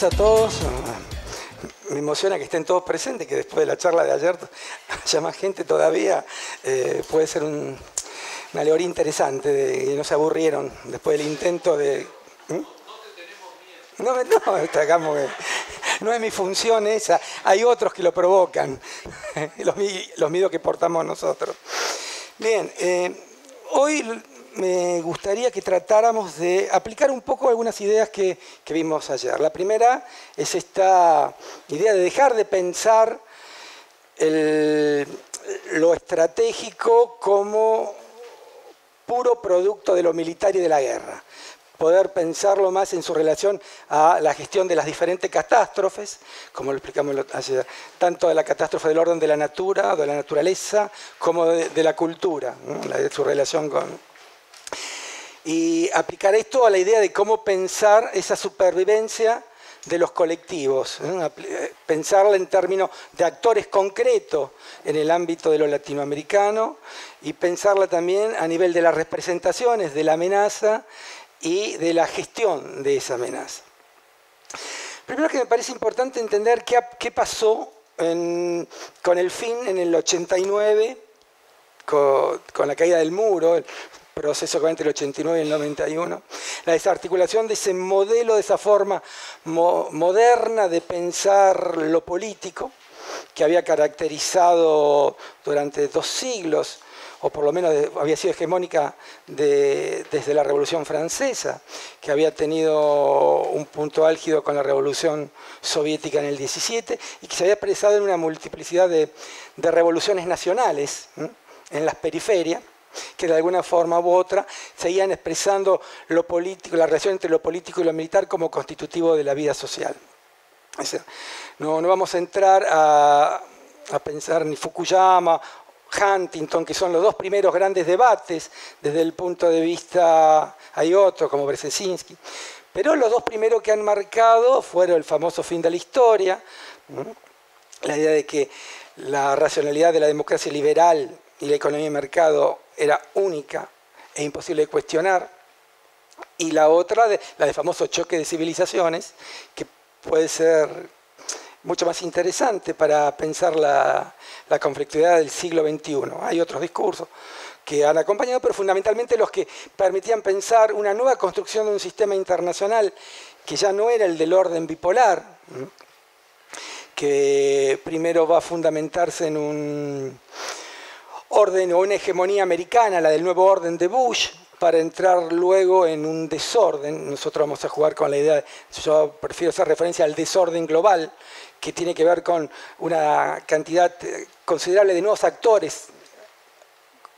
Gracias a todos. Me emociona que estén todos presentes, que después de la charla de ayer haya más gente todavía. Eh, puede ser una alegoría interesante de que no se aburrieron después del intento de... ¿Mm? No, no, no, no es mi función esa. Hay otros que lo provocan, los, los miedos que portamos nosotros. Bien, eh, hoy me gustaría que tratáramos de aplicar un poco algunas ideas que, vimos ayer. La primera es esta idea de dejar de pensar lo estratégico como puro producto de lo militar y de la guerra poder pensarlo más en su relación a la gestión de las diferentes catástrofes, como lo explicamos ayer, tanto de la catástrofe del orden de la natura, de la naturaleza, como de, la cultura, de su relación con, y aplicar esto a la idea de cómo pensar esa supervivencia de los colectivos, ¿eh? pensarla en términos de actores concretos en el ámbito de lo latinoamericano y pensarla también a nivel de las representaciones de la amenaza y de la gestión de esa amenaza. Primero que me parece importante entender qué, pasó con el fin en el 89, con, con la caída del muro, proceso entre el 89 y el 91, la desarticulación de ese modelo, de esa forma moderna de pensar lo político, que había caracterizado durante dos siglos, o por lo menos había sido hegemónica desde la Revolución Francesa, que había tenido un punto álgido con la Revolución Soviética en el 17 y que se había expresado en una multiplicidad de, revoluciones nacionales en las periferias que de alguna forma u otra seguían expresando lo político, la relación entre lo político y lo militar como constitutivo de la vida social. no, vamos a entrar a, pensar ni Fukuyama, Huntington, que son los dos primeros grandes debates. Desde el punto de vista, hay otros como Brzezinski, pero los dos primeros que han marcado fueron el famoso fin de la historia, la idea de que la racionalidad de la democracia liberal y la economía de mercado era única e imposible de cuestionar, y la otra, la de famoso choque de civilizaciones, que puede ser mucho más interesante para pensar la, la conflictividad del siglo XXI. Hay otros discursos que han acompañado, pero fundamentalmente los que permitían pensar una nueva construcción de un sistema internacional que ya no era el del orden bipolar, que primero va a fundamentarse en un orden o una hegemonía americana, la del nuevo orden de Bush, para entrar luego en un desorden. Nosotros vamos a jugar con la idea, yo prefiero hacer referencia al desorden global, que tiene que ver con una cantidad eh, considerable de nuevos actores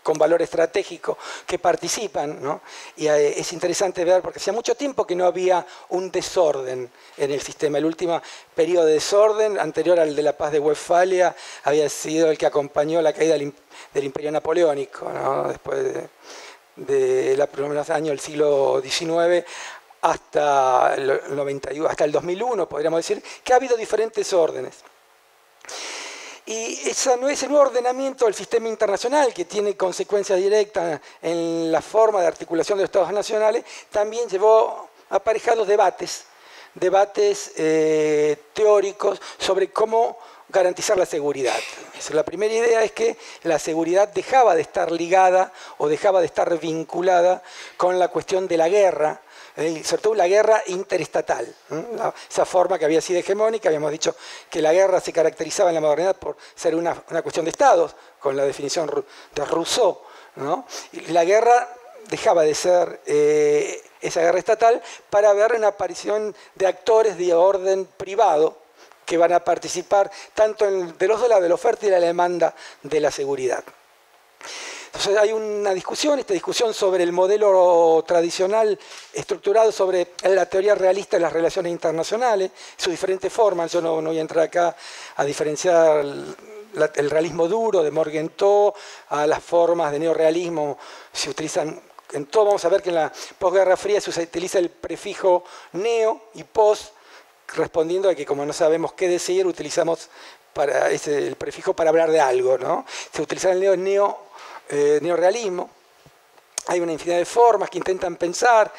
con valor estratégico que participan. ¿no? Y eh, es interesante ver, porque hacía mucho tiempo que no había un desorden en el sistema. El último periodo de desorden, anterior al de la paz de Westfalia, había sido el que acompañó la caída del, imperio napoleónico, ¿no? después de, los primeros años del siglo XIX hasta el, 91, hasta el 2001, podríamos decir, que ha habido diferentes órdenes. Y ese nuevo ordenamiento del sistema internacional, que tiene consecuencias directas en la forma de articulación de los estados nacionales, también llevó aparejados debates, debates eh, teóricos sobre cómo garantizar la seguridad. La primera idea es que la seguridad dejaba de estar ligada o dejaba de estar vinculada con la cuestión de la guerra, sobre todo la guerra interestatal, esa forma que había sido hegemónica, habíamos dicho que la guerra se caracterizaba en la modernidad por ser una, cuestión de estados, con la definición de Rousseau, la guerra dejaba de ser eh, esa guerra estatal para ver una aparición de actores de orden privado que van a participar tanto de los dos lados, de la oferta y de la demanda de la seguridad. Entonces hay una discusión, esta discusión sobre el modelo tradicional estructurado sobre la teoría realista de las relaciones internacionales, sus diferentes formas. Yo no, voy a entrar acá a diferenciar el, realismo duro de Morgenthau a las formas de neorealismo. Se utilizan en todo, vamos a ver que en la posguerra fría se utiliza el prefijo neo y post, respondiendo a que como no sabemos qué decir, utilizamos el prefijo para hablar de algo. ¿no? Se utiliza el neo, neo eh, neorealismo. hay una infinidad de formas que intentan pensar,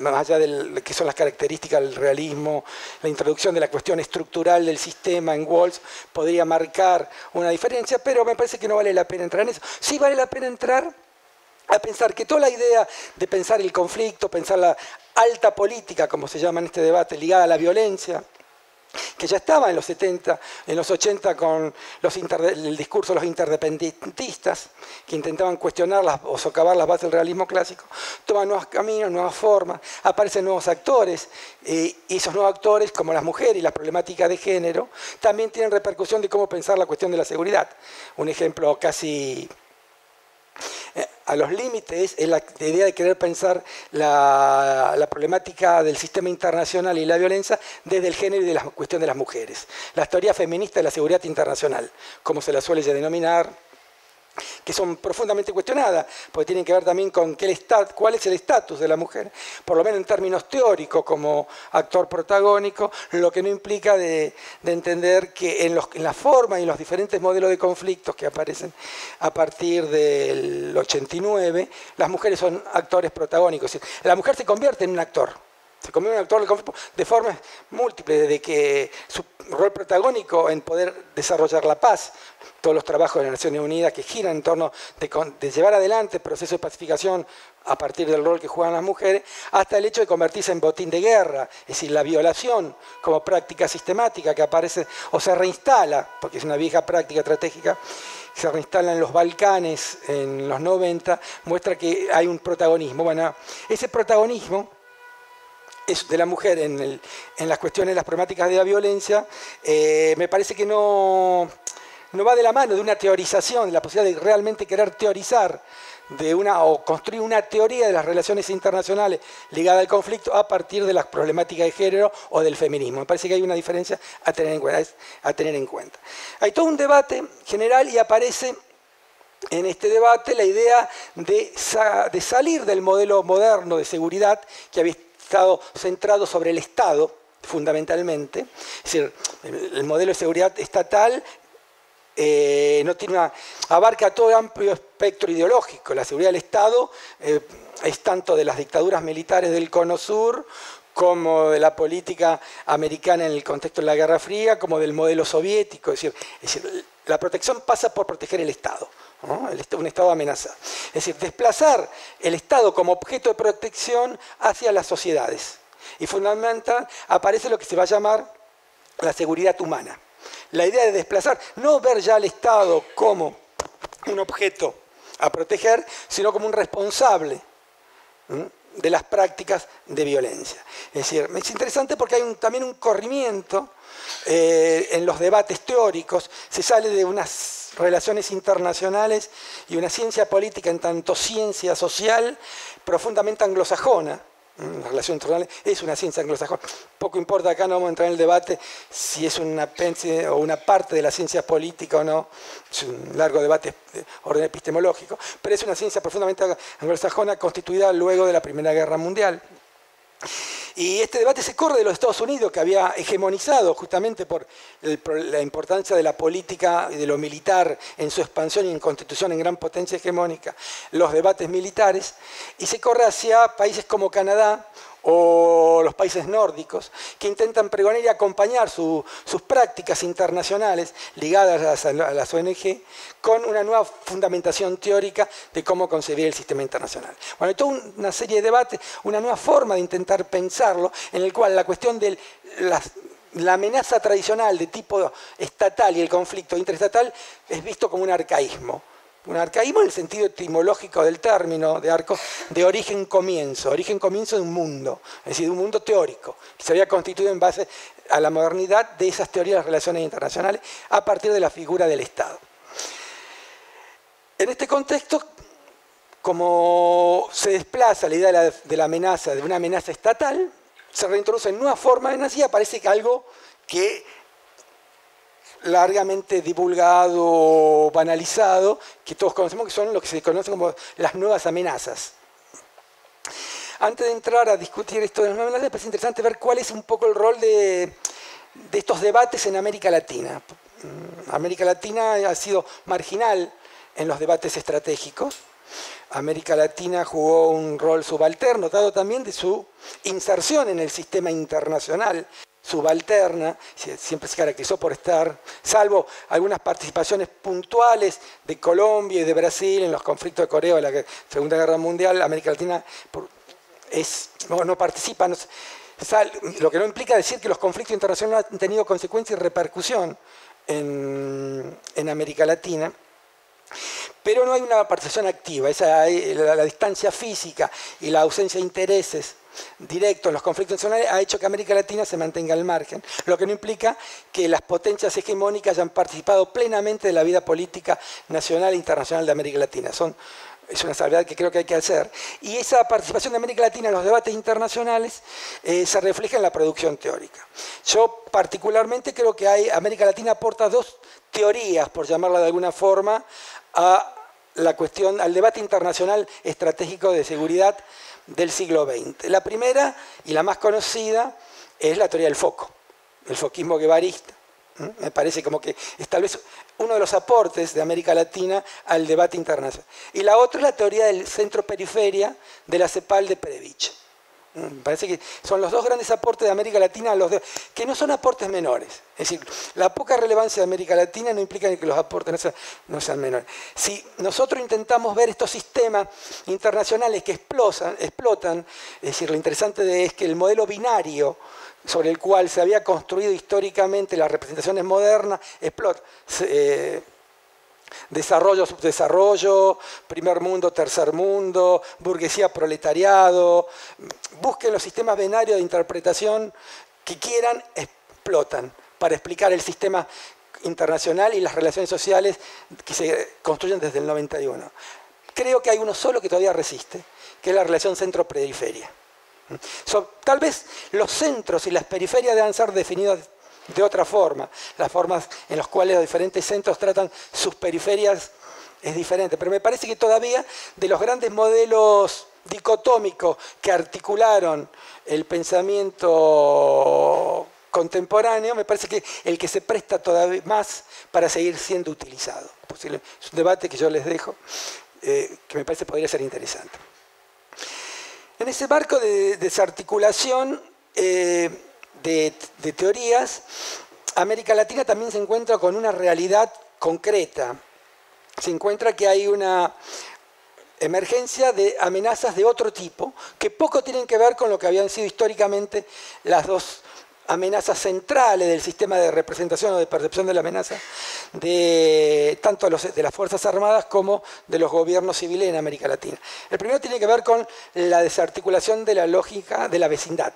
más allá de que son las características del realismo, la introducción de la cuestión estructural del sistema en Walls podría marcar una diferencia, pero me parece que no vale la pena entrar en eso. Sí vale la pena entrar a pensar que toda la idea de pensar el conflicto, pensar la alta política, como se llama en este debate, ligada a la violencia, que ya estaba en los 70, en los 80 con el discurso de los interdependentistas, que intentaban cuestionar o socavar las bases del realismo clásico, toman nuevos caminos, nuevas formas, aparecen nuevos actores, y esos nuevos actores, como las mujeres y las problemáticas de género, también tienen repercusión de cómo pensar la cuestión de la seguridad. Un ejemplo casi a los límites es la idea de querer pensar la, problemática del sistema internacional y la violencia desde el género y de la cuestión de las mujeres. La teoría feminista de la seguridad internacional, como se la suele denominar, que son profundamente cuestionadas, porque tienen que ver también con qué cuál es el estatus de la mujer, por lo menos en términos teóricos como actor protagónico, lo que no implica de, entender que en, la forma y en los diferentes modelos de conflictos que aparecen a partir del 89, las mujeres son actores protagónicos. La mujer se convierte en un actor, se convierte en un conflicto de formas múltiples, desde que su rol protagónico en poder desarrollar la paz, todos los trabajos de las Naciones Unidas que giran en torno de, llevar adelante el proceso de pacificación a partir del rol que juegan las mujeres, hasta el hecho de convertirse en botín de guerra, es decir, la violación como práctica sistemática que aparece o se reinstala, porque es una vieja práctica estratégica, se reinstala en los Balcanes en los 90, muestra que hay un protagonismo. Bueno, ese protagonismo de la mujer en, las cuestiones, las problemáticas de la violencia, eh, me parece que no no va de la mano de una teorización, de la posibilidad de realmente querer teorizar de una, o construir una teoría de las relaciones internacionales ligada al conflicto a partir de las problemáticas de género o del feminismo. Me parece que hay una diferencia a tener en cuenta. A tener en cuenta. Hay todo un debate general y aparece en este debate la idea de, de salir del modelo moderno de seguridad que había estado centrado sobre el Estado fundamentalmente, es decir, el modelo de seguridad estatal eh, no tiene una, abarca todo el amplio espectro ideológico. La seguridad del Estado eh, es tanto de las dictaduras militares del Cono Sur como de la política americana en el contexto de la Guerra Fría, como del modelo soviético. Es decir, la protección pasa por proteger el Estado, un Estado amenazado. Es decir, desplazar el Estado como objeto de protección hacia las sociedades. Y fundamental aparece lo que se va a llamar la seguridad humana la idea de desplazar, no ver ya al Estado como un objeto a proteger, sino como un responsable de las prácticas de violencia. Es decir, es interesante porque hay también un corrimiento eh, en los debates teóricos, se sale de unas relaciones internacionales y una ciencia política en tanto ciencia social profundamente anglosajona, la relación internacional es una ciencia anglosajona. Poco importa, acá no vamos a entrar en el debate si es una una parte de la ciencia política o no, es un largo debate de orden epistemológico, pero es una ciencia profundamente anglosajona constituida luego de la Primera Guerra Mundial. Y este debate se corre de los Estados Unidos, que había hegemonizado justamente por la importancia de la política y de lo militar en su expansión y en constitución en gran potencia hegemónica, los debates militares, y se corre hacia países como Canadá o los países nórdicos, que intentan pregonar y acompañar sus prácticas internacionales ligadas a las, ONG con una nueva fundamentación teórica de cómo concebir el sistema internacional. Bueno, hay toda una serie de debates, una nueva forma de intentar pensarlo, en el cual la cuestión de la amenaza tradicional de tipo estatal y el conflicto interestatal es visto como un arcaísmo un arcaísmo en el sentido etimológico del término de arco, de origen comienzo, origen comienzo de un mundo, es decir, de un mundo teórico, que se había constituido en base a la modernidad de esas teorías de las relaciones internacionales a partir de la figura del Estado. En este contexto, como se desplaza la idea de la, amenaza, de una amenaza estatal, se reintroduce en nueva forma de amenaza y aparece algo que largamente divulgado, banalizado, que todos conocemos que son lo que se conoce como las nuevas amenazas. Antes de entrar a discutir esto de las nuevas amenazas, me parece interesante ver cuál es un poco el rol de, estos debates en América Latina. América Latina ha sido marginal en los debates estratégicos. América Latina jugó un rol subalterno, dado también de su inserción en el sistema internacional subalterna, siempre se caracterizó por estar, salvo algunas participaciones puntuales de Colombia y de Brasil en los conflictos de Corea o la Segunda Guerra Mundial, América Latina no, participa, lo que no implica decir que los conflictos internacionales han tenido consecuencia y repercusión en, en América Latina. Pero no hay una participación activa, esa, la distancia física y la ausencia de intereses directo en los conflictos nacionales ha hecho que América Latina se mantenga al margen, lo que no implica que las potencias hegemónicas hayan participado plenamente de la vida política nacional e internacional de América Latina. Son, es una salvedad que creo que hay que hacer. Y esa participación de América Latina en los debates internacionales eh, se refleja en la producción teórica. Yo particularmente creo que hay, América Latina aporta dos teorías, por llamarla de alguna forma, a la cuestión, al debate internacional estratégico de seguridad del siglo XX. La primera y la más conocida es la teoría del foco, el foquismo guevarista. Me parece como que es tal vez uno de los aportes de América Latina al debate internacional. Y la otra es la teoría del centro-periferia de la CEPAL de Perevich. Me parece que son los dos grandes aportes de América Latina, los que no son aportes menores. Es decir, la poca relevancia de América Latina no implica que los aportes no sean, menores. Si nosotros intentamos ver estos sistemas internacionales que explotan, es decir, lo interesante es que el modelo binario sobre el cual se había construido históricamente las representaciones modernas explota. Eh, Desarrollo, subdesarrollo, primer mundo, tercer mundo, burguesía, proletariado. Busquen los sistemas binarios de interpretación que quieran, explotan para explicar el sistema internacional y las relaciones sociales que se construyen desde el 91. Creo que hay uno solo que todavía resiste, que es la relación centro-periferia. tal vez los centros y las periferias deben ser definidos de otra forma. Las formas en las cuales los diferentes centros tratan sus periferias es diferente. Pero me parece que todavía de los grandes modelos dicotómicos que articularon el pensamiento contemporáneo, me parece que el que se presta todavía más para seguir siendo utilizado. Es un debate que yo les dejo, eh, que me parece podría ser interesante. En ese marco de desarticulación, eh, de, teorías, América Latina también se encuentra con una realidad concreta. Se encuentra que hay una emergencia de amenazas de otro tipo, que poco tienen que ver con lo que habían sido históricamente las dos amenazas centrales del sistema de representación o de percepción de la amenaza, de tanto de las Fuerzas Armadas como de los gobiernos civiles en América Latina. El primero tiene que ver con la desarticulación de la lógica de la vecindad.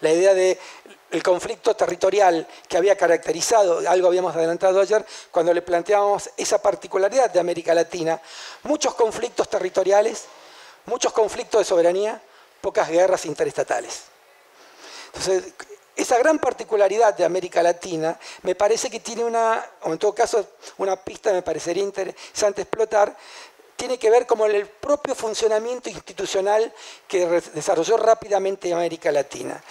La idea del el conflicto territorial que había caracterizado, algo habíamos adelantado ayer, cuando le planteábamos esa particularidad de América Latina, muchos conflictos territoriales, muchos conflictos de soberanía, pocas guerras interestatales. Entonces, esa gran particularidad de América Latina me parece que tiene una, o en todo caso, una pista me parecería interesante explotar, tiene que ver con el propio funcionamiento institucional que desarrolló rápidamente América Latina.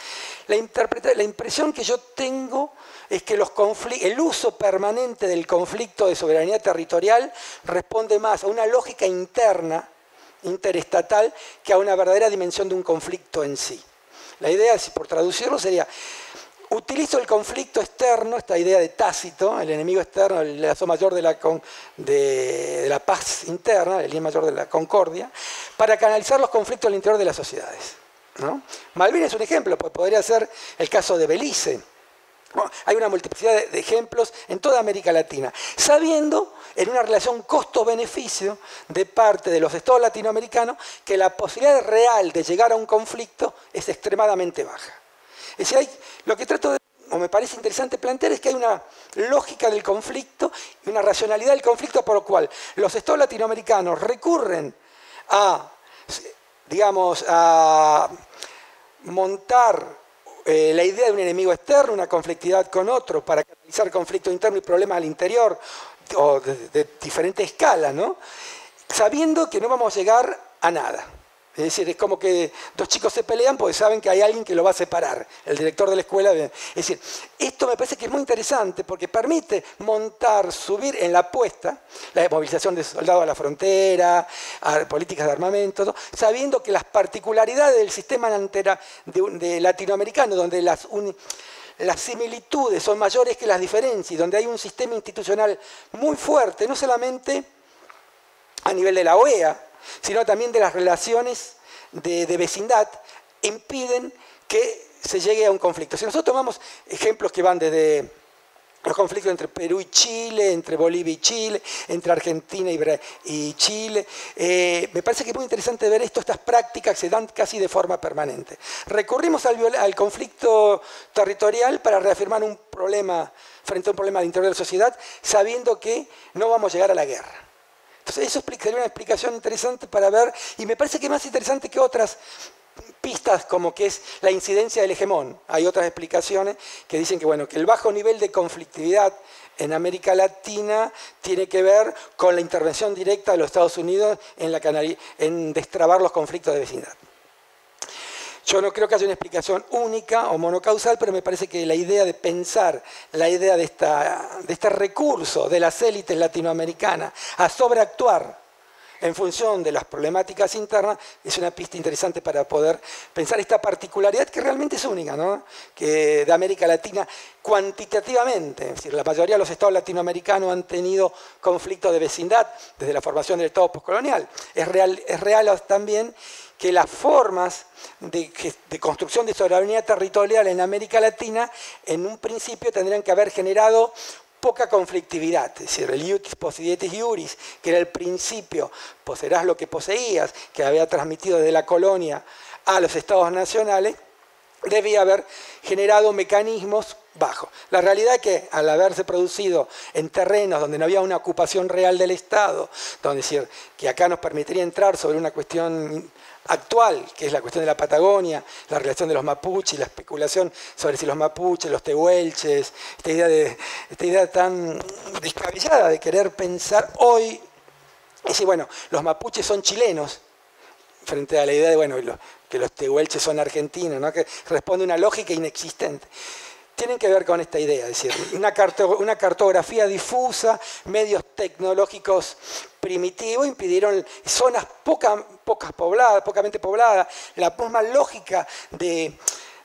La, impresión que yo tengo es que el uso permanente del conflicto de soberanía territorial responde más a una lógica interna, interestatal, que a una verdadera dimensión de un conflicto en sí. La idea, por traducirlo, sería utilizo el conflicto externo, esta idea de Tácito, el enemigo externo, el lazo mayor de la, paz interna, el bien mayor de la concordia, para canalizar los conflictos al interior de las sociedades. ¿no? Malvinas es un ejemplo, pues podría ser el caso de Belice. hay una multiplicidad de, ejemplos en toda América Latina, sabiendo en una relación costo-beneficio de parte de los estados latinoamericanos que la posibilidad real de llegar a un conflicto es extremadamente baja. Es decir, lo que trato de, o me parece interesante plantear es que hay una lógica del conflicto y una racionalidad del conflicto por lo cual los estados latinoamericanos recurren a, digamos, a montar eh, la idea de un enemigo externo, una conflictividad con otro, para canalizar conflicto interno y problemas al interior, o de, de diferente escala, ¿no? sabiendo que no vamos a llegar a nada. Es decir, es como que dos chicos se pelean porque saben que hay alguien que lo va a separar, el director de la escuela. Es decir, esto me parece que es muy interesante porque permite montar, subir en la apuesta, la movilización de soldados a la frontera, políticas de armamento, sabiendo que las particularidades del sistema de, latinoamericano, donde las, las similitudes son mayores que las diferencias, donde hay un sistema institucional muy fuerte, no solamente a nivel de la OEA, sino también de las relaciones de, vecindad, impiden que se llegue a un conflicto. Si nosotros tomamos ejemplos que van desde los conflictos entre Perú y Chile, entre Bolivia y Chile, entre Argentina y, Chile. Eh, me parece que es muy interesante ver esto, estas prácticas que se dan casi de forma permanente. Recurrimos al, conflicto territorial para reafirmar un problema frente a un problema de interior de la sociedad, sabiendo que no vamos a llegar a la guerra. Entonces eso sería una explicación interesante para ver, y me parece que más interesante que otras pistas como que es la incidencia del hegemón. Hay otras explicaciones que dicen que, bueno, que el bajo nivel de conflictividad en América Latina tiene que ver con la intervención directa de los Estados Unidos en, la en destrabar los conflictos de vecindad. Yo no creo que haya una explicación única o monocausal, pero me parece que la idea de pensar, la idea de, este recurso de las élites latinoamericanas a sobreactuar en función de las problemáticas internas, es una pista interesante para poder pensar esta particularidad que realmente es única, ¿no? que de América Latina cuantitativamente, es decir, la mayoría de los estados latinoamericanos han tenido conflictos de vecindad desde la formación del Estado postcolonial. Es real, es real también que las formas de, construcción de soberanía territorial en América Latina en un principio tendrían que haber generado poca conflictividad, es decir, el iutis possidietis iuris, que era el principio, poseerás lo que poseías, que había transmitido desde la colonia a los estados nacionales, debía haber generado mecanismos bajos. La realidad es que al haberse producido en terrenos donde no había una ocupación real del Estado, donde decir que acá nos permitiría entrar sobre una cuestión actual, que es la cuestión de la Patagonia, la relación de los mapuches, la especulación sobre si los mapuches, los tehuelches, esta idea, de, esta idea tan descabellada de querer pensar hoy, y decir, bueno, los mapuches son chilenos, frente a la idea de, bueno, que los tehuelches son argentinos, ¿no? que responde a una lógica inexistente tienen que ver con esta idea, es decir, una, cartografía difusa, medios tecnológicos primitivos impidieron zonas pocas pobladas, pocamente pobladas, la misma lógica de,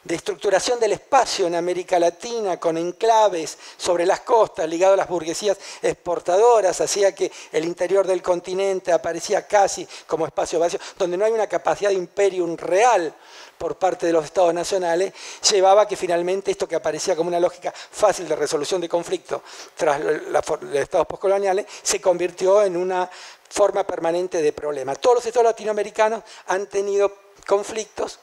de estructuración del espacio en América Latina con enclaves sobre las costas ligado a las burguesías exportadoras, hacía que el interior del continente aparecía casi como espacio vacío, donde no hay una capacidad de imperium real por parte de los estados nacionales, llevaba a que finalmente esto que aparecía como una lógica fácil de resolución de conflicto tras los estados postcoloniales, se convirtió en una forma permanente de problema. Todos los estados latinoamericanos han tenido conflictos.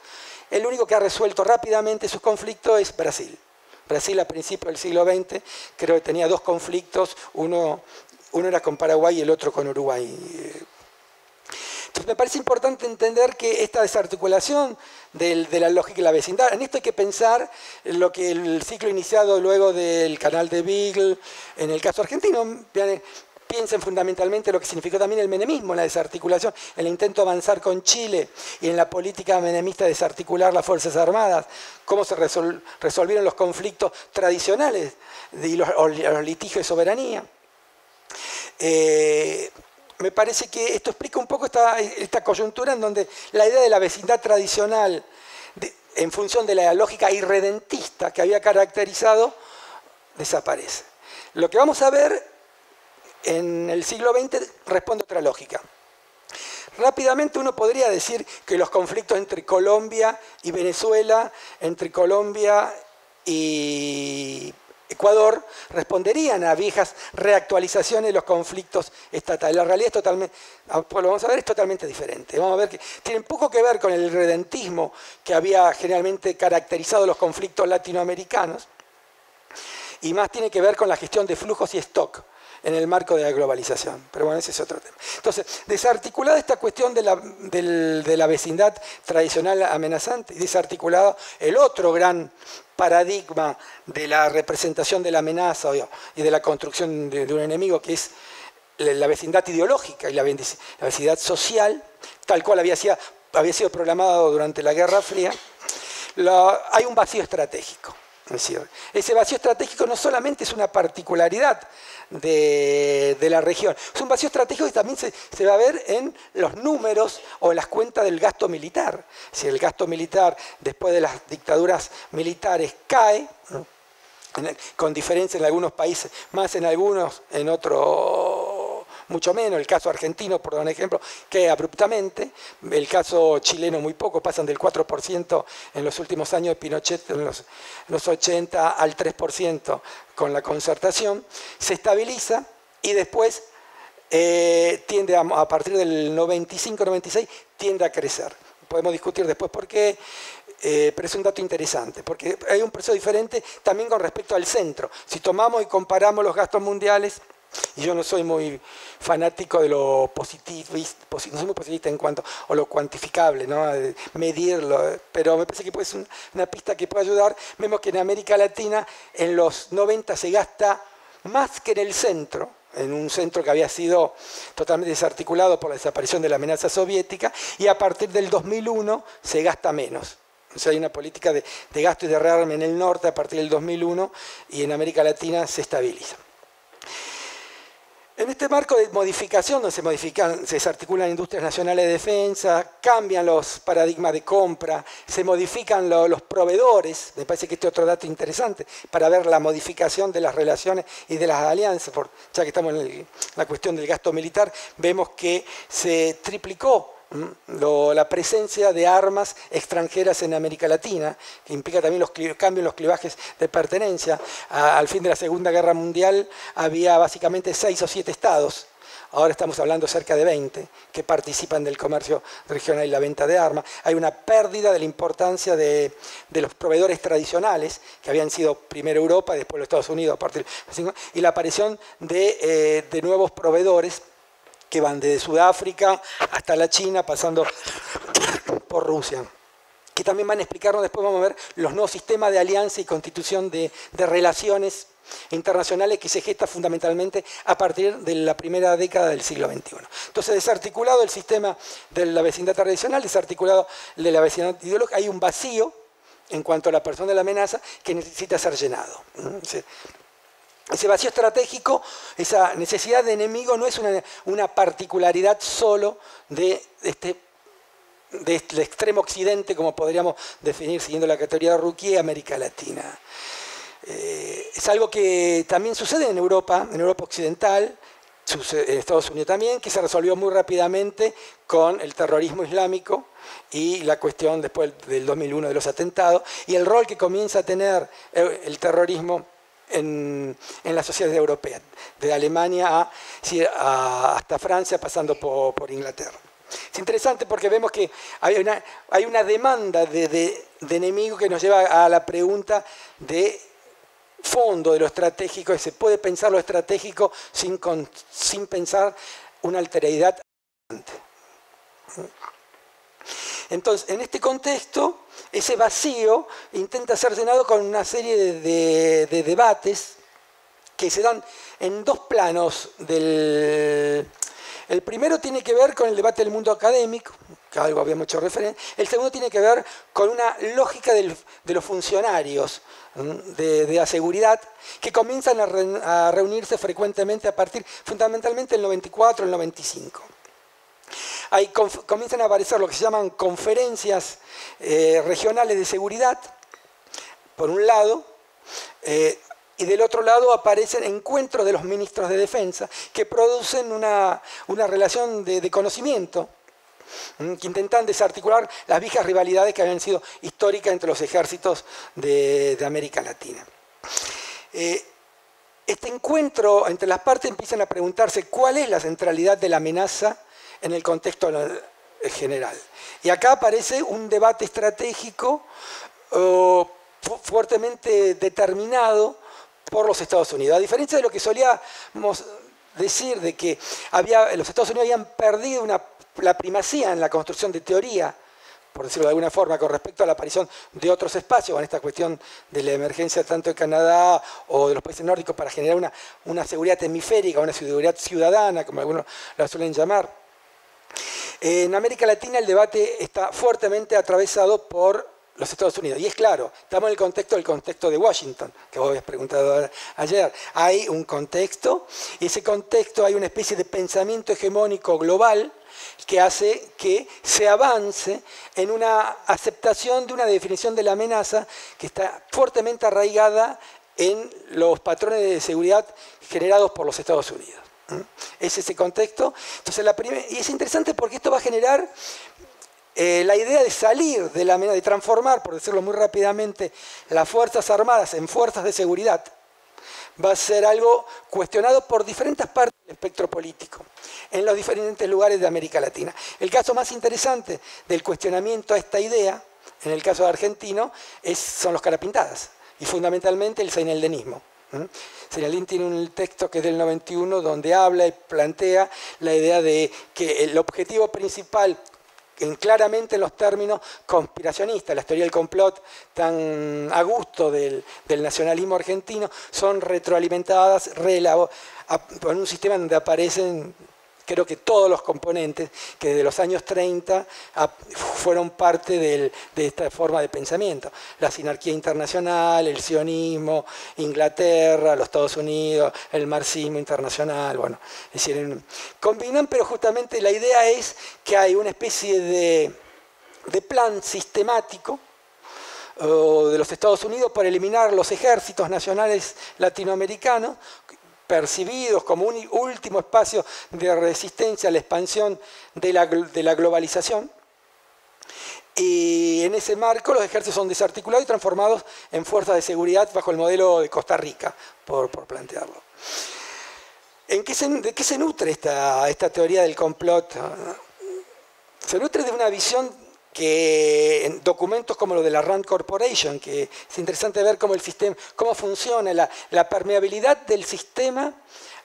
El único que ha resuelto rápidamente sus conflictos es Brasil. Brasil a principios del siglo XX creo que tenía dos conflictos, uno, era con Paraguay y el otro con Uruguay me parece importante entender que esta desarticulación de la lógica y la vecindad, en esto hay que pensar en lo que el ciclo iniciado luego del canal de Beagle, en el caso argentino, piensen fundamentalmente lo que significó también el menemismo, la desarticulación, el intento de avanzar con Chile y en la política menemista de desarticular las Fuerzas Armadas, cómo se resolvieron los conflictos tradicionales y los, litigios de soberanía. Eh, me parece que esto explica un poco esta, coyuntura en donde la idea de la vecindad tradicional, en función de la lógica irredentista que había caracterizado, desaparece. Lo que vamos a ver en el siglo XX responde otra lógica. Rápidamente uno podría decir que los conflictos entre Colombia y Venezuela, entre Colombia y Ecuador responderían a viejas reactualizaciones de los conflictos estatales. La realidad es totalmente, ah, pues lo vamos a ver, es totalmente diferente. Vamos a ver que tienen poco que ver con el redentismo que había generalmente caracterizado los conflictos latinoamericanos y más tiene que ver con la gestión de flujos y stock en el marco de la globalización. Pero bueno, ese es otro tema. Entonces, desarticulada esta cuestión de la, de la vecindad tradicional amenazante y desarticulado el otro gran paradigma de la representación de la amenaza y de la construcción de, un enemigo, que es la vecindad ideológica y la vecindad social, tal cual había sido había sido programado durante la Guerra Fría, hay un vacío estratégico. Es decir, ese vacío estratégico no solamente es una particularidad de, la región, es un vacío estratégico que también se, va a ver en los números o en las cuentas del gasto militar. Si el gasto militar después de las dictaduras militares cae, con diferencia en algunos países, más en algunos, en otros mucho menos, el caso argentino, por dar un ejemplo, que abruptamente, el caso chileno muy poco, pasan del 4% en los últimos años de Pinochet, en los, 80 al 3% con la concertación, se estabiliza y después eh, tiende a, a partir del 95-96, tiende a crecer. Podemos discutir después por qué, eh, pero es un dato interesante, porque hay un proceso diferente también con respecto al centro. Si tomamos y comparamos los gastos mundiales, y yo no soy muy fanático de lo positivo, no soy muy positivista en cuanto a lo cuantificable, ¿no? medirlo, pero me parece que puede ser una pista que puede ayudar. Vemos que en América Latina en los 90 se gasta más que en el centro, en un centro que había sido totalmente desarticulado por la desaparición de la amenaza soviética, y a partir del 2001 se gasta menos. O sea, hay una política de, de gasto y de rearme en el norte a partir del 2001 y en América Latina se estabiliza. En este marco de modificación, donde se, modifican, se desarticulan industrias nacionales de defensa, cambian los paradigmas de compra, se modifican los proveedores, me parece que este es otro dato interesante, para ver la modificación de las relaciones y de las alianzas, ya que estamos en la cuestión del gasto militar, vemos que se triplicó la presencia de armas extranjeras en América Latina, que implica también los cambios en los clivajes de pertenencia. al fin de la Segunda Guerra Mundial había básicamente seis o siete estados, ahora estamos hablando cerca de 20, que participan del comercio regional y la venta de armas. Hay una pérdida de la importancia de, los proveedores tradicionales, que habían sido primero Europa y después los Estados Unidos, a partir y la aparición de, eh, de nuevos proveedores que van desde Sudáfrica hasta la China, pasando por Rusia que también van a explicarnos, después vamos a ver los nuevos sistemas de alianza y constitución de, relaciones internacionales que se gesta fundamentalmente a partir de la primera década del siglo XXI. Entonces, desarticulado el sistema de la vecindad tradicional, desarticulado el de la vecindad ideológica, hay un vacío en cuanto a la persona de la amenaza que necesita ser llenado. Ese vacío estratégico, esa necesidad de enemigo no es una, particularidad solo de este del extremo occidente, como podríamos definir siguiendo la categoría de Ruquier, América Latina. Eh, es algo que también sucede en Europa, en Europa occidental, en Estados Unidos también, que se resolvió muy rápidamente con el terrorismo islámico y la cuestión después del 2001 de los atentados y el rol que comienza a tener el terrorismo en, la sociedad europea, de Alemania hasta Francia, pasando por, Inglaterra. Es interesante porque vemos que hay una, hay una demanda de, de, enemigos que nos lleva a la pregunta de fondo de lo estratégico, se puede pensar lo estratégico sin, sin pensar una alteridad. Entonces, en este contexto, ese vacío intenta ser llenado con una serie de, debates que se dan en dos planos. el primero tiene que ver con el debate del mundo académico, que algo había mucho referencia. El segundo tiene que ver con una lógica de los funcionarios de, la seguridad que comienzan a, a reunirse frecuentemente a partir, fundamentalmente, del 94, el 95. Ahí comienzan a aparecer lo que se llaman conferencias eh, regionales de seguridad, por un lado, eh, y del otro lado aparecen encuentros de los ministros de defensa que producen una, relación de, conocimiento, que intentan desarticular las viejas rivalidades que habían sido históricas entre los ejércitos de, América Latina. Eh, este encuentro entre las partes empiezan a preguntarse cuál es la centralidad de la amenaza en el contexto general. Y acá aparece un debate estratégico fuertemente determinado por los Estados Unidos. A diferencia de lo que solíamos decir de que los Estados Unidos habían perdido la primacía en la construcción de teoría, por decirlo de alguna forma, con respecto a la aparición de otros espacios, con esta cuestión de la emergencia tanto de Canadá o de los países nórdicos para generar una seguridad hemisférica, una seguridad ciudadana, como algunos la suelen llamar En América Latina el debate está fuertemente atravesado por los Estados Unidos. Y es claro, estamos en el contexto del contexto de Washington, que vos habías preguntado ayer. Hay un contexto, y ese contexto hay una especie de pensamiento hegemónico global que hace que se avance en una aceptación de una definición de la amenaza que está fuertemente arraigada en los patrones de seguridad generados por los Estados Unidos. Es ese contexto. Entonces, y es interesante porque esto va a generar eh, la idea de salir de la de transformar, por decirlo muy rápidamente, las Fuerzas Armadas en fuerzas de seguridad, va a ser algo cuestionado por diferentes partes del espectro político en los diferentes lugares de América Latina. El caso más interesante del cuestionamiento a esta idea, en el caso argentino, son los carapintadas y fundamentalmente el seineldenismo. Seinaldín tiene un texto que es del 91 donde habla y plantea la idea de que el objetivo principal en claramente en los términos conspiracionistas, la teoría del complot tan a gusto del, nacionalismo argentino, son retroalimentadas en un sistema donde aparecen creo que todos los componentes que desde los años 30 fueron parte de esta forma de pensamiento. La sinarquía internacional, el sionismo, Inglaterra, los Estados Unidos, el marxismo internacional, bueno, es decir, combinan, pero justamente la idea es que hay una especie de, plan sistemático de los Estados Unidos para eliminar los ejércitos nacionales latinoamericanos percibidos como un último espacio de resistencia a la expansión de la, globalización. Y en ese marco los ejércitos son desarticulados y transformados en fuerzas de seguridad bajo el modelo de Costa Rica, por, plantearlo. ¿En qué se, ¿De qué se nutre esta, esta teoría del complot? Se nutre de una visión que en documentos como lo de la Rand Corporation, que es interesante ver cómo el sistema, cómo funciona la, permeabilidad del sistema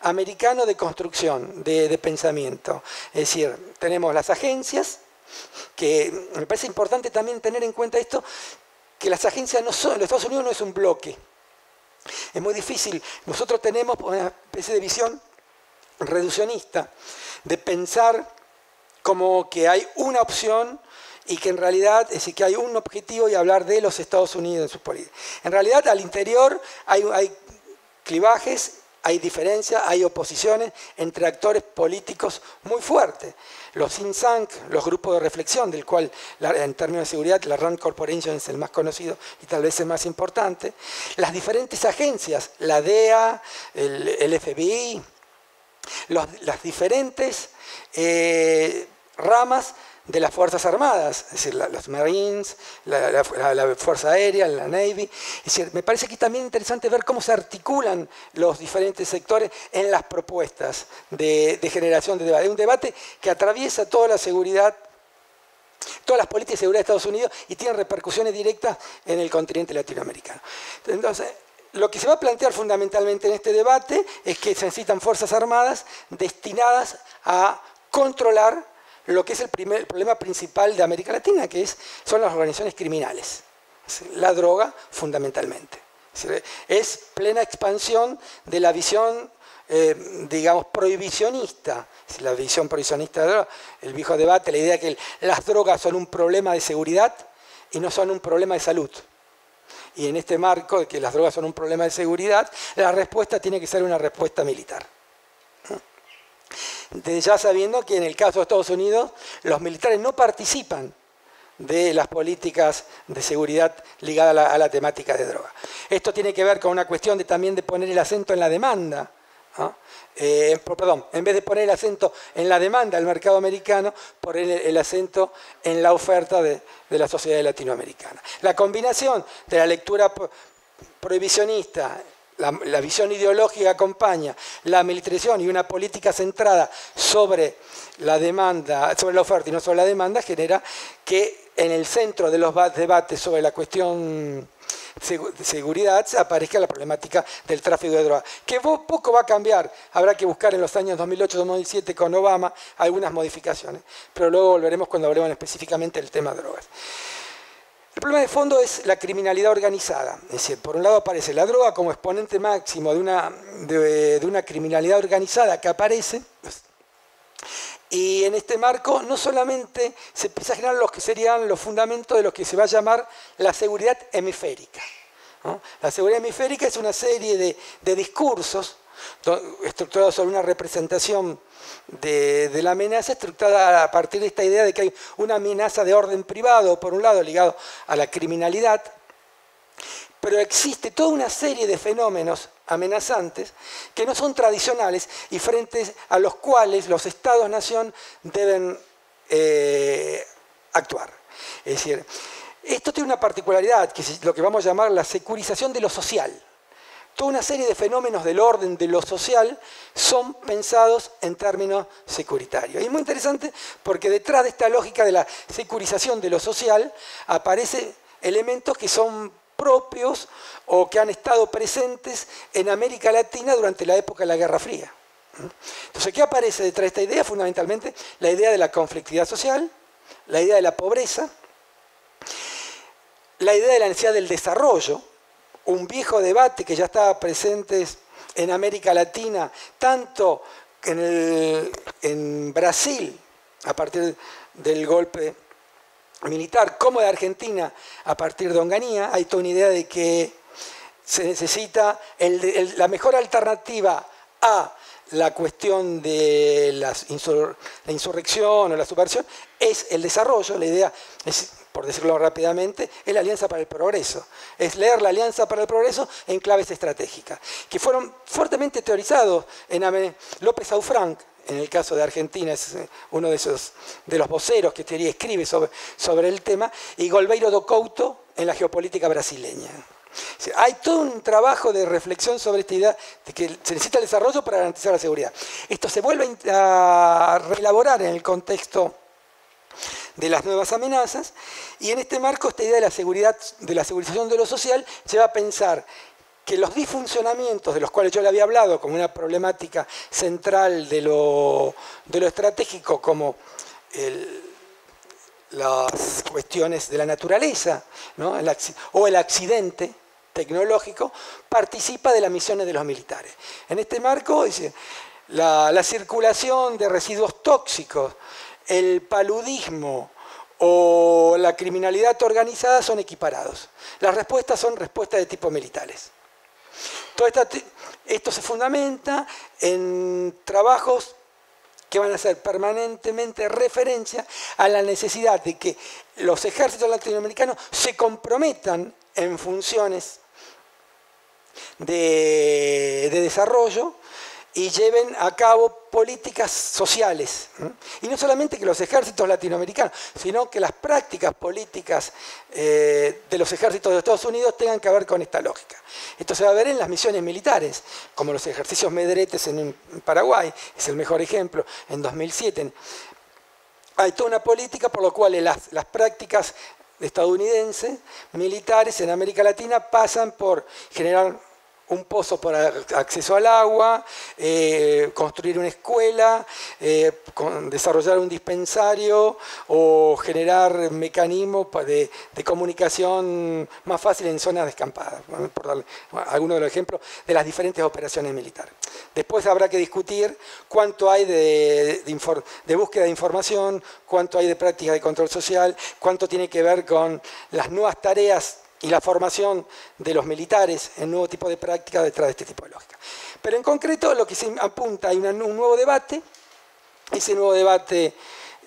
americano de construcción, de, pensamiento. Es decir, tenemos las agencias, que me parece importante también tener en cuenta esto, que las agencias no son, los Estados Unidos no es un bloque. Es muy difícil. Nosotros tenemos una especie de visión reduccionista, de pensar como que hay una opción y que en realidad es que hay un objetivo y hablar de los Estados Unidos en sus políticas. En realidad al interior hay, hay clivajes, hay diferencias, hay oposiciones entre actores políticos muy fuertes. Los think los grupos de reflexión, del cual en términos de seguridad la RAND Corporation es el más conocido y tal vez el más importante, las diferentes agencias, la DEA, el, FBI, las diferentes eh, ramas de las Fuerzas Armadas, es decir, los Marines, la, Fuerza Aérea, la Navy. Es decir, me parece que también interesante ver cómo se articulan los diferentes sectores en las propuestas de, generación de debate. Un debate que atraviesa toda la seguridad todas las políticas de seguridad de Estados Unidos y tiene repercusiones directas en el continente latinoamericano. Entonces, lo que se va a plantear fundamentalmente en este debate es que se necesitan fuerzas armadas destinadas a controlar lo que es el, primer, problema principal de América Latina, que es, son las organizaciones criminales. La droga, fundamentalmente. Es plena expansión de la visión, eh, digamos, prohibicionista. La visión prohibicionista de droga, el viejo debate, la idea que las drogas son un problema de seguridad y no son un problema de salud. Y en este marco de que las drogas son un problema de seguridad, la respuesta tiene que ser una respuesta militar ya sabiendo que en el caso de Estados Unidos los militares no participan de las políticas de seguridad ligadas a la, temática de droga. Esto tiene que ver con una cuestión también de poner el acento en la demanda. Eh, perdón, en vez de poner el acento en la demanda del mercado americano, poner el, acento en la oferta de, de la sociedad latinoamericana. La combinación de la lectura prohibicionista la, visión ideológica acompaña la militarización y una política centrada sobre la demanda, sobre la oferta y no sobre la demanda, genera que en el centro de los debates sobre la cuestión de seguridad aparezca la problemática del tráfico de drogas, que poco va a cambiar, habrá que buscar en los años 2008-2007 con Obama algunas modificaciones, pero luego volveremos cuando hablemos específicamente del tema de drogas. El problema de fondo es la criminalidad organizada. Es decir, por un lado aparece la droga como exponente máximo de una, de, una criminalidad organizada que aparece Y en este marco no solamente se empieza a generar los que serían los fundamentos de lo que se va a llamar la seguridad hemisférica. La seguridad hemisférica es una serie de, discursos estructurados sobre una representación de, de, la amenaza, estructurada a partir de esta idea de que hay una amenaza de orden privado, por un lado, ligado a la criminalidad, pero existe toda una serie de fenómenos amenazantes que no son tradicionales y frente a los cuales los estados-nación deben eh, actuar. Es decir, esto tiene una particularidad, que es lo que vamos a llamar la securización de lo social. Toda una serie de fenómenos del orden de lo social son pensados en términos securitarios. Y es muy interesante porque detrás de esta lógica de la securización de lo social aparecen elementos que son propios o que han estado presentes en América Latina durante la época de la Guerra Fría. Entonces, ¿qué aparece detrás de esta idea? Fundamentalmente la idea de la conflictividad social, la idea de la pobreza, la idea de la necesidad del desarrollo, un viejo debate que ya estaba presente en América Latina, tanto en, en Brasil, a partir del golpe militar como de Argentina a partir de Onganía, hay toda una idea de que se necesita la mejor alternativa a la cuestión de la insurrección o la subversión es el desarrollo, la idea, por decirlo rápidamente, es la Alianza para el Progreso, es leer la Alianza para el Progreso en claves estratégicas, que fueron fuertemente teorizados en López Aufranc, en el caso de Argentina es eh, uno de, esos, de los voceros que teoría escribe sobre, sobre el tema, y Golbeiro do Couto en la geopolítica brasileña. Hay todo un trabajo de reflexión sobre esta idea de que se necesita el desarrollo para garantizar la seguridad. Esto se vuelve a reelaborar en el contexto de las nuevas amenazas y en este marco esta idea de la seguridad, de la segurización de lo social, se va a pensar que los disfuncionamientos de los cuales yo le había hablado como una problemática central de lo, estratégico, como las cuestiones de la naturaleza o el accidente tecnológico, participa de las misiones de los militares. En este marco, la, la circulación de residuos tóxicos, el paludismo, o la criminalidad organizada son equiparados. Las respuestas son respuestas de tipo militares. Todo esto se fundamenta en trabajos que van a hacer permanentemente referencia a la necesidad de que los ejércitos latinoamericanos se comprometan en funciones de, de desarrollo y lleven a cabo políticas sociales. Y no solamente que los ejércitos latinoamericanos, sino que las prácticas políticas eh, de los ejércitos de Estados Unidos tengan que ver con esta lógica. Esto se va a ver en las misiones militares, como los ejercicios medretes en Paraguay, es el mejor ejemplo, en 2007. Hay toda una política por la cual las, las prácticas estadounidenses militares en América Latina pasan por generar un pozo para acceso al agua, eh, construir una escuela, eh, desarrollar un dispensario o generar mecanismos de, comunicación más fácil en zonas descampadas, por darle algunos de los ejemplos de las diferentes operaciones militares. Después habrá que discutir cuánto hay de, de búsqueda de información, cuánto hay de prácticas de control social, cuánto tiene que ver con las nuevas tareas y la formación de los militares en nuevo tipo de práctica detrás de este tipo de lógica. Pero en concreto lo que se apunta hay un nuevo debate, ese nuevo debate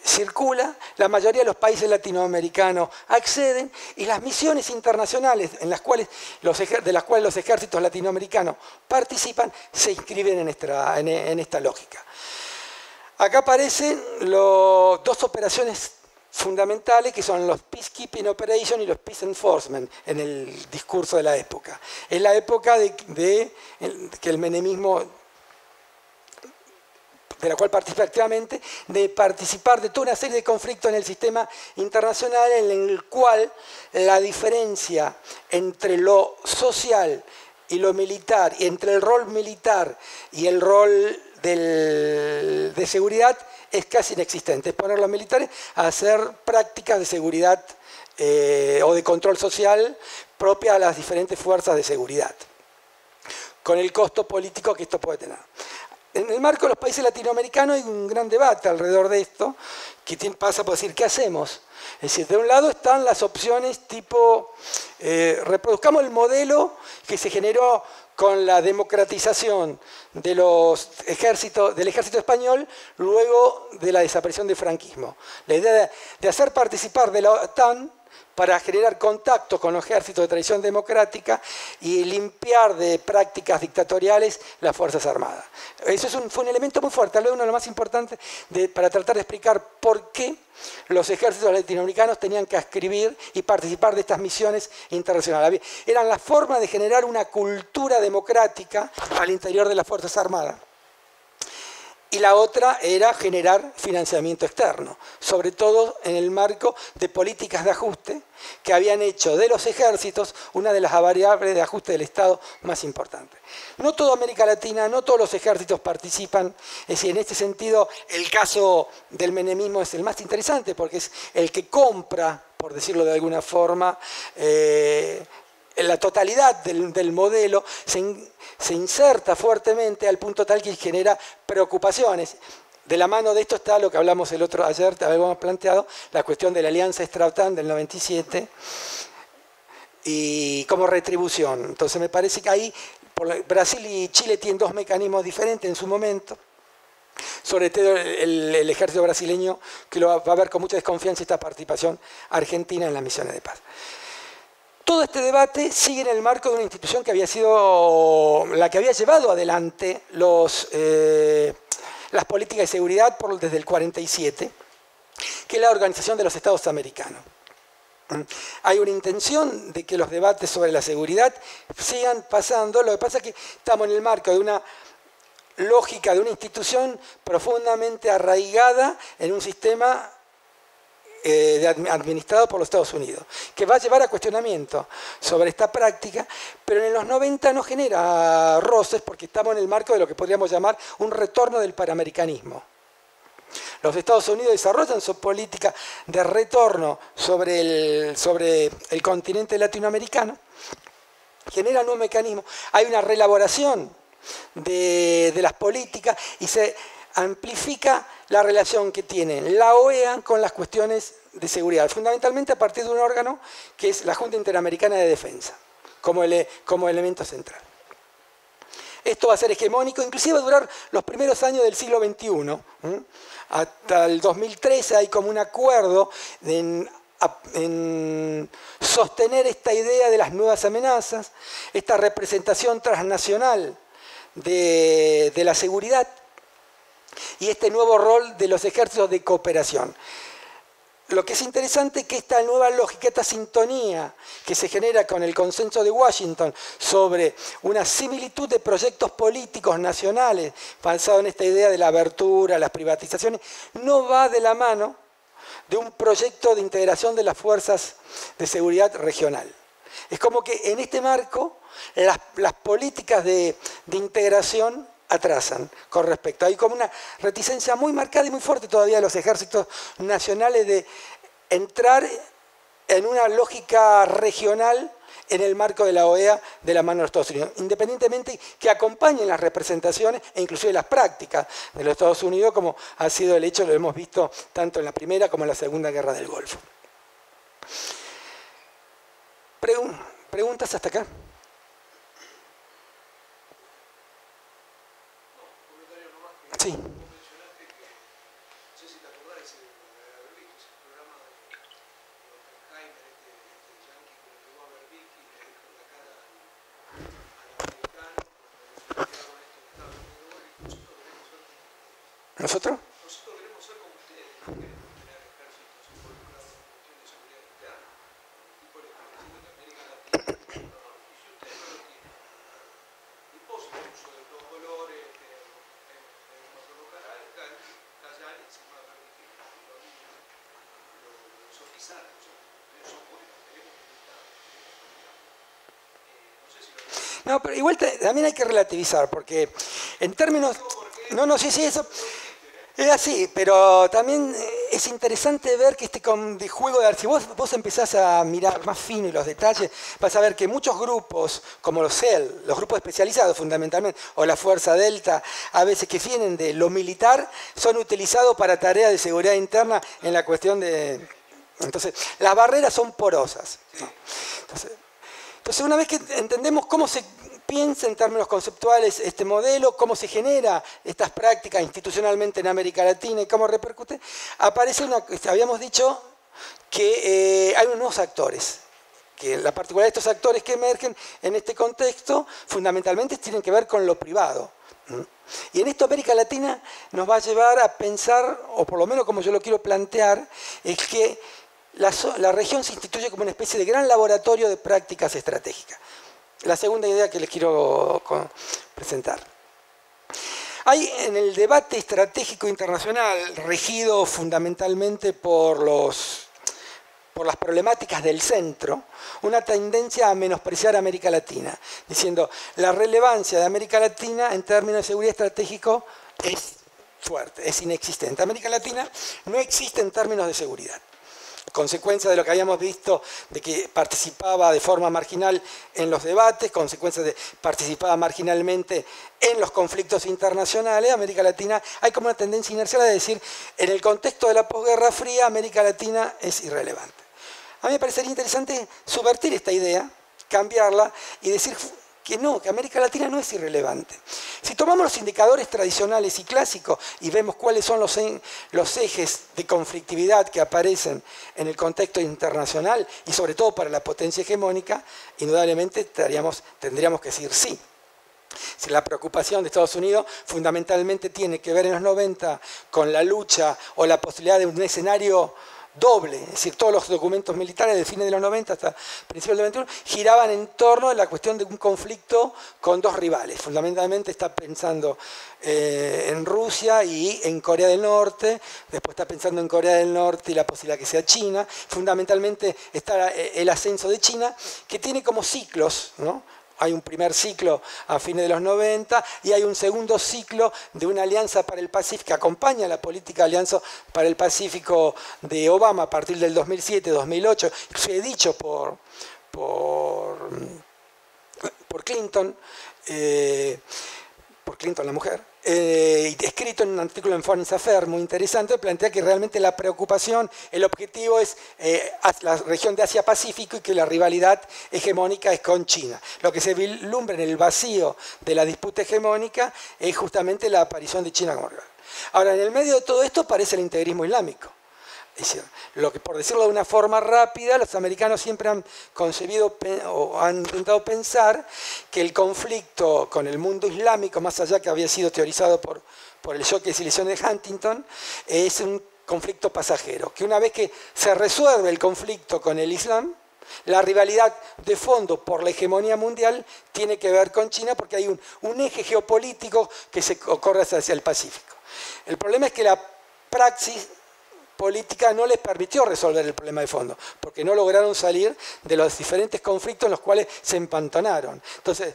circula, la mayoría de los países latinoamericanos acceden y las misiones internacionales en las cuales de las cuales los ejércitos latinoamericanos participan se inscriben en esta, en esta lógica. Acá aparecen los, dos operaciones fundamentales que son los Peacekeeping Operations y los Peace Enforcement en el discurso de la época. Es la época de, que el menemismo de la cual participa activamente, de participar de toda una serie de conflictos en el sistema internacional en el cual la diferencia entre lo social y lo militar, y entre el rol militar y el rol de seguridad, es casi inexistente. Es poner a los militares a hacer prácticas de seguridad eh, o de control social propia a las diferentes fuerzas de seguridad, con el costo político que esto puede tener. en el marco de los países latinoamericanos hay un gran debate alrededor de esto, que pasa por decir, ¿qué hacemos? Es decir, de un lado están las opciones tipo, eh, reproduzcamos el modelo que se generó con la democratización de los ejércitos, del ejército español luego de la desaparición del franquismo. La idea de hacer participar de la OTAN para generar contacto con los ejércitos de tradición democrática y limpiar de prácticas dictatoriales las Fuerzas Armadas. Eso fue un elemento muy fuerte, tal uno de los más importantes para tratar de explicar por qué los ejércitos latinoamericanos tenían que escribir y participar de estas misiones internacionales. Eran la forma de generar una cultura democrática al interior de las Fuerzas Armadas y la otra era generar financiamiento externo, sobre todo en el marco de políticas de ajuste que habían hecho de los ejércitos una de las variables de ajuste del Estado más importantes. No toda América Latina, no todos los ejércitos participan, es decir, en este sentido el caso del menemismo es el más interesante porque es el que compra, por decirlo de alguna forma, eh, la totalidad del, modelo se, inserta fuertemente al punto tal que genera preocupaciones. De la mano de esto está lo que hablamos el otro ayer, habíamos planteado, la cuestión de la alianza Strautan del 97 y como retribución. Entonces me parece que ahí Brasil y Chile tienen dos mecanismos diferentes en su momento. Sobre todo el, el ejército brasileño que lo va a ver con mucha desconfianza esta participación argentina en las misiones de paz. Todo este debate sigue en el marco de una institución que había sido la que había llevado adelante eh, las políticas de seguridad desde el 47, que es la Organización de los Estados Americanos. Hay una intención de que los debates sobre la seguridad sigan pasando, lo que pasa es que estamos en el marco de una lógica de una institución profundamente arraigada en un sistema eh, administrado por los Estados Unidos, que va a llevar a cuestionamiento sobre esta práctica, pero en los 90 no genera roces porque estamos en el marco de lo que podríamos llamar un retorno del panamericanismo. Los Estados Unidos desarrollan su política de retorno sobre el, sobre el continente latinoamericano, generan un mecanismo, hay una reelaboración de, de las políticas y se amplifica la relación que tiene la OEA con las cuestiones de seguridad, fundamentalmente a partir de un órgano que es la Junta Interamericana de Defensa, como, elemento central. Esto va a ser hegemónico, inclusive va a durar los primeros años del siglo XXI. Hasta el 2013 hay como un acuerdo en, sostener esta idea de las nuevas amenazas, esta representación transnacional de la seguridad y este nuevo rol de los ejércitos de cooperación. Lo que es interesante es que esta nueva lógica, esta sintonía que se genera con el consenso de Washington sobre una similitud de proyectos políticos nacionales basado en esta idea de la abertura, las privatizaciones, no va de la mano de un proyecto de integración de las fuerzas de seguridad regional. Es como que en este marco las, políticas de, de integración atrasan con respecto. Hay como una reticencia muy marcada y muy fuerte todavía de los ejércitos nacionales de entrar en una lógica regional en el marco de la OEA de la mano de los Estados Unidos, independientemente que acompañen las representaciones e inclusive las prácticas de los Estados Unidos, como ha sido el hecho, lo hemos visto tanto en la Primera como en la Segunda Guerra del Golfo. ¿Preguntas hasta acá? Sí. ¿Nosotros? Nosotros queremos ser como ustedes, queremos tener ejércitos involucrados en cuestiones de seguridad interna, tipo el ejército de América Latina. Y si ustedes no lo tienen, imponen el uso de los colores, no, pero igual también hay que relativizar, porque en términos... No, no, sí, sí, eso... Es así, pero también eh, es interesante ver que este juego de si vos, vos empezás a mirar más fino y los detalles, vas a ver que muchos grupos, como los CEL, los grupos especializados fundamentalmente, o la Fuerza Delta, a veces que vienen de lo militar, son utilizados para tareas de seguridad interna en la cuestión de... Entonces, las barreras son porosas. entonces, una vez que entendemos cómo se piensa en términos conceptuales este modelo, cómo se genera estas prácticas institucionalmente en América Latina y cómo repercute, aparece una, habíamos dicho que eh, hay unos nuevos actores, que la particularidad de estos actores que emergen en este contexto fundamentalmente tienen que ver con lo privado. Y en esto América Latina nos va a llevar a pensar, o por lo menos como yo lo quiero plantear, es que la región se instituye como una especie de gran laboratorio de prácticas estratégicas la segunda idea que les quiero presentar. Hay en el debate estratégico internacional, regido fundamentalmente por, los, por las problemáticas del centro, una tendencia a menospreciar América Latina, diciendo la relevancia de América Latina en términos de seguridad estratégico es fuerte, es inexistente. América Latina no existe en términos de seguridad consecuencia de lo que habíamos visto, de que participaba de forma marginal en los debates, consecuencia de participaba marginalmente en los conflictos internacionales, América Latina, hay como una tendencia inercial a decir, en el contexto de la posguerra fría, América Latina es irrelevante. A mí me parecería interesante subvertir esta idea, cambiarla y decir que no, que América Latina no es irrelevante. Si tomamos los indicadores tradicionales y clásicos y vemos cuáles son los, ejes de conflictividad que aparecen en el contexto internacional y sobre todo para la potencia hegemónica, indudablemente tendríamos que decir sí. Si la preocupación de Estados Unidos fundamentalmente tiene que ver en los 90 con la lucha o la posibilidad de un escenario doble, es decir, todos los documentos militares de fines de los 90 hasta principios del 21 giraban en torno a la cuestión de un conflicto con dos rivales. Fundamentalmente está pensando eh, en Rusia y en Corea del Norte, después está pensando en Corea del Norte y la posibilidad que sea China, fundamentalmente está eh, el ascenso de China, que tiene como ciclos, ¿no? Hay un primer ciclo a fines de los 90 y hay un segundo ciclo de una alianza para el Pacífico que acompaña la política de alianza para el Pacífico de Obama a partir del 2007-2008, fue dicho por, por, por Clinton, eh, por Clinton la mujer, eh, escrito en un artículo en Foreign Affairs muy interesante, plantea que realmente la preocupación, el objetivo es eh, la región de Asia-Pacífico y que la rivalidad hegemónica es con China. Lo que se vislumbra en el vacío de la disputa hegemónica es justamente la aparición de China como rival. Ahora, en el medio de todo esto aparece el integrismo islámico. Lo que, por decirlo de una forma rápida, los americanos siempre han concebido o han intentado pensar que el conflicto con el mundo islámico, más allá que había sido teorizado por, por el choque de silición de Huntington, es un conflicto pasajero, que una vez que se resuelve el conflicto con el Islam, la rivalidad de fondo por la hegemonía mundial tiene que ver con China porque hay un, un eje geopolítico que se corre hacia el Pacífico. El problema es que la praxis política no les permitió resolver el problema de fondo, porque no lograron salir de los diferentes conflictos en los cuales se empantanaron. Entonces,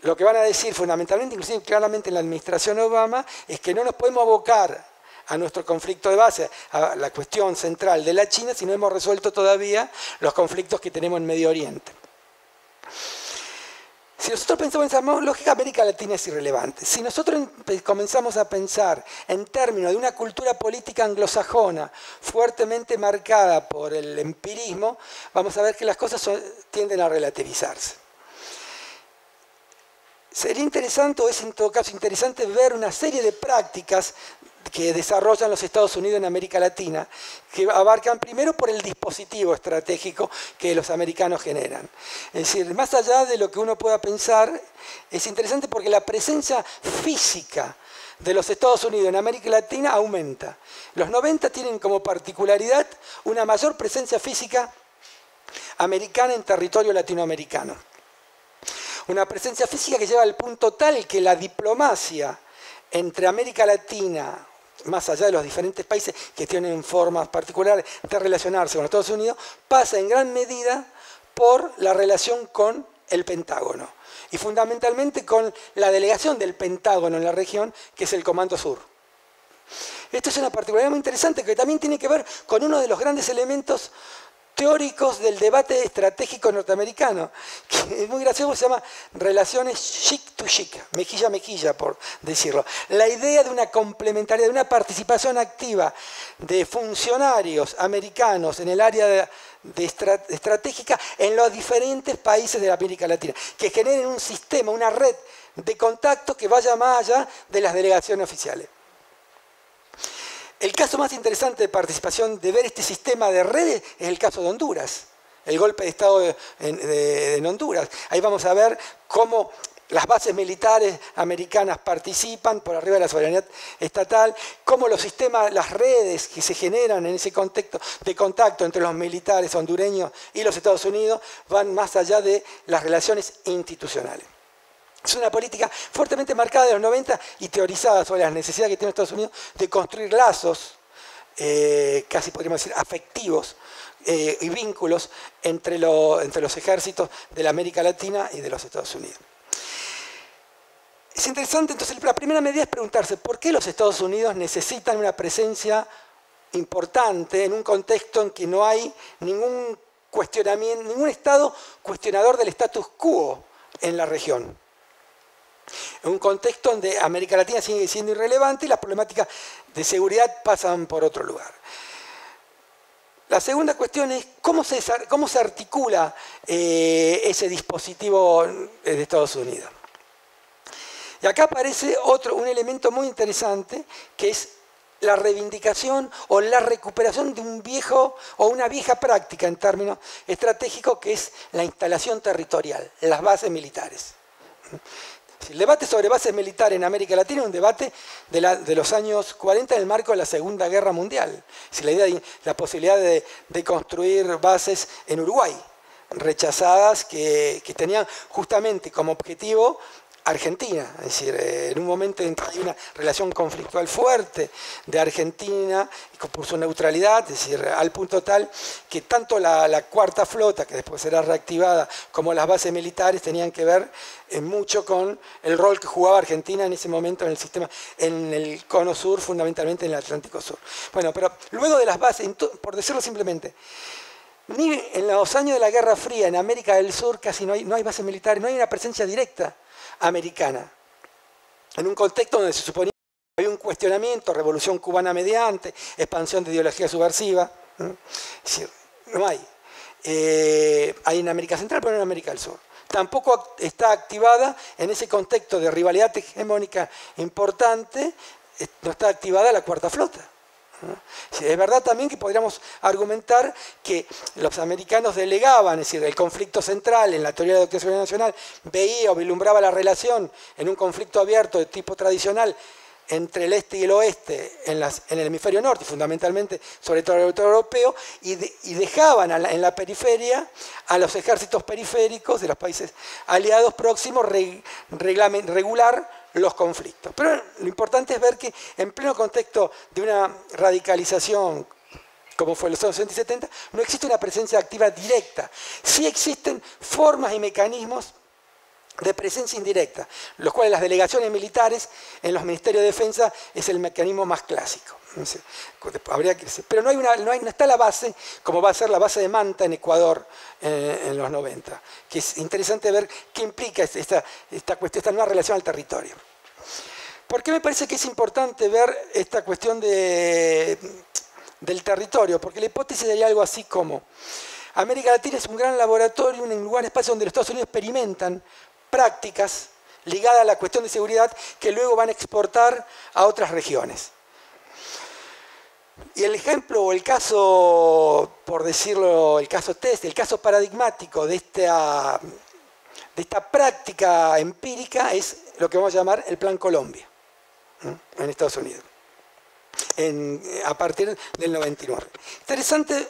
lo que van a decir fundamentalmente, inclusive claramente en la administración Obama, es que no nos podemos abocar a nuestro conflicto de base, a la cuestión central de la China, si no hemos resuelto todavía los conflictos que tenemos en Medio Oriente. Si nosotros pensamos en lógica, América Latina es irrelevante. Si nosotros comenzamos a pensar en términos de una cultura política anglosajona fuertemente marcada por el empirismo, vamos a ver que las cosas tienden a relativizarse. Sería interesante, o es en todo caso interesante, ver una serie de prácticas que desarrollan los Estados Unidos en América Latina, que abarcan primero por el dispositivo estratégico que los americanos generan. Es decir, más allá de lo que uno pueda pensar, es interesante porque la presencia física de los Estados Unidos en América Latina aumenta. Los 90 tienen como particularidad una mayor presencia física americana en territorio latinoamericano. Una presencia física que lleva al punto tal que la diplomacia entre América Latina, más allá de los diferentes países que tienen formas particulares de relacionarse con Estados Unidos, pasa en gran medida por la relación con el Pentágono y fundamentalmente con la delegación del Pentágono en la región, que es el Comando Sur. Esto es una particularidad muy interesante que también tiene que ver con uno de los grandes elementos teóricos del debate estratégico norteamericano, que es muy gracioso, se llama relaciones chic to chic, mejilla a mejilla, por decirlo. La idea de una complementariedad, de una participación activa de funcionarios americanos en el área de, estratégica en los diferentes países de la América Latina, que generen un sistema, una red de contacto que vaya más allá de las delegaciones oficiales. El caso más interesante de participación, de ver este sistema de redes, es el caso de Honduras, el golpe de Estado en, Honduras. Ahí vamos a ver cómo las bases militares americanas participan por arriba de la soberanía estatal, cómo los sistemas, las redes que se generan en ese contexto de contacto entre los militares hondureños y los Estados Unidos van más allá de las relaciones institucionales. Es una política fuertemente marcada de los 90 y teorizada sobre las necesidades que tiene Estados Unidos de construir lazos, eh, casi podríamos decir afectivos, eh, y vínculos entre, entre los ejércitos de la América Latina y de los Estados Unidos. Es interesante, entonces, la primera medida es preguntarse por qué los Estados Unidos necesitan una presencia importante en un contexto en que no hay ningún cuestionamiento, ningún Estado cuestionador del status quo en la región en un contexto donde América Latina sigue siendo irrelevante y las problemáticas de seguridad pasan por otro lugar. La segunda cuestión es cómo se, cómo se articula eh, ese dispositivo de Estados Unidos. Y acá aparece otro, un elemento muy interesante que es la reivindicación o la recuperación de un viejo o una vieja práctica en términos estratégicos que es la instalación territorial, las bases militares. El debate sobre bases militares en América Latina es un debate de, los años 40 en el marco de la Segunda Guerra Mundial. la idea de la posibilidad de, construir bases en Uruguay, rechazadas que tenían justamente como objetivo Argentina, es decir, eh, en un momento hay una relación conflictual fuerte de Argentina por su neutralidad, es decir, al punto tal que tanto la, cuarta flota, que después será reactivada, como las bases militares tenían que ver eh, mucho con el rol que jugaba Argentina en ese momento en el sistema, en el cono sur, fundamentalmente en el Atlántico Sur. Bueno, pero luego de las bases, por decirlo simplemente, ni en los años de la Guerra Fría en América del Sur casi no hay, no hay bases militares, no hay una presencia directa americana. En un contexto donde se suponía que había un cuestionamiento, revolución cubana mediante, expansión de ideología subversiva. no hay. Eh, hay en América Central, pero no en América del Sur. Tampoco está activada en ese contexto de rivalidad hegemónica importante, eh, no está activada la cuarta flota. Es verdad también que podríamos argumentar que los americanos delegaban, es decir, el conflicto central en la teoría de la doctrina nacional veía o vislumbraba la relación en un conflicto abierto de tipo tradicional entre el este y el oeste en, el hemisferio norte, fundamentalmente sobre todo el europeo, y, dejaban en la periferia a los ejércitos periféricos de los países aliados próximos regular los conflictos. Pero lo importante es ver que en pleno contexto de una radicalización como fue en los años 60 y 70, no existe una presencia activa directa. Sí existen formas y mecanismos de presencia indirecta, los cuales las delegaciones militares en los ministerios de defensa es el mecanismo más clásico. Habría que, pero no, hay una, no, está la base, como va a ser la base de Manta en Ecuador eh, en los 90, que es interesante ver qué implica esta, esta, cuestión, esta nueva relación al territorio. ¿Por qué me parece que es importante ver esta cuestión de, del territorio? Porque la hipótesis sería algo así como, América Latina es un gran laboratorio, un lugar, espacio donde los Estados Unidos experimentan prácticas ligadas a la cuestión de seguridad que luego van a exportar a otras regiones. Y el ejemplo o el caso, por decirlo, el caso test, el caso paradigmático de esta, de esta práctica empírica es lo que vamos a llamar el Plan Colombia en Estados Unidos, a partir del 99. Interesante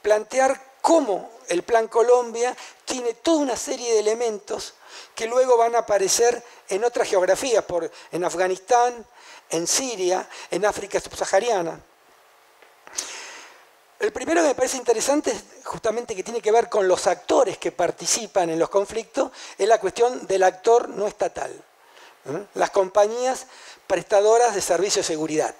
plantear cómo el Plan Colombia tiene toda una serie de elementos que luego van a aparecer en otras geografías, por, en Afganistán, en Siria, en África subsahariana. El primero que me parece interesante es justamente que tiene que ver con los actores que participan en los conflictos, es la cuestión del actor no estatal. Las compañías prestadoras de servicios de seguridad.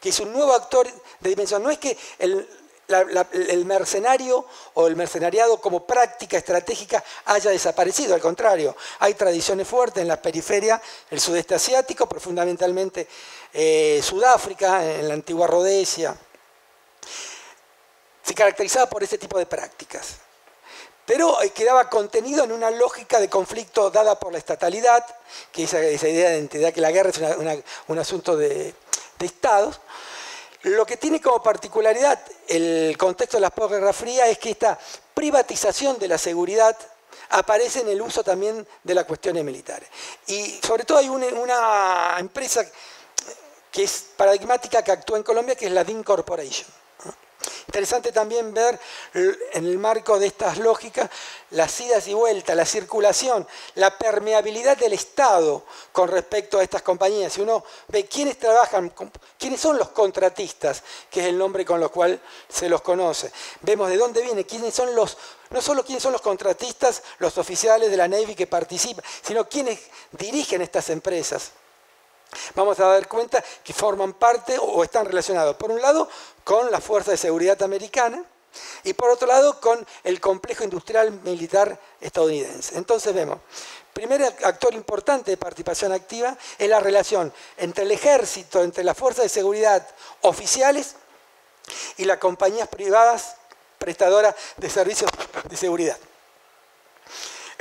que es un nuevo actor de dimensión. No es que el, el mercenario o el mercenariado como práctica estratégica haya desaparecido, al contrario, hay tradiciones fuertes en la periferia, el sudeste asiático, pero fundamentalmente eh, Sudáfrica, en la antigua Rhodesia, se caracterizaba por ese tipo de prácticas. Pero eh, quedaba contenido en una lógica de conflicto dada por la estatalidad, que esa, esa idea de identidad que la guerra es un asunto de estados, lo que tiene como particularidad el contexto de la posguerra fría es que esta privatización de la seguridad aparece en el uso también de las cuestiones militares. Y sobre todo hay una, empresa que es paradigmática que actúa en Colombia, que es la DIN Corporation. Interesante también ver en el marco de estas lógicas las idas y vueltas, la circulación, la permeabilidad del Estado con respecto a estas compañías. Si uno ve quiénes trabajan, quiénes son los contratistas, que es el nombre con lo cual se los conoce. Vemos de dónde viene, quiénes son los, no solo quiénes son los contratistas, los oficiales de la Navy que participan, sino quiénes dirigen estas empresas vamos a dar cuenta que forman parte o están relacionados, por un lado, con la Fuerza de Seguridad Americana y por otro lado, con el complejo industrial militar estadounidense. Entonces vemos, primer actor importante de participación activa es la relación entre el ejército, entre las fuerzas de seguridad oficiales y las compañías privadas prestadoras de servicios de seguridad.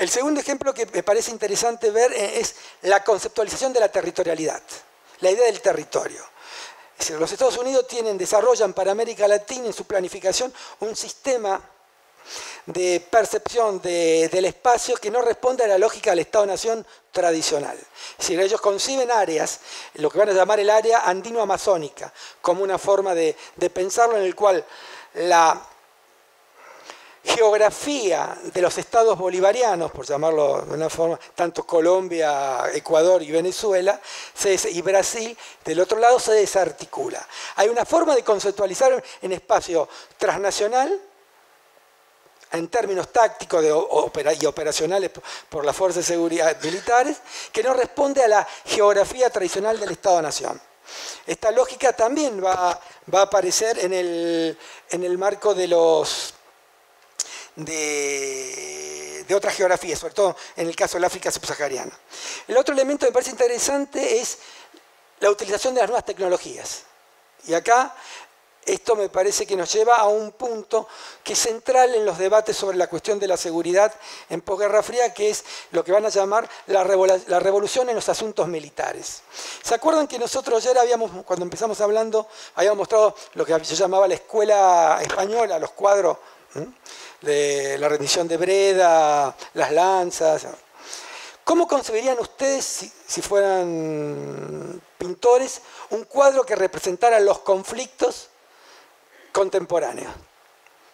El segundo ejemplo que me parece interesante ver eh, es la conceptualización de la territorialidad, la idea del territorio. Es decir, los Estados Unidos tienen, desarrollan para América Latina en su planificación un sistema de percepción del espacio que no responde a la lógica del Estado-Nación tradicional. Es decir, ellos conciben áreas, lo que van a llamar el área andino-amazónica, como una forma de pensarlo en el cual la geografía de los estados bolivarianos, por llamarlo de una forma, tanto Colombia, Ecuador y Venezuela, y Brasil, del otro lado se desarticula. Hay una forma de conceptualizar en espacio transnacional, en términos tácticos y operacionales por las fuerzas de seguridad militares, que no responde a la geografía tradicional del Estado-Nación. Esta lógica también va, va a aparecer en el, en el marco de los de, de otras geografías, sobre todo en el caso del África subsahariana. El otro elemento que me parece interesante es la utilización de las nuevas tecnologías. Y acá esto me parece que nos lleva a un punto que es central en los debates sobre la cuestión de la seguridad en posguerra fría, que es lo que van a llamar la, revolución en los asuntos militares. ¿Se acuerdan que nosotros ayer habíamos, cuando empezamos hablando, habíamos mostrado lo que yo llamaba la escuela española, los cuadros de la rendición de Breda, las lanzas. ¿Cómo concebirían ustedes, si, fueran pintores, un cuadro que representara los conflictos contemporáneos?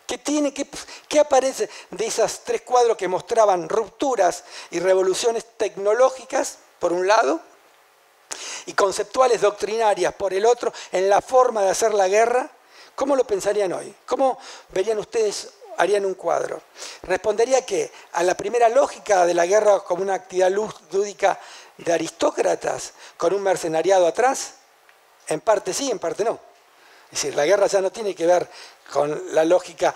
¿Qué, tiene, qué, ¿Qué aparece de esos tres cuadros que mostraban rupturas y revoluciones tecnológicas, por un lado, y conceptuales doctrinarias, por el otro, en la forma de hacer la guerra? ¿Cómo lo pensarían hoy? ¿Cómo verían ustedes harían un cuadro. Respondería que a la primera lógica de la guerra como una actividad lúdica de aristócratas con un mercenariado atrás, en parte sí, en parte no. Es decir, la guerra ya no tiene que ver con la lógica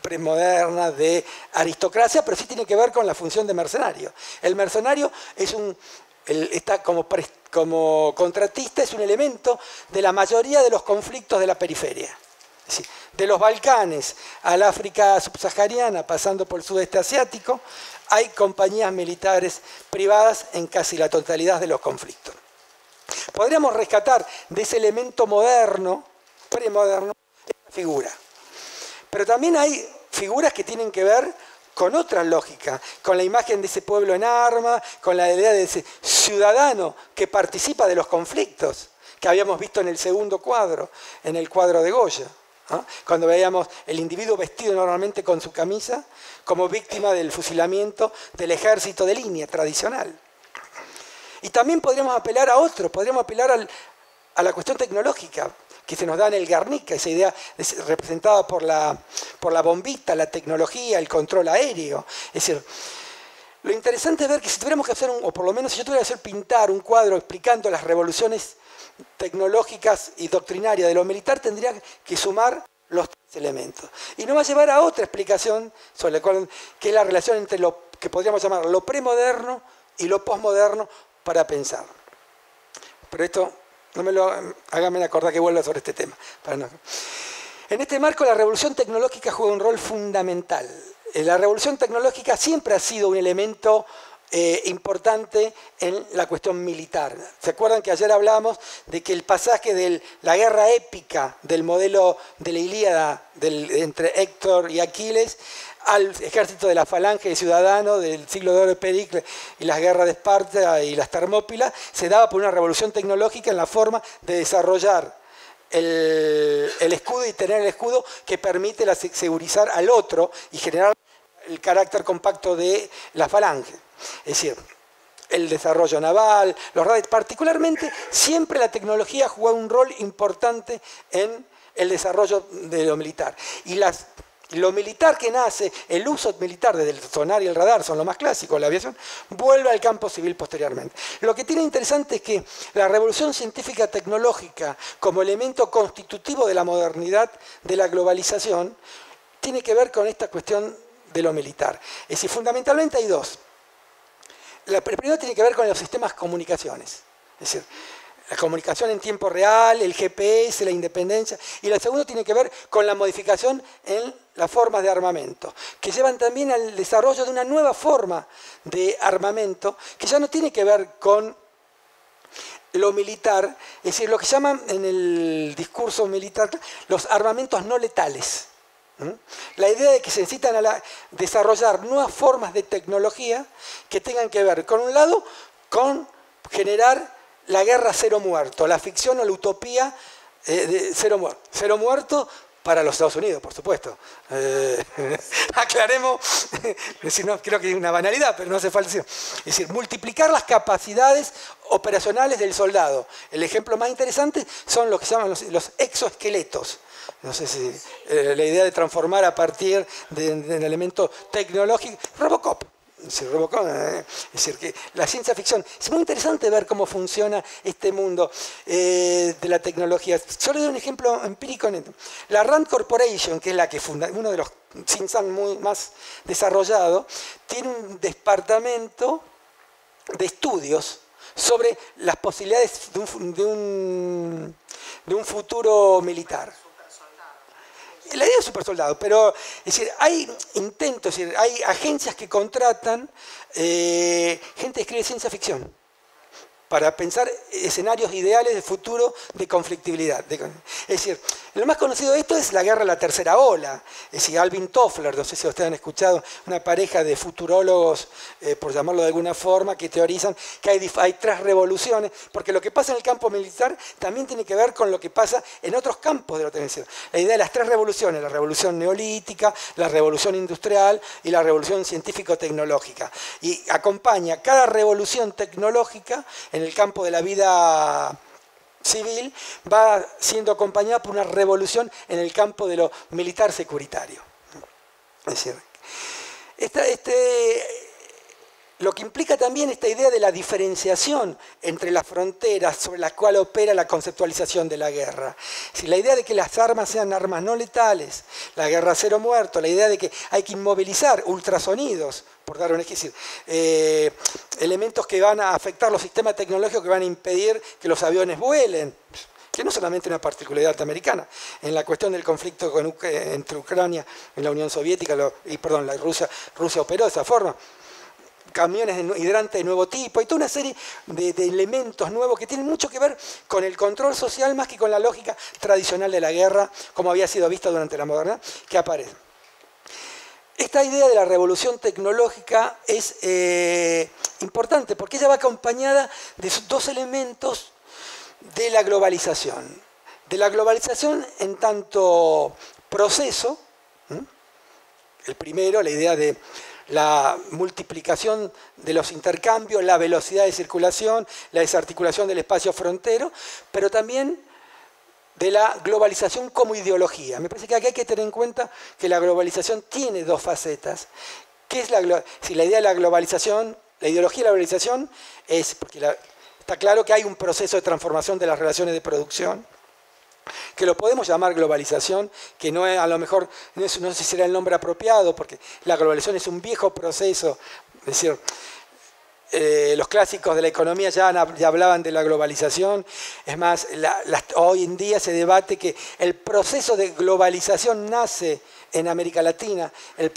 premoderna de aristocracia, pero sí tiene que ver con la función de mercenario. El mercenario es un, está como, como contratista, es un elemento de la mayoría de los conflictos de la periferia. De los Balcanes al África subsahariana, pasando por el sudeste asiático, hay compañías militares privadas en casi la totalidad de los conflictos. Podríamos rescatar de ese elemento moderno, premoderno, esta figura. Pero también hay figuras que tienen que ver con otra lógica, con la imagen de ese pueblo en arma, con la idea de ese ciudadano que participa de los conflictos, que habíamos visto en el segundo cuadro, en el cuadro de Goya. Cuando veíamos el individuo vestido normalmente con su camisa como víctima del fusilamiento del ejército de línea tradicional. Y también podríamos apelar a otro, podríamos apelar a la cuestión tecnológica que se nos da en el Garnica, esa idea representada por la, por la bombita, la tecnología, el control aéreo. Es decir, lo interesante es ver que si tuviéramos que hacer, un, o por lo menos si yo tuviera que hacer pintar un cuadro explicando las revoluciones tecnológicas y doctrinarias de lo militar tendría que sumar los tres elementos. Y nos va a llevar a otra explicación sobre cual, que es la relación entre lo que podríamos llamar lo premoderno y lo posmoderno para pensar. Pero esto, no me lo háganme acordar que vuelva sobre este tema. En este marco, la revolución tecnológica juega un rol fundamental. Eh, la revolución tecnológica siempre ha sido un elemento eh, importante en la cuestión militar. ¿Se acuerdan que ayer hablamos de que el pasaje de la guerra épica del modelo de la Ilíada entre Héctor y Aquiles al ejército de la falange de ciudadanos del siglo de oro de Pericles y las guerras de Esparta y las Termópilas, se daba por una revolución tecnológica en la forma de desarrollar el, el escudo y tener el escudo que permite la, segurizar al otro y generar el carácter compacto de la falange. Es decir, el desarrollo naval, los radares, particularmente siempre la tecnología ha jugado un rol importante en el desarrollo de lo militar. Y las, lo militar que nace, el uso militar desde el sonar y el radar son lo más clásico, la aviación, vuelve al campo civil posteriormente. Lo que tiene interesante es que la revolución científica tecnológica como elemento constitutivo de la modernidad, de la globalización, tiene que ver con esta cuestión de lo militar. Es decir, fundamentalmente hay dos. La primera tiene que ver con los sistemas comunicaciones. Es decir, la comunicación en tiempo real, el GPS, la independencia. Y la segunda tiene que ver con la modificación en las formas de armamento, que llevan también al desarrollo de una nueva forma de armamento, que ya no tiene que ver con lo militar, es decir, lo que llaman en el discurso militar los armamentos no letales. La idea de que se necesitan desarrollar nuevas formas de tecnología que tengan que ver, con un lado, con generar la guerra cero muerto, la ficción o la utopía eh, de cero muerto. Para los Estados Unidos, por supuesto. Eh, aclaremos, decir, no, creo que es una banalidad, pero no hace falta decir. Es decir, multiplicar las capacidades operacionales del soldado. El ejemplo más interesante son lo que se llaman los exoesqueletos no sé si eh, la idea de transformar a partir de, un elemento tecnológico, Robocop. Robocop eh, es decir, que la ciencia ficción, es muy interesante ver cómo funciona este mundo eh, de la tecnología. Solo doy un ejemplo empírico. La Rand Corporation, que es la que funda, uno de los Sinsan muy más desarrollado, tiene un departamento de estudios sobre las posibilidades de un, de un futuro militar la idea es super soldado, pero decir, hay intentos, hay agencias que contratan eh, gente que escribe ciencia ficción para pensar escenarios ideales de futuro de conflictibilidad. Es decir, lo más conocido de esto es la guerra de la tercera ola. Es decir, Alvin Toffler, no sé si ustedes han escuchado, una pareja de futurólogos, eh, por llamarlo de alguna forma, que teorizan que hay, tres revoluciones, porque lo que pasa en el campo militar también tiene que ver con lo que pasa en otros campos de la televisión. La idea de las tres revoluciones, la revolución neolítica, la revolución industrial y la revolución científico-tecnológica. Y acompaña cada revolución tecnológica en el campo de la vida civil va siendo acompañada por una revolución en el campo de lo militar securitario. Es decir, este, lo que implica también esta idea de la diferenciación entre las fronteras sobre las cuales opera la conceptualización de la guerra. Si la idea de que las armas sean armas no letales, la guerra cero muerto, la idea de que hay que inmovilizar ultrasonidos, por dar un ejemplo, eh, elementos que van a afectar los sistemas tecnológicos que van a impedir que los aviones vuelen, que no solamente una particularidad norteamericana. En la cuestión del conflicto entre Ucrania y la Unión Soviética, y perdón, la Rusia, Rusia operó de esa forma camiones hidrantes de nuevo tipo, y toda una serie de, elementos nuevos que tienen mucho que ver con el control social más que con la lógica tradicional de la guerra, como había sido vista durante la modernidad, que aparece. Esta idea de la revolución tecnológica es eh, importante porque ella va acompañada de dos elementos de la globalización. De la globalización en tanto proceso, el primero, la idea de la multiplicación de los intercambios, la velocidad de circulación, la desarticulación del espacio frontero, pero también de la globalización como ideología. Me parece que aquí hay que tener en cuenta que la globalización tiene dos facetas. ¿Qué es la, si la idea de la globalización, la ideología de la globalización es, porque Está claro que hay un proceso de transformación de las relaciones de producción, que lo podemos llamar globalización, que no es, a lo mejor no, sé si será el nombre apropiado, porque la globalización es un viejo proceso, es decir, eh, los clásicos de la economía ya, hablaban de la globalización. Es más, hoy en día se debate que el proceso de globalización nace en América Latina. El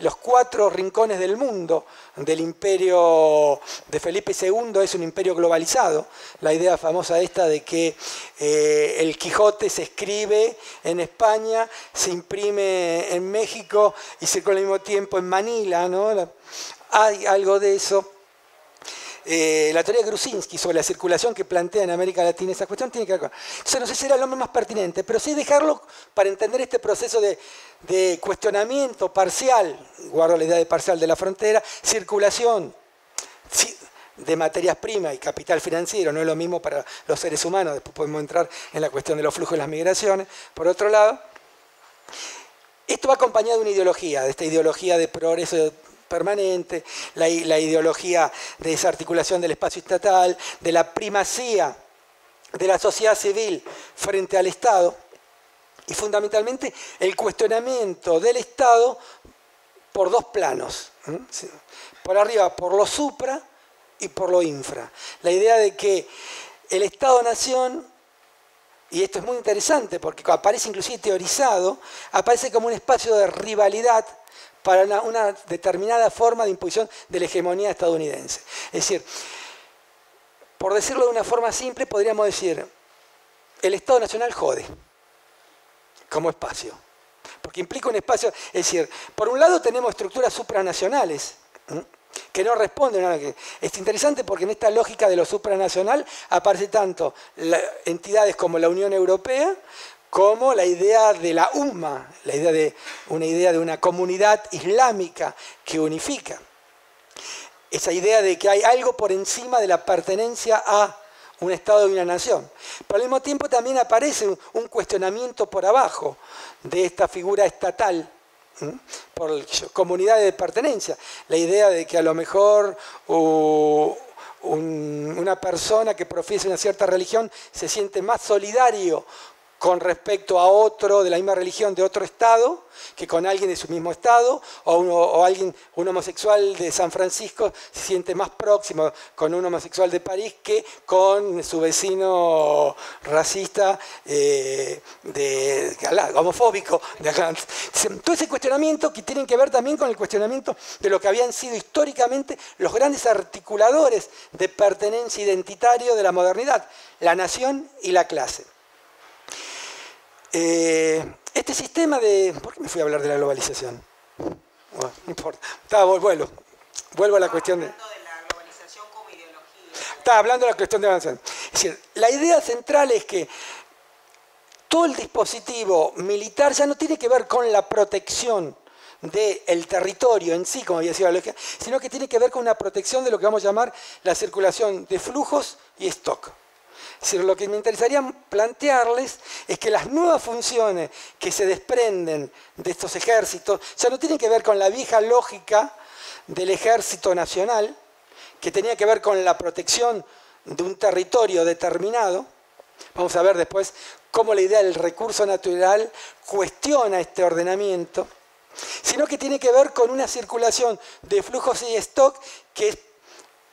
los cuatro rincones del mundo del imperio de Felipe II es un imperio globalizado. La idea famosa esta de que eh, el Quijote se escribe en España, se imprime en México y se con al mismo tiempo en Manila. Hay algo de eso. Eh, la teoría de Grusinski sobre la circulación que plantea en América Latina esa cuestión tiene que ver con... No sé si era lo más pertinente, pero sí dejarlo para entender este proceso de, cuestionamiento parcial, guardo la idea de parcial de la frontera, circulación de materias primas y capital financiero, no es lo mismo para los seres humanos, después podemos entrar en la cuestión de los flujos y las migraciones. Por otro lado, esto va acompañado de una ideología, de esta ideología de progreso permanente, la, ideología de desarticulación del espacio estatal, de la primacía de la sociedad civil frente al Estado y fundamentalmente el cuestionamiento del Estado por dos planos. Por arriba, por lo supra y por lo infra. La idea de que el Estado-Nación, y esto es muy interesante porque aparece inclusive teorizado, aparece como un espacio de rivalidad para una, determinada forma de imposición de la hegemonía estadounidense. Es decir, por decirlo de una forma simple, podríamos decir, el Estado Nacional jode como espacio. Porque implica un espacio, es decir, por un lado tenemos estructuras supranacionales que no responden a lo que... Es interesante porque en esta lógica de lo supranacional aparece tanto entidades como la Unión Europea como la idea de la UMA, la idea de una idea de una comunidad islámica que unifica. Esa idea de que hay algo por encima de la pertenencia a un Estado y una nación. Pero al mismo tiempo también aparece un cuestionamiento por abajo de esta figura estatal por comunidad de pertenencia. La idea de que a lo mejor una persona que profiesa una cierta religión se siente más solidario con respecto a otro de la misma religión de otro estado que con alguien de su mismo estado, o, alguien, un homosexual de San Francisco se siente más próximo con un homosexual de París que con su vecino racista, eh, de, homofóbico. De Todo ese cuestionamiento que tiene que ver también con el cuestionamiento de lo que habían sido históricamente los grandes articuladores de pertenencia identitario de la modernidad, la nación y la clase. Eh, este sistema de... ¿Por qué me fui a hablar de la globalización? no importa. vuelvo. Vuelvo a la cuestión de... Estaba hablando de la cuestión de avanzar. Es decir, la idea central es que todo el dispositivo militar ya no tiene que ver con la protección del territorio en sí, como había sido la lógica, sino que tiene que ver con una protección de lo que vamos a llamar la circulación de flujos y stock lo que me interesaría plantearles es que las nuevas funciones que se desprenden de estos ejércitos ya no tienen que ver con la vieja lógica del ejército nacional, que tenía que ver con la protección de un territorio determinado. Vamos a ver después cómo la idea del recurso natural cuestiona este ordenamiento, sino que tiene que ver con una circulación de flujos y stock que es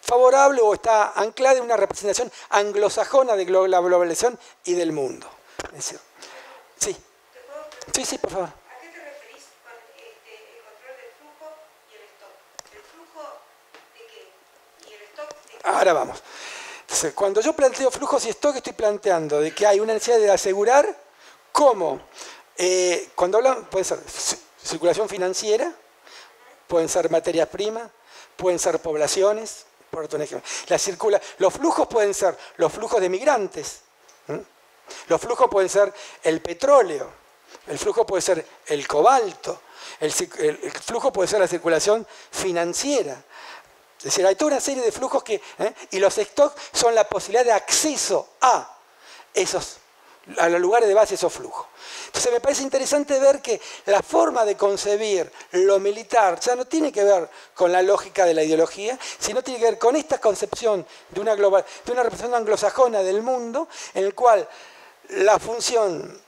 favorable o está anclada en una representación anglosajona de la globalización y del mundo. Sí. Sí, sí, por favor. ¿A qué te referís con el control del flujo y el stock? ¿El flujo de qué? ¿Y el stock de qué? Ahora vamos. Entonces, cuando yo planteo flujos y stock, estoy planteando de que hay una necesidad de asegurar cómo, eh, cuando hablan, puede ser circulación financiera, pueden ser materias primas, pueden ser poblaciones, por ejemplo. La circula, los flujos pueden ser los flujos de migrantes, los flujos pueden ser el petróleo, el flujo puede ser el cobalto, el, flujo puede ser la circulación financiera. Es decir, hay toda una serie de flujos que... ¿eh? Y los stocks son la posibilidad de acceso a esos a los lugares de bases o flujo. Entonces me parece interesante ver que la forma de concebir lo militar ya no tiene que ver con la lógica de la ideología, sino tiene que ver con esta concepción de una, global, de una representación anglosajona del mundo, en el cual la función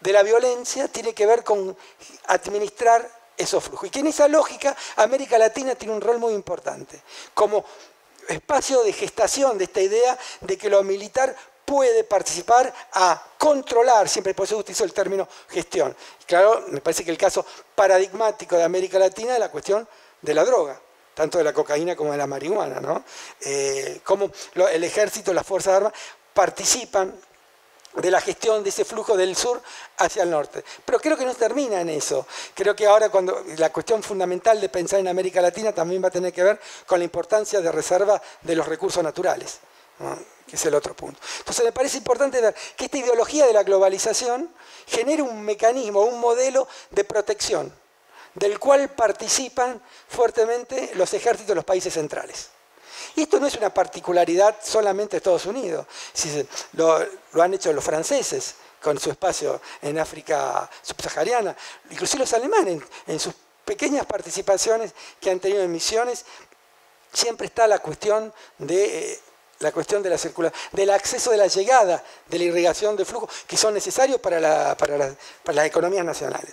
de la violencia tiene que ver con administrar esos flujos. Y que en esa lógica América Latina tiene un rol muy importante, como espacio de gestación de esta idea de que lo militar puede participar a controlar, siempre por eso utilizo el término gestión. Claro, me parece que el caso paradigmático de América Latina es la cuestión de la droga, tanto de la cocaína como de la marihuana, ¿no? Eh, cómo el ejército, las fuerzas armadas participan de la gestión de ese flujo del sur hacia el norte. Pero creo que no termina en eso. Creo que ahora cuando la cuestión fundamental de pensar en América Latina también va a tener que ver con la importancia de reserva de los recursos naturales que es el otro punto. Entonces me parece importante ver que esta ideología de la globalización genera un mecanismo, un modelo de protección, del cual participan fuertemente los ejércitos de los países centrales. Y esto no es una particularidad solamente de Estados Unidos, lo, lo han hecho los franceses con su espacio en África subsahariana, inclusive los alemanes en sus pequeñas participaciones que han tenido en misiones, siempre está la cuestión de eh, la cuestión de la circulación, del acceso de la llegada, de la irrigación de flujo, que son necesarios para, las economías nacionales.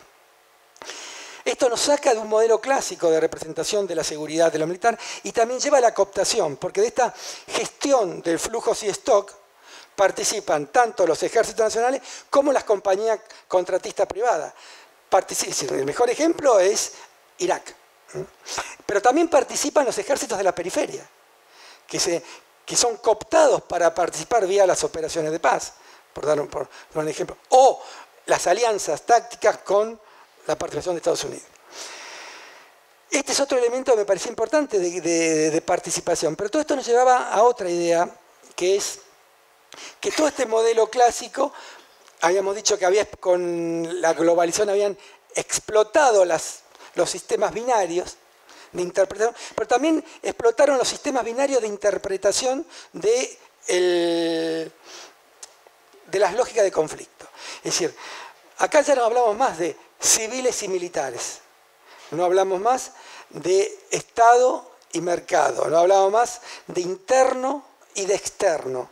Esto nos saca de un modelo clásico de representación de la seguridad de lo militar y también lleva a la cooptación, porque de esta gestión de flujos y stock participan tanto los ejércitos nacionales como las compañías contratistas privadas. El mejor ejemplo es Irak. Pero también participan los ejércitos de la periferia, que, se, que son cooptados para participar vía las operaciones de paz, por dar un, ejemplo, o las alianzas tácticas con la participación de Estados Unidos. Este es otro elemento que me parecía importante de, participación, pero todo esto nos llevaba a otra idea, que es que todo este modelo clásico, habíamos dicho que había, con la globalización habían explotado los sistemas binarios, de interpretación, pero también explotaron los sistemas binarios de interpretación de, de las lógicas de conflicto. Es decir, acá ya no hablamos más de civiles y militares, no hablamos más de Estado y mercado, no hablamos más de interno y de externo.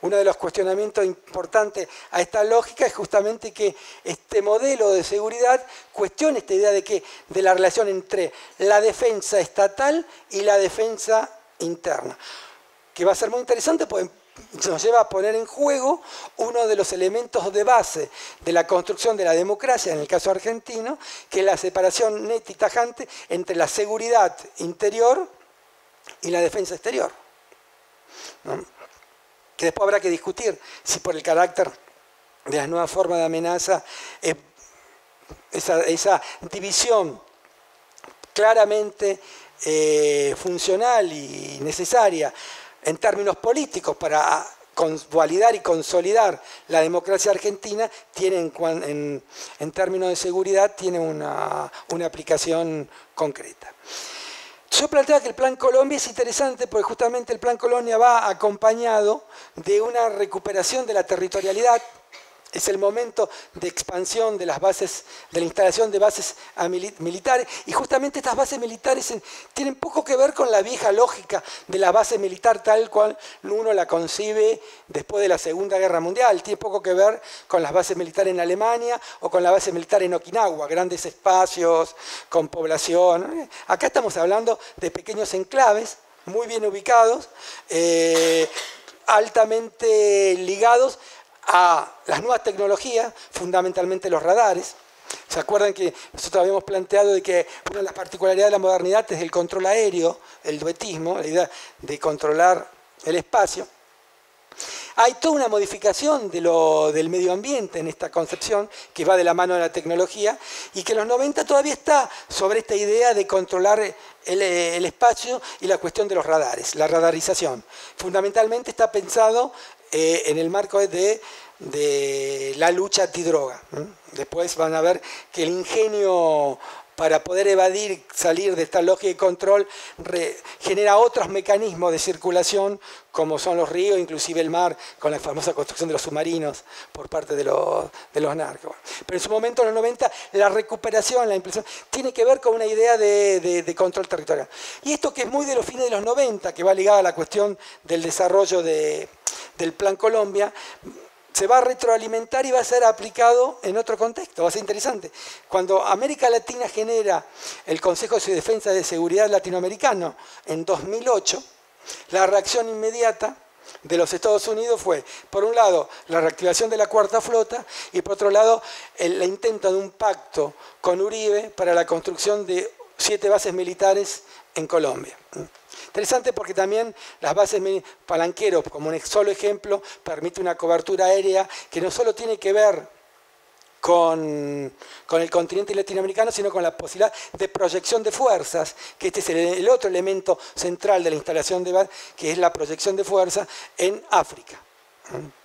Uno de los cuestionamientos importantes a esta lógica es justamente que este modelo de seguridad cuestiona esta idea de que de la relación entre la defensa estatal y la defensa interna, que va a ser muy interesante porque nos lleva a poner en juego uno de los elementos de base de la construcción de la democracia, en el caso argentino, que es la separación neta y tajante entre la seguridad interior y la defensa exterior que después habrá que discutir si por el carácter de las nuevas formas de amenaza, eh, esa, división claramente eh, funcional y necesaria en términos políticos para validar y consolidar la democracia argentina, tiene en, términos de seguridad, tiene una aplicación concreta. Yo planteaba que el Plan Colombia es interesante porque justamente el Plan Colombia va acompañado de una recuperación de la territorialidad es el momento de expansión de las bases, de la instalación de bases militares. Y justamente estas bases militares tienen poco que ver con la vieja lógica de la base militar tal cual uno la concibe después de la Segunda Guerra Mundial. Tiene poco que ver con las bases militares en Alemania o con la base militar en Okinawa, grandes espacios con población. Acá estamos hablando de pequeños enclaves muy bien ubicados, eh, altamente ligados a las nuevas tecnologías, fundamentalmente los radares. ¿Se acuerdan que nosotros habíamos planteado de que una de las particularidades de la modernidad es el control aéreo, el duetismo, la idea de controlar el espacio? Hay toda una modificación del medio ambiente en esta concepción que va de la mano de la tecnología y que en los 90 todavía está sobre esta idea de controlar el espacio y la cuestión de los radares, la radarización. Fundamentalmente está pensado eh, en el marco de, la lucha antidroga. Después van a ver que el ingenio para poder evadir, salir de esta lógica de control, genera otros mecanismos de circulación como son los ríos, inclusive el mar, con la famosa construcción de los submarinos por parte de los, de los narcos. Pero en su momento, en los 90, la recuperación, la impresión, tiene que ver con una idea de, control territorial. Y esto que es muy de los fines de los 90, que va ligado a la cuestión del desarrollo del Plan Colombia, se va a retroalimentar y va a ser aplicado en otro contexto. Va a ser interesante. Cuando América Latina genera el Consejo de Defensa de Seguridad Latinoamericano en 2008, la reacción inmediata de los Estados Unidos fue, por un lado, la reactivación de la cuarta flota y por otro lado, el, intento de un pacto con Uribe para la construcción de siete bases militares en Colombia. Interesante porque también las bases palanqueros, como un solo ejemplo, permite una cobertura aérea que no solo tiene que ver con, el continente latinoamericano, sino con la posibilidad de proyección de fuerzas, que este es el, otro elemento central de la instalación de base, que es la proyección de fuerza en África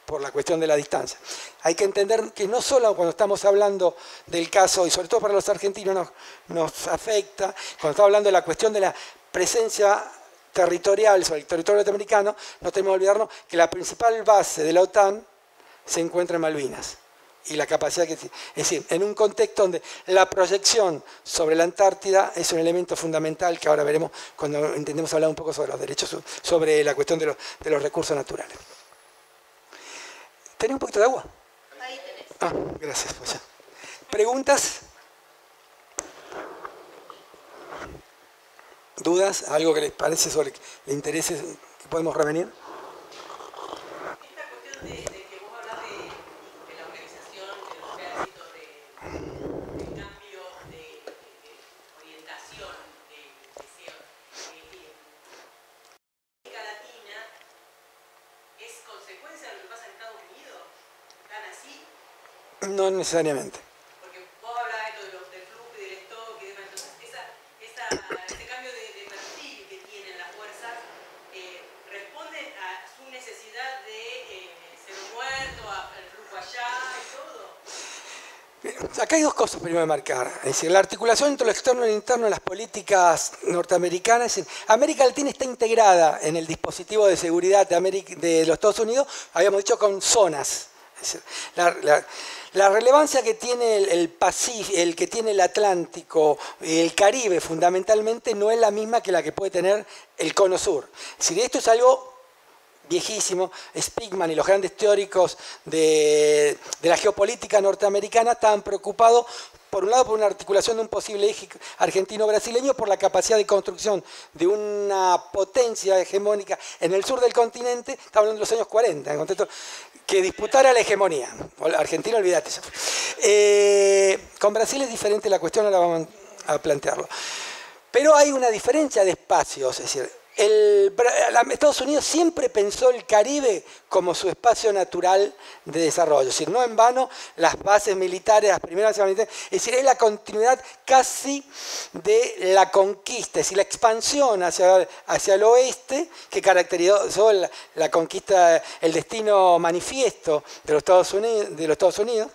por la cuestión de la distancia. Hay que entender que no solo cuando estamos hablando del caso, y sobre todo para los argentinos nos, nos afecta, cuando estamos hablando de la cuestión de la presencia territorial sobre el territorio norteamericano, no tenemos que olvidarnos que la principal base de la OTAN se encuentra en Malvinas y la capacidad que tiene. Es decir, en un contexto donde la proyección sobre la Antártida es un elemento fundamental que ahora veremos cuando intentemos hablar un poco sobre los derechos, sobre la cuestión de los, recursos naturales. ¿Tenés un poquito de agua? Ahí tenés. Ah, gracias. Pues ¿Preguntas? ¿Dudas? ¿Algo que les parece sobre que le interese que podemos revenir? No necesariamente. Porque vos hablabas de, los, del flujo y del stock y demás, entonces esa, esa, ese cambio de, de, perfil que tienen las fuerzas eh, responde a su necesidad de eh, ser muerto, al flujo allá y todo. Acá hay dos cosas primero de marcar. Es decir, la articulación entre lo externo y lo interno en las políticas norteamericanas. América Latina está integrada en el dispositivo de seguridad de, los Estados Unidos, habíamos dicho, con zonas. Es decir, la, relevancia que tiene el, Pacífico, el que tiene el Atlántico, el Caribe fundamentalmente, no es la misma que la que puede tener el Cono Sur. Si esto es algo viejísimo, Spigman y los grandes teóricos de, la geopolítica norteamericana estaban preocupados por un lado por una articulación de un posible eje argentino-brasileño, por la capacidad de construcción de una potencia hegemónica en el sur del continente, estamos hablando de los años 40, en contexto, que disputara la hegemonía. Argentina, olvídate. Eh, con Brasil es diferente la cuestión, ahora vamos a plantearlo. Pero hay una diferencia de espacios, es decir, el, Estados Unidos siempre pensó el Caribe como su espacio natural de desarrollo. Es decir, no en vano las bases militares, las primeras bases militares, es decir, es la continuidad casi de la conquista, es decir, la expansión hacia, hacia el oeste que caracterizó la, conquista, el destino manifiesto de los Estados Unidos, de los Estados Unidos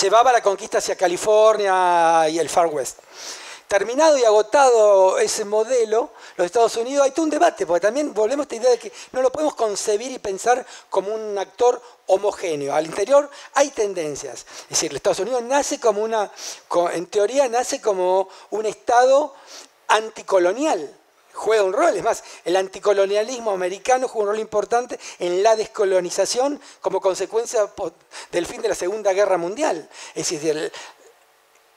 llevaba la conquista hacia California y el Far West. Terminado y agotado ese modelo, los Estados Unidos, hay todo un debate, porque también volvemos a esta idea de que no lo podemos concebir y pensar como un actor homogéneo. Al interior hay tendencias. Es decir, los Estados Unidos nace como una, en teoría nace como un Estado anticolonial, juega un rol. Es más, el anticolonialismo americano juega un rol importante en la descolonización como consecuencia del fin de la Segunda Guerra Mundial. Es decir,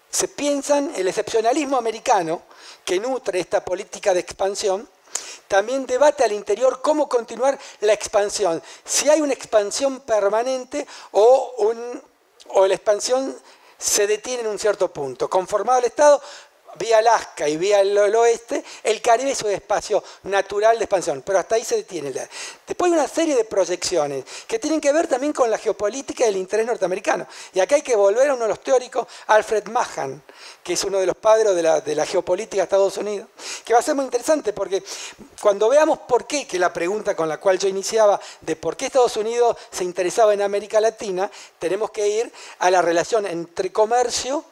se piensan el excepcionalismo americano que nutre esta política de expansión, también debate al interior cómo continuar la expansión, si hay una expansión permanente o, o la expansión se detiene en un cierto punto. Conformado el Estado, vía Alaska y vía el, oeste, el Caribe es un espacio natural de expansión, pero hasta ahí se detiene. Después hay una serie de proyecciones que tienen que ver también con la geopolítica y el interés norteamericano. Y acá hay que volver a uno de los teóricos, Alfred Mahan, que es uno de los padres de la, de la geopolítica de Estados Unidos, que va a ser muy interesante porque cuando veamos por qué, que la pregunta con la cual yo iniciaba, de por qué Estados Unidos se interesaba en América Latina, tenemos que ir a la relación entre comercio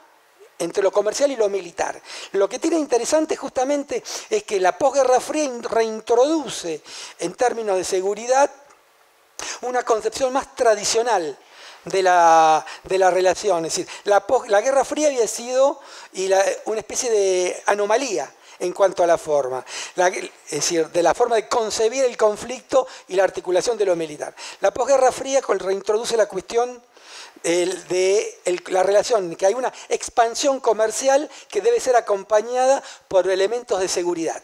entre lo comercial y lo militar. Lo que tiene interesante justamente es que la posguerra fría reintroduce en términos de seguridad una concepción más tradicional de la, relación. Es decir, la, la, Guerra Fría había sido una especie de anomalía en cuanto a la forma, es decir, de la forma de concebir el conflicto y la articulación de lo militar. La posguerra fría reintroduce la cuestión de la relación, que hay una expansión comercial que debe ser acompañada por elementos de seguridad.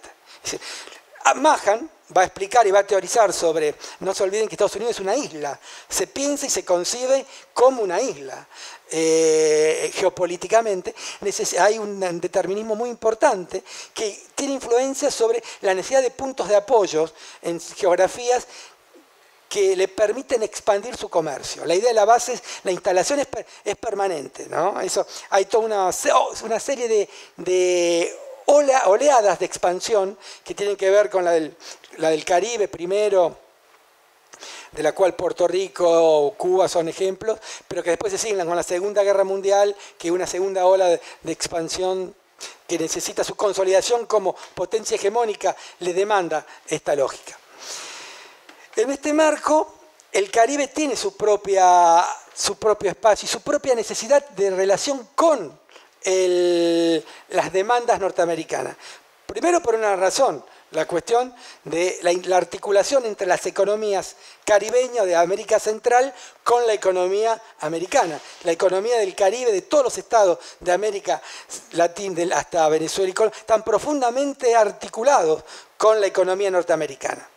Mahan va a explicar y va a teorizar sobre, no se olviden que Estados Unidos es una isla, se piensa y se concibe como una isla. Eh, geopolíticamente, hay un determinismo muy importante que tiene influencia sobre la necesidad de puntos de apoyo en geografías que le permiten expandir su comercio. La idea de la base es, la instalación es, permanente, ¿no? Eso, hay toda una, una serie de, oleadas de expansión que tienen que ver con la del, la del Caribe primero, de la cual Puerto Rico o Cuba son ejemplos, pero que después se siguen con la Segunda Guerra Mundial, que es una segunda ola de, expansión que necesita su consolidación como potencia hegemónica, le demanda esta lógica. En este marco, el Caribe tiene su, propia, su propio espacio y su propia necesidad de relación con las demandas norteamericanas. Primero por una razón, la cuestión de la, articulación entre las economías caribeñas de América Central con la economía americana. La economía del Caribe, de todos los estados de América Latina hasta Venezuela y están profundamente articulados con la economía norteamericana.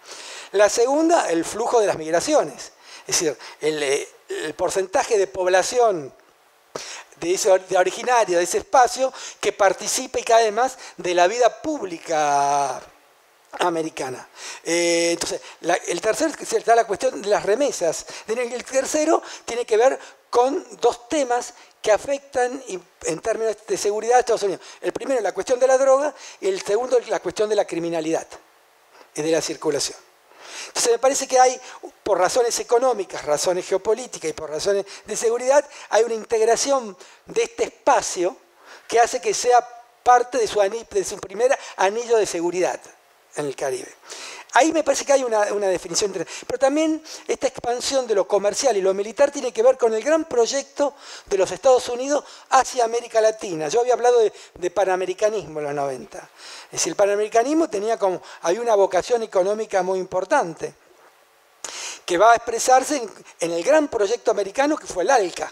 La segunda, el flujo de las migraciones. Es decir, el, eh, porcentaje de población de, ese, de originaria de ese espacio que participa y cada vez más de la vida pública americana. Eh, entonces, el tercer está la cuestión de las remesas. El tercero tiene que ver con dos temas que afectan en términos de seguridad a Estados Unidos. El primero, la cuestión de la droga, y el segundo, la cuestión de la criminalidad y de la circulación. Entonces me parece que hay, por razones económicas, razones geopolíticas y por razones de seguridad, hay una integración de este espacio que hace que sea parte de su, de su primer anillo de seguridad en el Caribe. Ahí me parece que hay una, definición. Pero también esta expansión de lo comercial y lo militar tiene que ver con el gran proyecto de los Estados Unidos hacia América Latina. Yo había hablado de, panamericanismo en los 90. Es decir, el panamericanismo tenía como, hay una vocación económica muy importante que va a expresarse en el gran proyecto americano que fue el ALCA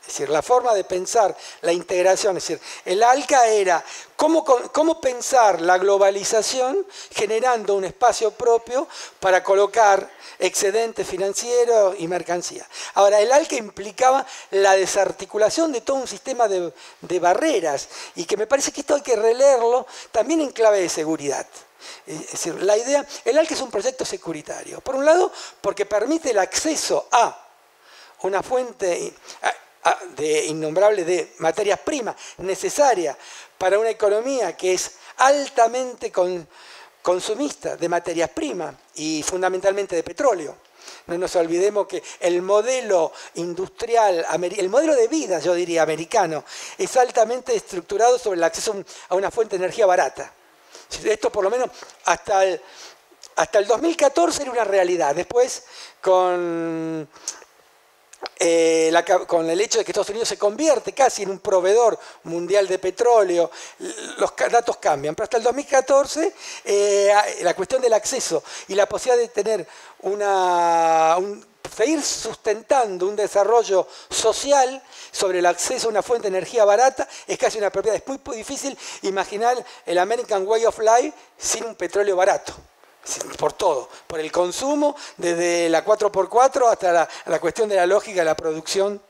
es decir, la forma de pensar la integración, es decir, el ALCA era cómo, cómo pensar la globalización generando un espacio propio para colocar excedentes financieros y mercancía. Ahora, el ALCA implicaba la desarticulación de todo un sistema de, barreras y que me parece que esto hay que releerlo también en clave de seguridad. Es decir, la idea, el ALCA es un proyecto securitario. Por un lado, porque permite el acceso a una fuente, de innombrables de materias primas necesarias para una economía que es altamente consumista de materias primas y fundamentalmente de petróleo. No nos olvidemos que el modelo industrial, el modelo de vida, yo diría, americano, es altamente estructurado sobre el acceso a una fuente de energía barata. Esto por lo menos hasta el, hasta el 2014 era una realidad. Después, con eh, con el hecho de que Estados Unidos se convierte casi en un proveedor mundial de petróleo, los datos cambian. Pero hasta el 2014, eh, la cuestión del acceso y la posibilidad de tener una, seguir sustentando un desarrollo social sobre el acceso a una fuente de energía barata es casi una propiedad. Es muy difícil imaginar el American Way of Life sin un petróleo barato por todo, por el consumo, desde la 4x4 hasta la, cuestión de la lógica de la producción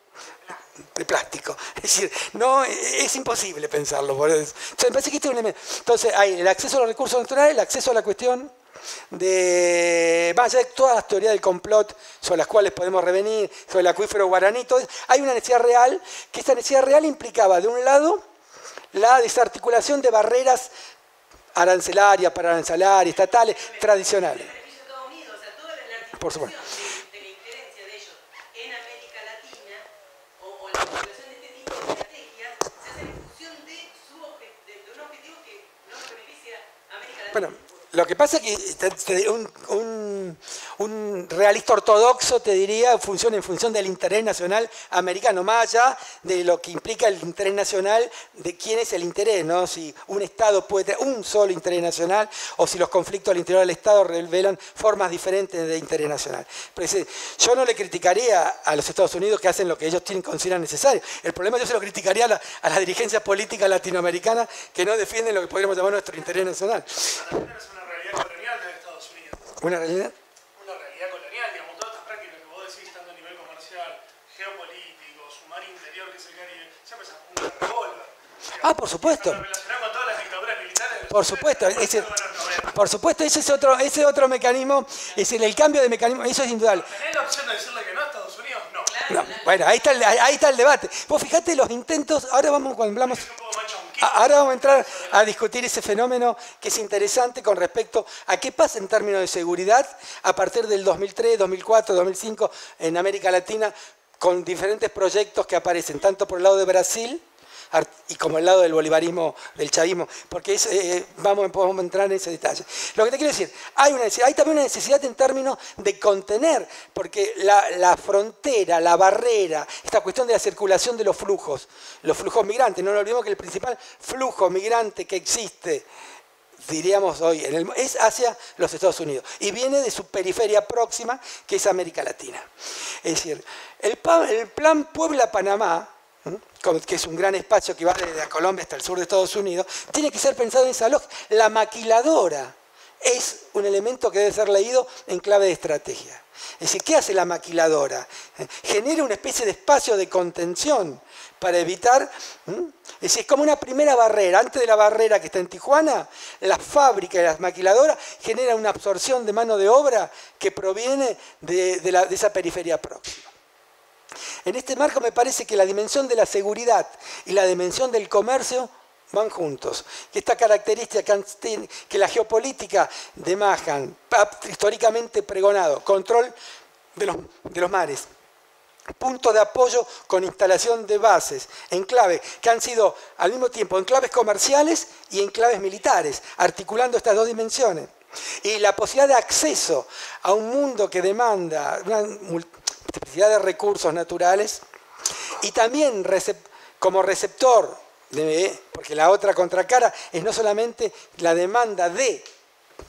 de plástico. Es decir, no, es imposible pensarlo. Eso. Entonces, hay el acceso a los recursos naturales, el acceso a la cuestión de, más allá de todas las teorías del complot sobre las cuales podemos revenir, sobre el acuífero guaraní, hay una necesidad real, que esta necesidad real implicaba, de un lado, la desarticulación de barreras arancelarias, parancelarias, estatales, tradicionales. Por supuesto. Bueno, lo que pasa es que un, realista ortodoxo te diría funciona en función del interés nacional americano, más allá de lo que implica el interés nacional, de quién es el interés, ¿no? Si un Estado puede tener un solo interés nacional o si los conflictos al interior del Estado revelan formas diferentes de interés nacional. Pero yo no le criticaría a los Estados Unidos que hacen lo que ellos tienen, consideran necesario. El problema yo se lo criticaría a la, a la dirigencia política latinoamericana que no defienden lo que podríamos llamar nuestro interés nacional. Realidad colonial de Estados Unidos. Una realidad. Una realidad colonial, digamos, todas estas prácticas que vos decís, tanto a nivel comercial, geopolítico, su mar interior, que es el Caribe, siempre se apunta a revólver. Ah, por supuesto. Lo relacionado con todas las dictaduras militares. de los Por supuesto, 70, ese, de los 90. por supuesto, ese es otro, ese otro mecanismo, es decir, el cambio de mecanismo, eso es indudable. ¿Tenés la opción de decirle que no a Estados Unidos? No. No, bueno, ahí está, el, ahí está el debate. Vos fijate los intentos, ahora vamos cuando hablamos, ahora vamos a entrar a discutir ese fenómeno que es interesante con respecto a qué pasa en términos de seguridad a partir del 2003, 2004, 2005 en América Latina con diferentes proyectos que aparecen tanto por el lado de Brasil y como el lado del bolivarismo, del chavismo, porque es, eh, vamos, podemos entrar en ese detalle. Lo que te quiero decir, hay, también una necesidad en términos de contener, porque la, frontera, la barrera, esta cuestión de la circulación de los flujos, los flujos migrantes, no nos olvidemos que el principal flujo migrante que existe diríamos hoy, es hacia los Estados Unidos y viene de su periferia próxima, que es América Latina. Es decir, el, plan Puebla-Panamá, que es un gran espacio que va desde Colombia hasta el sur de Estados Unidos, tiene que ser pensado en esa lógica. La maquiladora es un elemento que debe ser leído en clave de estrategia. Es decir, ¿qué hace la maquiladora? Eh, Genera una especie de espacio de contención para evitar, es decir, es como una primera barrera. Antes de la barrera que está en Tijuana, las fábricas y las maquiladoras generan una absorción de mano de obra que proviene de esa periferia próxima. En este marco me parece que la dimensión de la seguridad y la dimensión del comercio van juntos. Esta característica que la geopolítica de Mahan ha históricamente pregonado, control de los, de los mares, puntos de apoyo con instalación de bases, enclaves, que han sido al mismo tiempo enclaves comerciales y enclaves militares, articulando estas dos dimensiones. Y la posibilidad de acceso a un mundo que demanda una de recursos naturales y también como receptor, porque la otra contracara es no solamente la demanda de,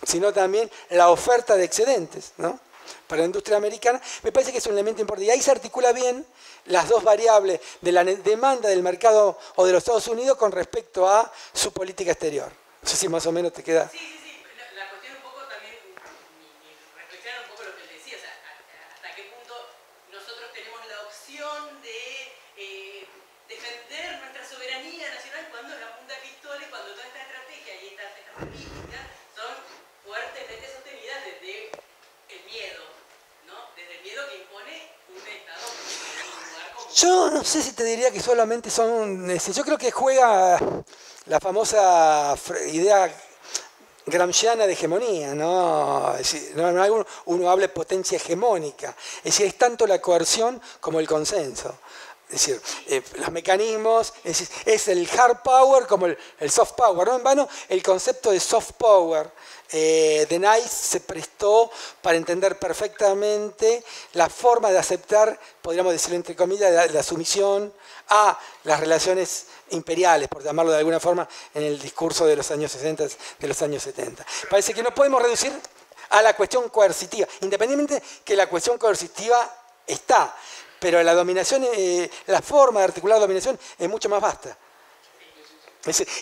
sino también la oferta de excedentes ¿no? para la industria americana, me parece que es un elemento importante. Y ahí se articula bien las dos variables de la demanda del mercado o de los Estados Unidos con respecto a su política exterior. No sé si más o menos te queda. Sí, sí. La, la cuestión un poco también, mi, mi reflexión era un poco lo que él decía, o sea, a- a- hasta qué punto nosotros tenemos la opción de eh, defender nuestra soberanía nacional cuando es a punta de pistola y cuando toda esta estrategia son fuertemente sostenidas desde el miedo, ¿no? Desde el miedo que impone un Estado. Yo no sé si te diría que solamente son. Yo creo que juega la famosa idea gramsciana de hegemonía, ¿no? Es decir, uno habla de potencia hegemónica. Es decir, es tanto la coerción como el consenso. Es decir, eh, los mecanismos, es, decir, es el hard power como el, el soft power. No en vano, el concepto de soft power eh, de Nice se prestó para entender perfectamente la forma de aceptar, podríamos decirlo entre comillas, la, la sumisión a las relaciones imperiales, por llamarlo de alguna forma, en el discurso de los años 60, de los años 70. Parece que no podemos reducir a la cuestión coercitiva, independientemente que la cuestión coercitiva está, pero la dominación, eh, la forma de articular la dominación es mucho más vasta.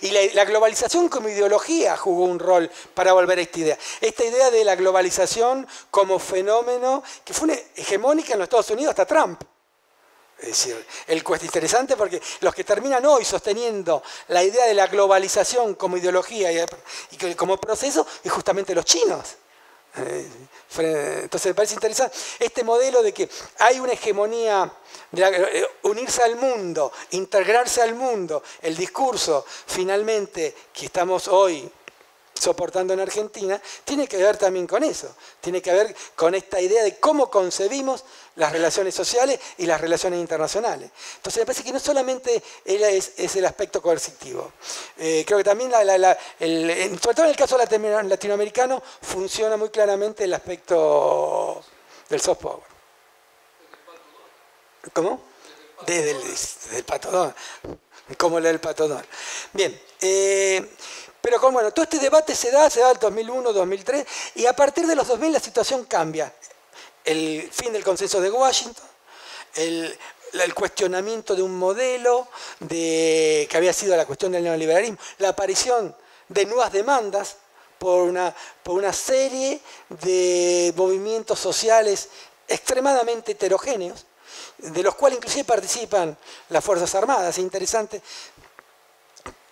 Y la, globalización como ideología jugó un rol para volver a esta idea. Esta idea de la globalización como fenómeno que fue una hegemónica en los Estados Unidos hasta Trump. Es decir, el cuesta interesante porque los que terminan hoy sosteniendo la idea de la globalización como ideología y, y como proceso es justamente los chinos. Eh, Entonces me parece interesante este modelo de que hay una hegemonía, de eh, unirse al mundo, integrarse al mundo, el discurso finalmente que estamos hoy soportando en Argentina, tiene que ver también con eso, tiene que ver con esta idea de cómo concebimos las relaciones sociales y las relaciones internacionales. Entonces me parece que no solamente es, el aspecto coercitivo, eh, creo que también, sobre todo en el caso latinoamericano, funciona muy claramente el aspecto del soft power. ¿Cómo? Desde el, desde el patodón, como el del patodón. Bien, eh, pero bueno, todo este debate se da, se da el 2001, 2003, y a partir de los 2000 la situación cambia. El fin del consenso de Washington, el, cuestionamiento de un modelo de, que había sido la cuestión del neoliberalismo, la aparición de nuevas demandas por una, por una serie de movimientos sociales extremadamente heterogéneos, de los cuales inclusive participan las Fuerzas Armadas. Es interesante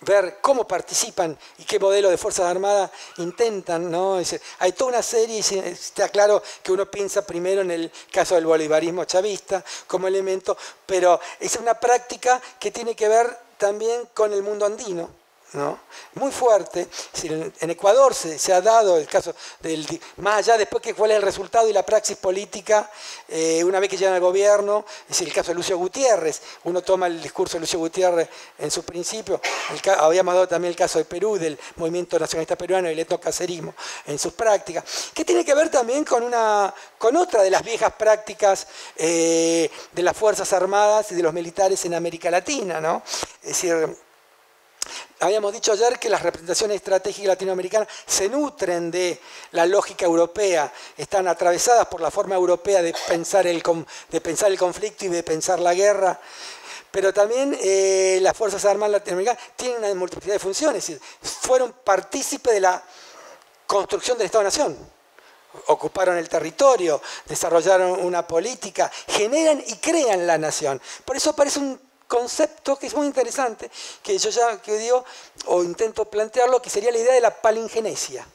ver cómo participan y qué modelo de Fuerzas Armadas intentan. ¿no? hay toda una serie, está claro que uno piensa primero en el caso del bolivarismo chavista como elemento, pero es una práctica que tiene que ver también con el mundo andino muy fuerte. En Ecuador se, ha dado el caso del. Más allá después que cuál es el resultado y la praxis política, eh, una vez que llegan al gobierno, es el caso de Lucio Gutiérrez. Uno toma el discurso de Lucio Gutiérrez en sus principios. habíamos dado también el caso de Perú, del movimiento nacionalista peruano y el etnocacerismo en sus prácticas. Que tiene que ver también con, una, con otra de las viejas prácticas eh, de las Fuerzas Armadas y de los militares en América Latina. ¿no? Es decir Habíamos dicho ayer que las representaciones estratégicas latinoamericanas se nutren de la lógica europea, están atravesadas por la forma europea de pensar el, de pensar el conflicto y de pensar la guerra, pero también eh, las Fuerzas Armadas latinoamericanas tienen una multiplicidad de funciones, fueron partícipes de la construcción del Estado-Nación. Ocuparon el territorio, desarrollaron una política, generan y crean la nación. Por eso parece un concepto que es muy interesante, que yo ya que digo, o intento plantearlo, que sería la idea de la palingenesia.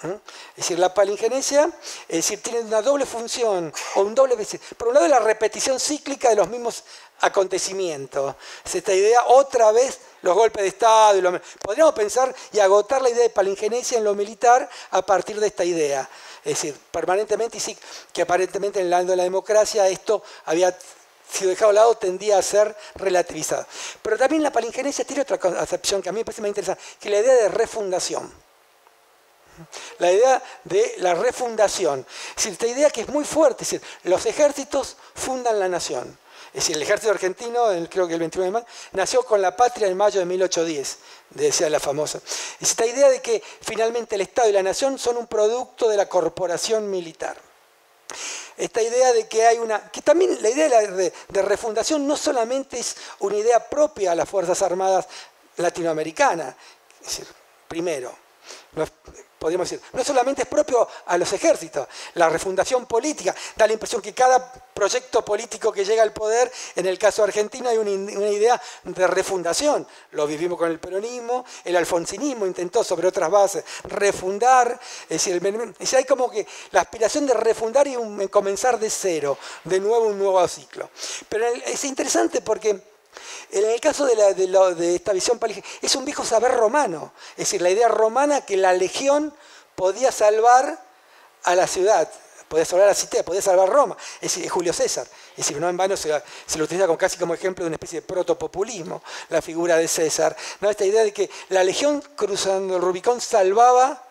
Es decir, la palingenesia es decir, tiene una doble función, o un doble... Por un lado, la repetición cíclica de los mismos acontecimientos. Es esta idea, otra vez, los golpes de Estado. Podríamos pensar y agotar la idea de palingenesia en lo militar a partir de esta idea. Es decir, permanentemente, y sí, que aparentemente en el lado de la democracia esto había si lo dejado a lado, tendía a ser relativizado. Pero también la palingenesia tiene otra concepción que a mí me parece más interesante, que la idea de refundación. La idea de la refundación. Es decir, esta idea que es muy fuerte, es decir, los ejércitos fundan la nación. Es decir, el ejército argentino, creo que el 21 de mayo, nació con la patria en mayo de 1810, decía la famosa. Es esta idea de que finalmente el Estado y la nación son un producto de la corporación militar esta idea de que hay una, que también la idea de, refundación no solamente es una idea propia a las Fuerzas Armadas latinoamericanas, es decir, primero, podríamos decir, no solamente es propio a los ejércitos, la refundación política, da la impresión que cada proyecto político que llega al poder, en el caso argentino hay una, idea de refundación, lo vivimos con el peronismo, el alfonsinismo intentó sobre otras bases refundar, es decir, hay como que la aspiración de refundar y comenzar de cero, de nuevo un nuevo ciclo. Pero es interesante porque en el caso de, esta visión es un viejo saber romano, es decir, la idea romana que la legión podía salvar a la ciudad, podía salvar a la ciudad, podía salvar Roma, es decir, Julio César. Es decir, no en vano se, lo utiliza como, casi como ejemplo de una especie de protopopulismo, la figura de César. ¿no? Esta idea de que la legión cruzando el Rubicón salvaba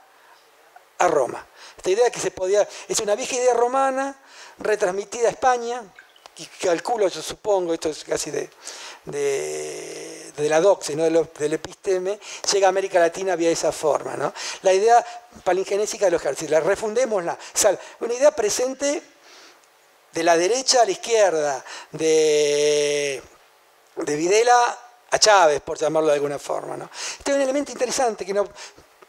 a Roma. Esta idea que se podía, es una vieja idea romana retransmitida a España, calculo, yo supongo, esto es casi de, la doxe, ¿no? del, episteme, llega a América Latina vía esa forma. ¿no? La idea palingenésica de los ejércitos, la refundémosla. una idea presente de la derecha a la izquierda, de, de Videla a Chávez, por llamarlo de alguna forma. ¿no? Este es un elemento interesante que no,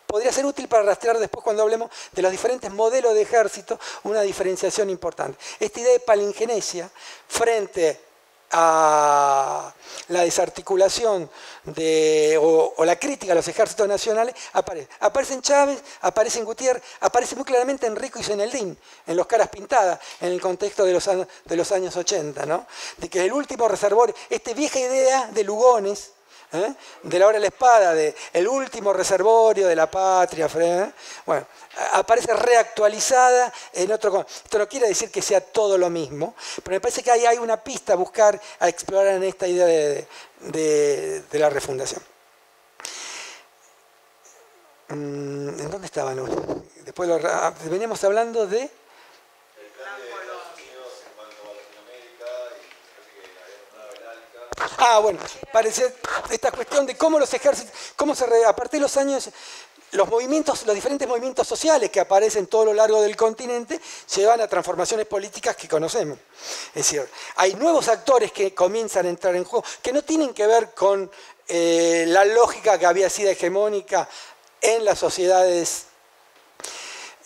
podría ser útil para rastrear después cuando hablemos de los diferentes modelos de ejército una diferenciación importante. Esta idea de palingenesia frente a la desarticulación de, o, la crítica a los ejércitos nacionales aparece. Aparece en Chávez, aparece en Gutiérrez, aparece muy claramente en Rico y Zeneldín, en los caras pintadas, en el contexto de los, de los años 80, ¿no? de que el último reservorio, esta vieja idea de Lugones, ¿eh? de la hora de la espada, de el último reservorio de la patria. ¿eh? Bueno, aparece reactualizada en otro... Esto no quiere decir que sea todo lo mismo, pero me parece que ahí hay una pista a buscar, a explorar en esta idea de, la refundación. Mm, ¿En dónde estaban? Después lo, ah, veníamos hablando de... Ah, bueno, parece esta cuestión de cómo los ejércitos, cómo se, a partir de los años, los movimientos, los diferentes movimientos sociales que aparecen todo lo largo del continente llevan a transformaciones políticas que conocemos. Es decir, hay nuevos actores que comienzan a entrar en juego, que no tienen que ver con eh, la lógica que había sido hegemónica en las sociedades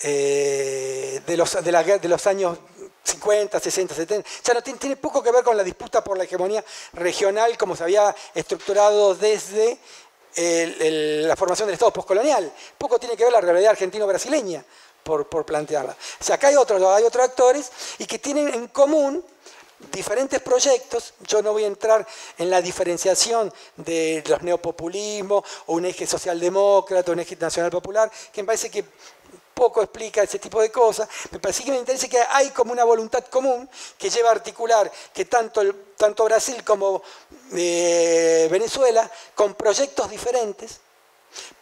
eh, de, los, de, de los años 50, 60, 70. Ya no tiene, poco que ver con la disputa por la hegemonía regional como se había estructurado desde la formación del Estado postcolonial. Poco tiene que ver la realidad argentino-brasileña por, plantearla. O sea, acá hay otros, hay otros actores y que tienen en común diferentes proyectos. Yo no voy a entrar en la diferenciación de los neopopulismos o un eje socialdemócrata o un eje nacional popular, que me parece que poco explica ese tipo de cosas. Me parece que me interesa que hay como una voluntad común que lleva a articular que tanto, tanto Brasil como eh, Venezuela, con proyectos diferentes,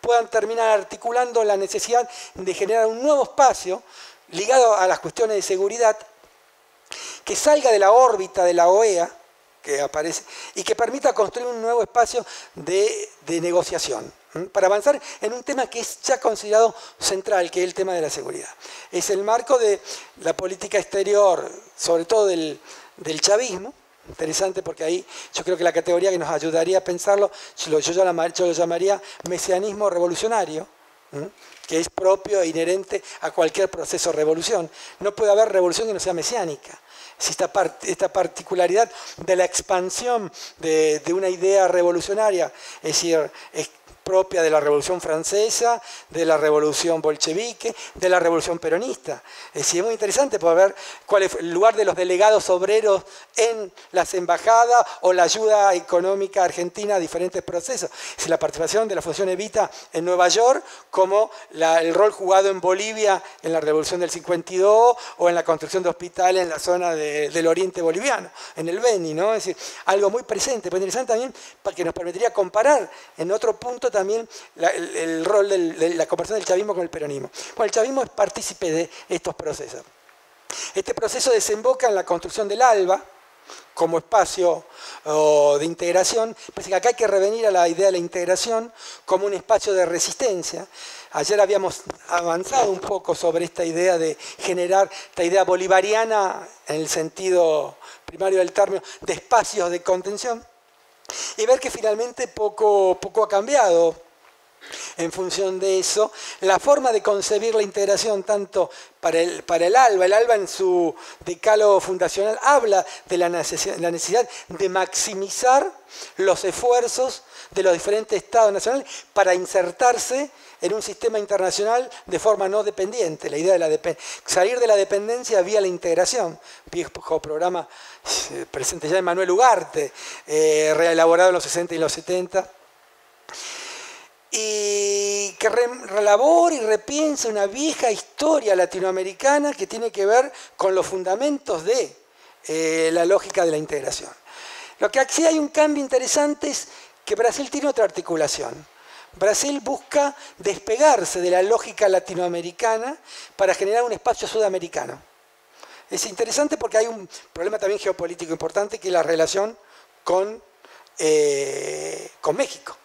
puedan terminar articulando la necesidad de generar un nuevo espacio ligado a las cuestiones de seguridad que salga de la órbita de la OEA que aparece y que permita construir un nuevo espacio de, de negociación para avanzar en un tema que es ya considerado central, que es el tema de la seguridad. Es el marco de la política exterior, sobre todo del, chavismo, interesante porque ahí yo creo que la categoría que nos ayudaría a pensarlo, yo, yo, lo llamaría mesianismo revolucionario, que es propio e inherente a cualquier proceso de revolución. No puede haber revolución que no sea mesiánica. Esta, esta particularidad de la expansión de, de, una idea revolucionaria, es decir, propia de la Revolución Francesa, de la Revolución Bolchevique, de la Revolución Peronista. Es decir, es muy interesante poder ver cuál es el lugar de los delegados obreros en las embajadas o la ayuda económica argentina a diferentes procesos. Es la participación de la Función Evita en Nueva York, como el rol jugado en Bolivia en la Revolución del 52 o en la construcción de hospitales en la zona del oriente boliviano, en el Beni, ¿no? Es decir, algo muy presente, muy interesante también, que nos permitiría comparar en otro punto también el, rol de la conversión del chavismo con el peronismo. Bueno, el chavismo es partícipe de estos procesos. Este proceso desemboca en la construcción del ALBA como espacio de integración. Parece que acá hay que revenir a la idea de la integración como un espacio de resistencia. Ayer habíamos avanzado un poco sobre esta idea de generar, esta idea bolivariana en el sentido primario del término, de espacios de contención y ver que finalmente poco, poco ha cambiado en función de eso, la forma de concebir la integración tanto para el, para el ALBA, el ALBA en su decálogo fundacional habla de la necesidad de maximizar los esfuerzos de los diferentes estados nacionales para insertarse en un sistema internacional de forma no dependiente. La idea de salir de la dependencia vía la integración. Viejo programa eh, presente ya en Manuel Ugarte, eh, reelaborado en los 60 y los 70. Y que relabora y repiensa una vieja historia latinoamericana que tiene que ver con los fundamentos de eh, la lógica de la integración. Lo que aquí hay un cambio interesante es que Brasil tiene otra articulación. Brasil busca despegarse de la lógica latinoamericana para generar un espacio sudamericano. Es interesante porque hay un problema también geopolítico importante que es la relación con, eh, con México.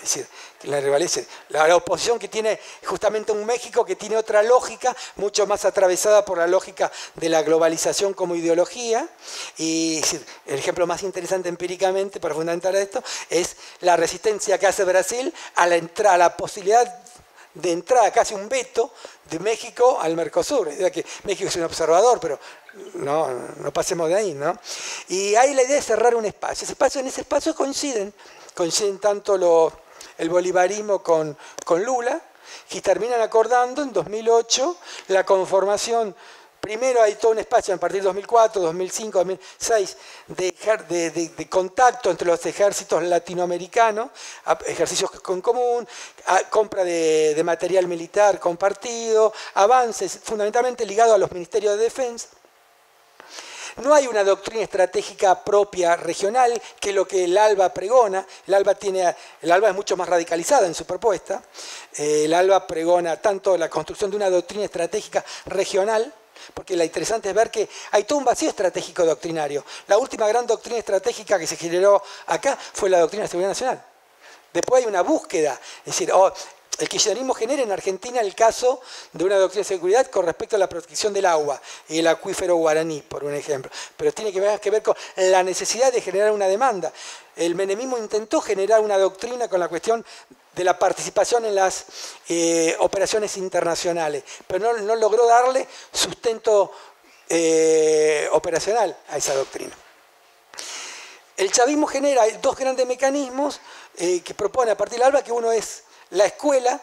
Es decir, la, la, oposición que tiene justamente un México que tiene otra lógica, mucho más atravesada por la lógica de la globalización como ideología. Y el ejemplo más interesante empíricamente para fundamentar esto es la resistencia que hace Brasil a la, entrada, a la posibilidad de entrada, casi un veto de México al Mercosur. Es que México es un observador, pero no, no pasemos de ahí, ¿no? Y hay la idea de cerrar un espacio. Ese espacio en ese espacio coinciden, coinciden tanto los el bolivarismo con, Lula, y terminan acordando en 2008 la conformación Primero hay todo un espacio a partir de 2004, 2005, 2006 de, de, contacto entre los ejércitos latinoamericanos, ejercicios con común, compra de, material militar compartido, avances fundamentalmente ligados a los ministerios de defensa. No hay una doctrina estratégica propia regional, que lo que el ALBA pregona. El ALBA, tiene, el ALBA es mucho más radicalizada en su propuesta. Eh, el ALBA pregona tanto la construcción de una doctrina estratégica regional, porque lo interesante es ver que hay todo un vacío estratégico doctrinario. La última gran doctrina estratégica que se generó acá fue la doctrina de seguridad nacional. Después hay una búsqueda, es decir, oh, el kirchnerismo genera en Argentina el caso de una doctrina de seguridad con respecto a la protección del agua y el acuífero guaraní, por un ejemplo. Pero tiene que ver, con la necesidad de generar una demanda. El menemismo intentó generar una doctrina con la cuestión de la participación en las eh, operaciones internacionales, pero no, logró darle sustento eh, operacional a esa doctrina. El chavismo genera dos grandes mecanismos eh, que propone a partir del ALBA, que uno es la escuela,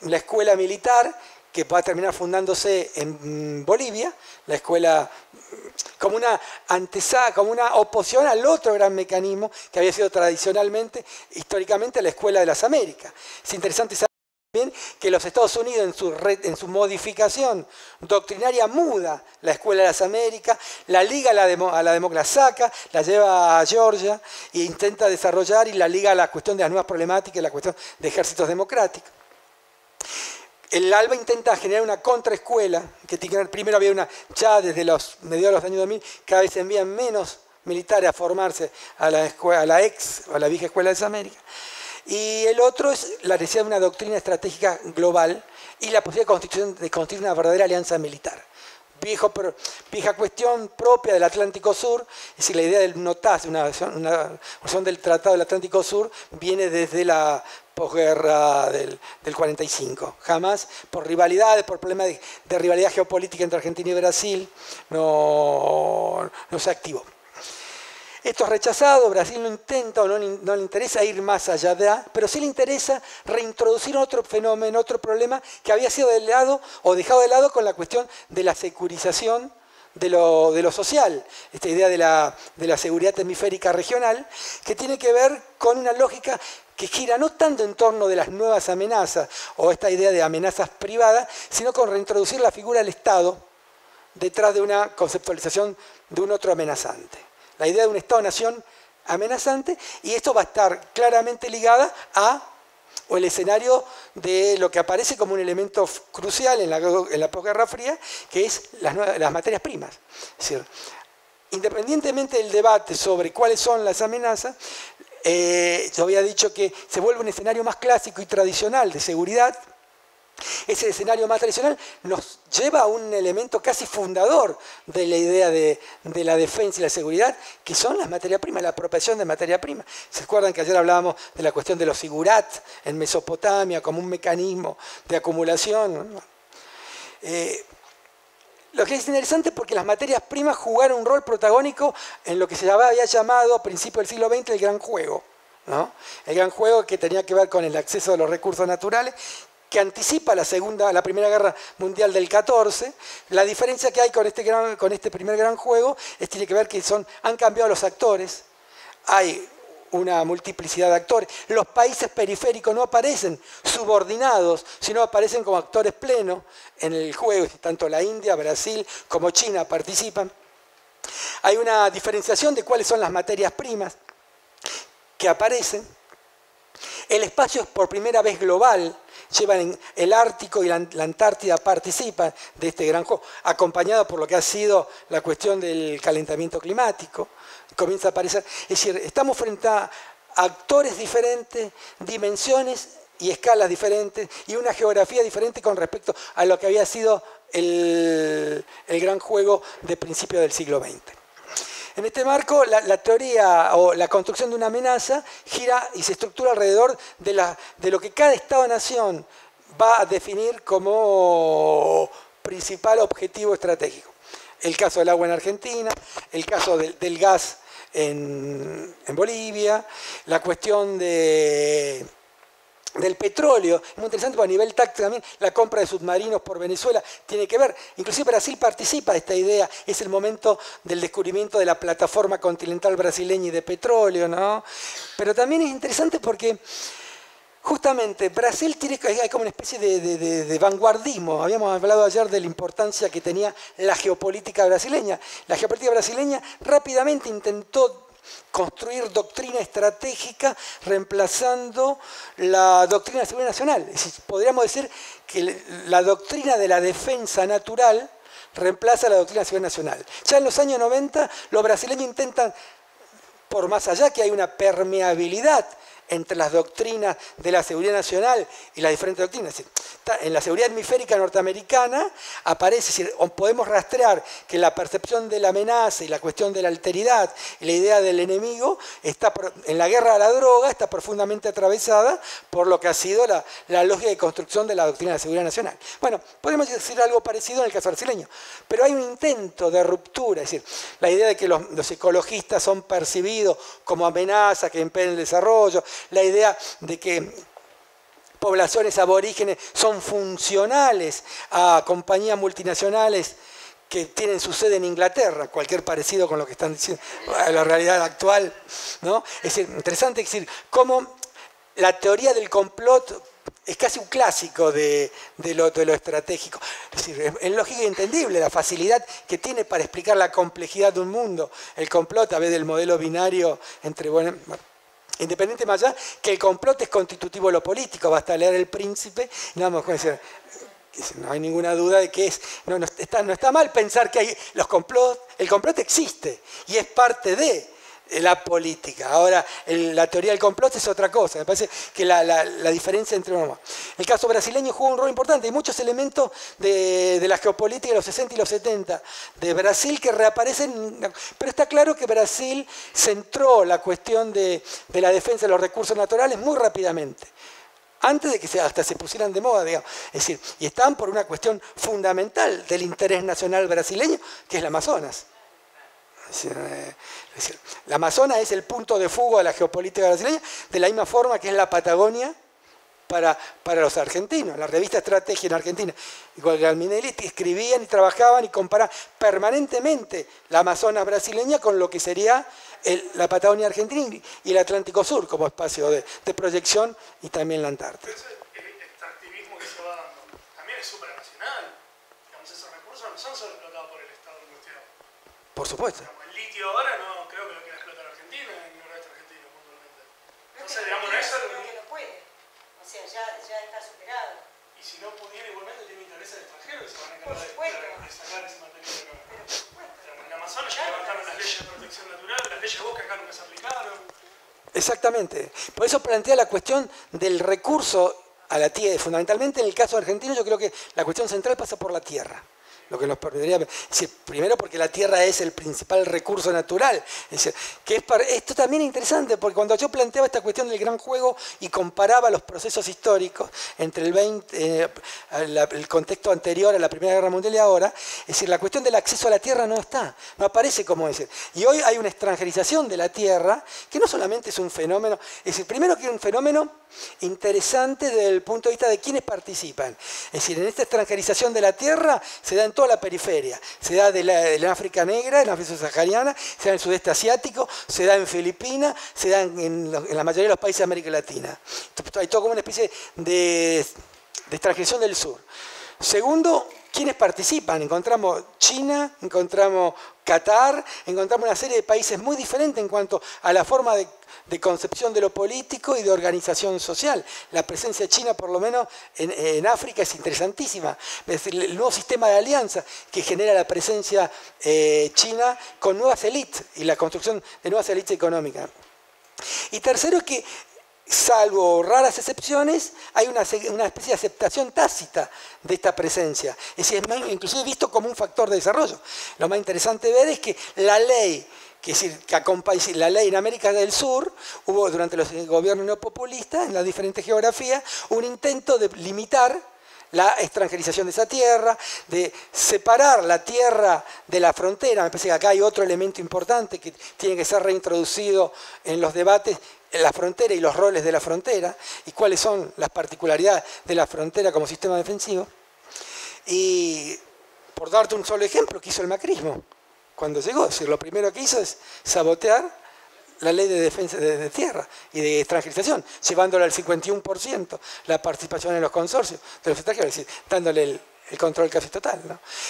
la escuela militar, que va a terminar fundándose en Bolivia, la escuela como una antesada, como una oposición al otro gran mecanismo que había sido tradicionalmente, históricamente, la Escuela de las Américas. Es interesante saber que los Estados Unidos en su, en su modificación doctrinaria muda la Escuela de las Américas, la liga a la, a la democracia saca, la lleva a Georgia e intenta desarrollar y la liga a la cuestión de las nuevas problemáticas la cuestión de ejércitos democráticos. El ALBA intenta generar una contraescuela, que primero había una, ya desde los mediados de los años 2000, cada vez se envían menos militares a formarse a la, escuela, a la ex, a la vieja Escuela de las Américas. Y el otro es la necesidad de una doctrina estratégica global y la posibilidad de constituir, una verdadera alianza militar. Viejo, vieja cuestión propia del Atlántico Sur, es decir, la idea del NOTAS, una versión del Tratado del Atlántico Sur, viene desde la posguerra del, del 45. Jamás por rivalidades, por problemas de, rivalidad geopolítica entre Argentina y Brasil, no se activó. Esto es rechazado, Brasil no intenta o no, le interesa ir más allá de pero sí le interesa reintroducir otro fenómeno, otro problema que había sido de lado o dejado de lado con la cuestión de la securización de lo, de lo social, esta idea de la, de la seguridad hemisférica regional, que tiene que ver con una lógica que gira no tanto en torno de las nuevas amenazas o esta idea de amenazas privadas, sino con reintroducir la figura del Estado detrás de una conceptualización de un otro amenazante. La idea de un Estado-nación amenazante y esto va a estar claramente ligada a o el escenario de lo que aparece como un elemento crucial en la, en la posguerra fría, que es las, las materias primas. Es decir, independientemente del debate sobre cuáles son las amenazas, eh, yo había dicho que se vuelve un escenario más clásico y tradicional de seguridad. Ese escenario más tradicional nos lleva a un elemento casi fundador de la idea de, la defensa y la seguridad, que son las materias primas, la apropiación de materia prima. ¿Se acuerdan que ayer hablábamos de la cuestión de los sigurat en Mesopotamia como un mecanismo de acumulación? Eh, lo que es interesante porque las materias primas jugaron un rol protagónico en lo que se había llamado a principios del siglo XX el gran juego. El gran juego que tenía que ver con el acceso a los recursos naturales, que anticipa la, segunda, la Primera Guerra Mundial del 14. La diferencia que hay con este, con este primer gran juego es tiene que ver que son, han cambiado los actores. Hay una multiplicidad de actores. Los países periféricos no aparecen subordinados, sino aparecen como actores plenos en el juego. Tanto la India, Brasil como China participan. Hay una diferenciación de cuáles son las materias primas que aparecen. El espacio es por primera vez global. Llevan el Ártico y la, Antártida participan de este gran juego, acompañado por lo que ha sido la cuestión del calentamiento climático comienza a aparecer. Es decir, estamos frente a actores diferentes, dimensiones y escalas diferentes y una geografía diferente con respecto a lo que había sido el, gran juego de principios del siglo XX. En este marco, la, teoría o la construcción de una amenaza gira y se estructura alrededor de, lo que cada Estado-nación va a definir como principal objetivo estratégico. El caso del agua en Argentina, el caso del gas en, Bolivia, la cuestión de, del petróleo. Es muy interesante porque a nivel táctico también la compra de submarinos por Venezuela tiene que ver. Inclusive Brasil participa de esta idea. Es el momento del descubrimiento de la plataforma continental brasileña y de petróleo, ¿no? Pero también es interesante porque justamente Brasil tiene como una especie de, de, vanguardismo. Habíamos hablado ayer de la importancia que tenía la geopolítica brasileña. La geopolítica brasileña rápidamente intentó construir doctrina estratégica reemplazando la doctrina de nacional. podríamos decir que la doctrina de la defensa natural reemplaza la doctrina de nacional. Ya en los años 90 los brasileños intentan, por más allá que hay una permeabilidad entre las doctrinas de la seguridad nacional y las diferentes doctrinas. En la seguridad hemisférica norteamericana aparece, podemos rastrear que la percepción de la amenaza y la cuestión de la alteridad y la idea del enemigo está en la guerra a la droga está profundamente atravesada por lo que ha sido la, lógica de construcción de la doctrina de la seguridad nacional. Bueno, podemos decir algo parecido en el caso brasileño, pero hay un intento de ruptura, es decir, la idea de que los, los ecologistas son percibidos como amenaza que impiden el desarrollo, la idea de que poblaciones aborígenes son funcionales a compañías multinacionales que tienen su sede en Inglaterra, cualquier parecido con lo que están diciendo, la realidad actual. ¿no? Es interesante decir cómo la teoría del complot es casi un clásico de, lo, de lo, estratégico. Es decir, es, lógico entendible la facilidad que tiene para explicar la complejidad de un mundo. El complot, a veces del modelo binario entre... Bueno, Independiente más allá que el complot es constitutivo de lo político, basta leer El Príncipe, no, no hay ninguna duda de que es, no, está, no está mal pensar que hay los el complot existe y es parte de, la política. Ahora, la teoría del complot es otra cosa. Me parece que la, diferencia entre uno El caso brasileño jugó un rol importante. Hay muchos elementos de, la geopolítica de los 60 y los 70 de Brasil que reaparecen. Pero está claro que Brasil centró la cuestión de, la defensa de los recursos naturales muy rápidamente antes de que hasta se pusieran de moda, digamos. Es decir, y están por una cuestión fundamental del interés nacional brasileño, que es el Amazonas. Eh, la Amazona es el punto de fuga de la geopolítica brasileña, de la misma forma que es la Patagonia para, para los argentinos. La revista Estrategia en Argentina, igual que Alminelli, escribían y trabajaban y comparaban permanentemente la Amazonas brasileña con lo que sería la Patagonia argentina y el Atlántico Sur como espacio de, proyección y también la Antártida. el extractivismo que se va dando también es supranacional. Digamos, esos recursos no son solo explotados por el Estado en cuestión. Por supuesto litio ahora no creo que lo quiera explotar Argentina, en el noroeste argentino puntualmente. Entonces, digamos, eso creo que no puede. O sea, ya, ya está superado. Y si no pudiera, igualmente tiene intereses extranjeros que se van a encargar de, de, sacar ese material de acá. Pero, en Amazonas ya levantaron las leyes de protección natural, las leyes de bosque acá nunca se aplicaron. Exactamente. Por eso plantea la cuestión del recurso a la tierra. Fundamentalmente en el caso argentino yo creo que la cuestión central pasa por la tierra lo que nos permitiría primero porque la tierra es el principal recurso natural. Esto también es interesante, porque cuando yo planteaba esta cuestión del gran juego y comparaba los procesos históricos entre el, 20, eh, el contexto anterior a la Primera Guerra Mundial y ahora, es decir, la cuestión del acceso a la tierra no está, no aparece como decir. Y hoy hay una extranjerización de la tierra que no solamente es un fenómeno, es decir, primero que es un fenómeno interesante desde el punto de vista de quienes participan. Es decir, en esta extranjerización de la tierra se da en toda la periferia. Se da de la, África negra, en la África sahariana, se da en el sudeste asiático, se da en Filipinas, se da en, la mayoría de los países de América Latina. Hay todo como una especie de, de extranjerización del sur. Segundo, ¿quiénes participan? Encontramos China, encontramos Qatar, encontramos una serie de países muy diferentes en cuanto a la forma de concepción de lo político y de organización social. La presencia china, por lo menos en, África, es interesantísima. Es decir, el nuevo sistema de alianza que genera la presencia eh, china con nuevas élites y la construcción de nuevas élites económicas. Y tercero es que salvo raras excepciones, hay una, especie de aceptación tácita de esta presencia. Es decir, es inclusive visto como un factor de desarrollo. Lo más interesante ver es que la ley que es decir, que acompaña la ley en América del Sur, hubo durante los gobiernos neopopulistas, en las diferentes geografías, un intento de limitar la extranjerización de esa tierra, de separar la tierra de la frontera. Me parece que acá hay otro elemento importante que tiene que ser reintroducido en los debates, la frontera y los roles de la frontera y cuáles son las particularidades de la frontera como sistema defensivo. Y por darte un solo ejemplo, ¿qué hizo el macrismo cuando llegó? Es decir, lo primero que hizo es sabotear la ley de defensa de, tierra y de extranjerización, llevándola al 51%, la participación en los consorcios de los extranjeros, es decir, dándole el, control casi total.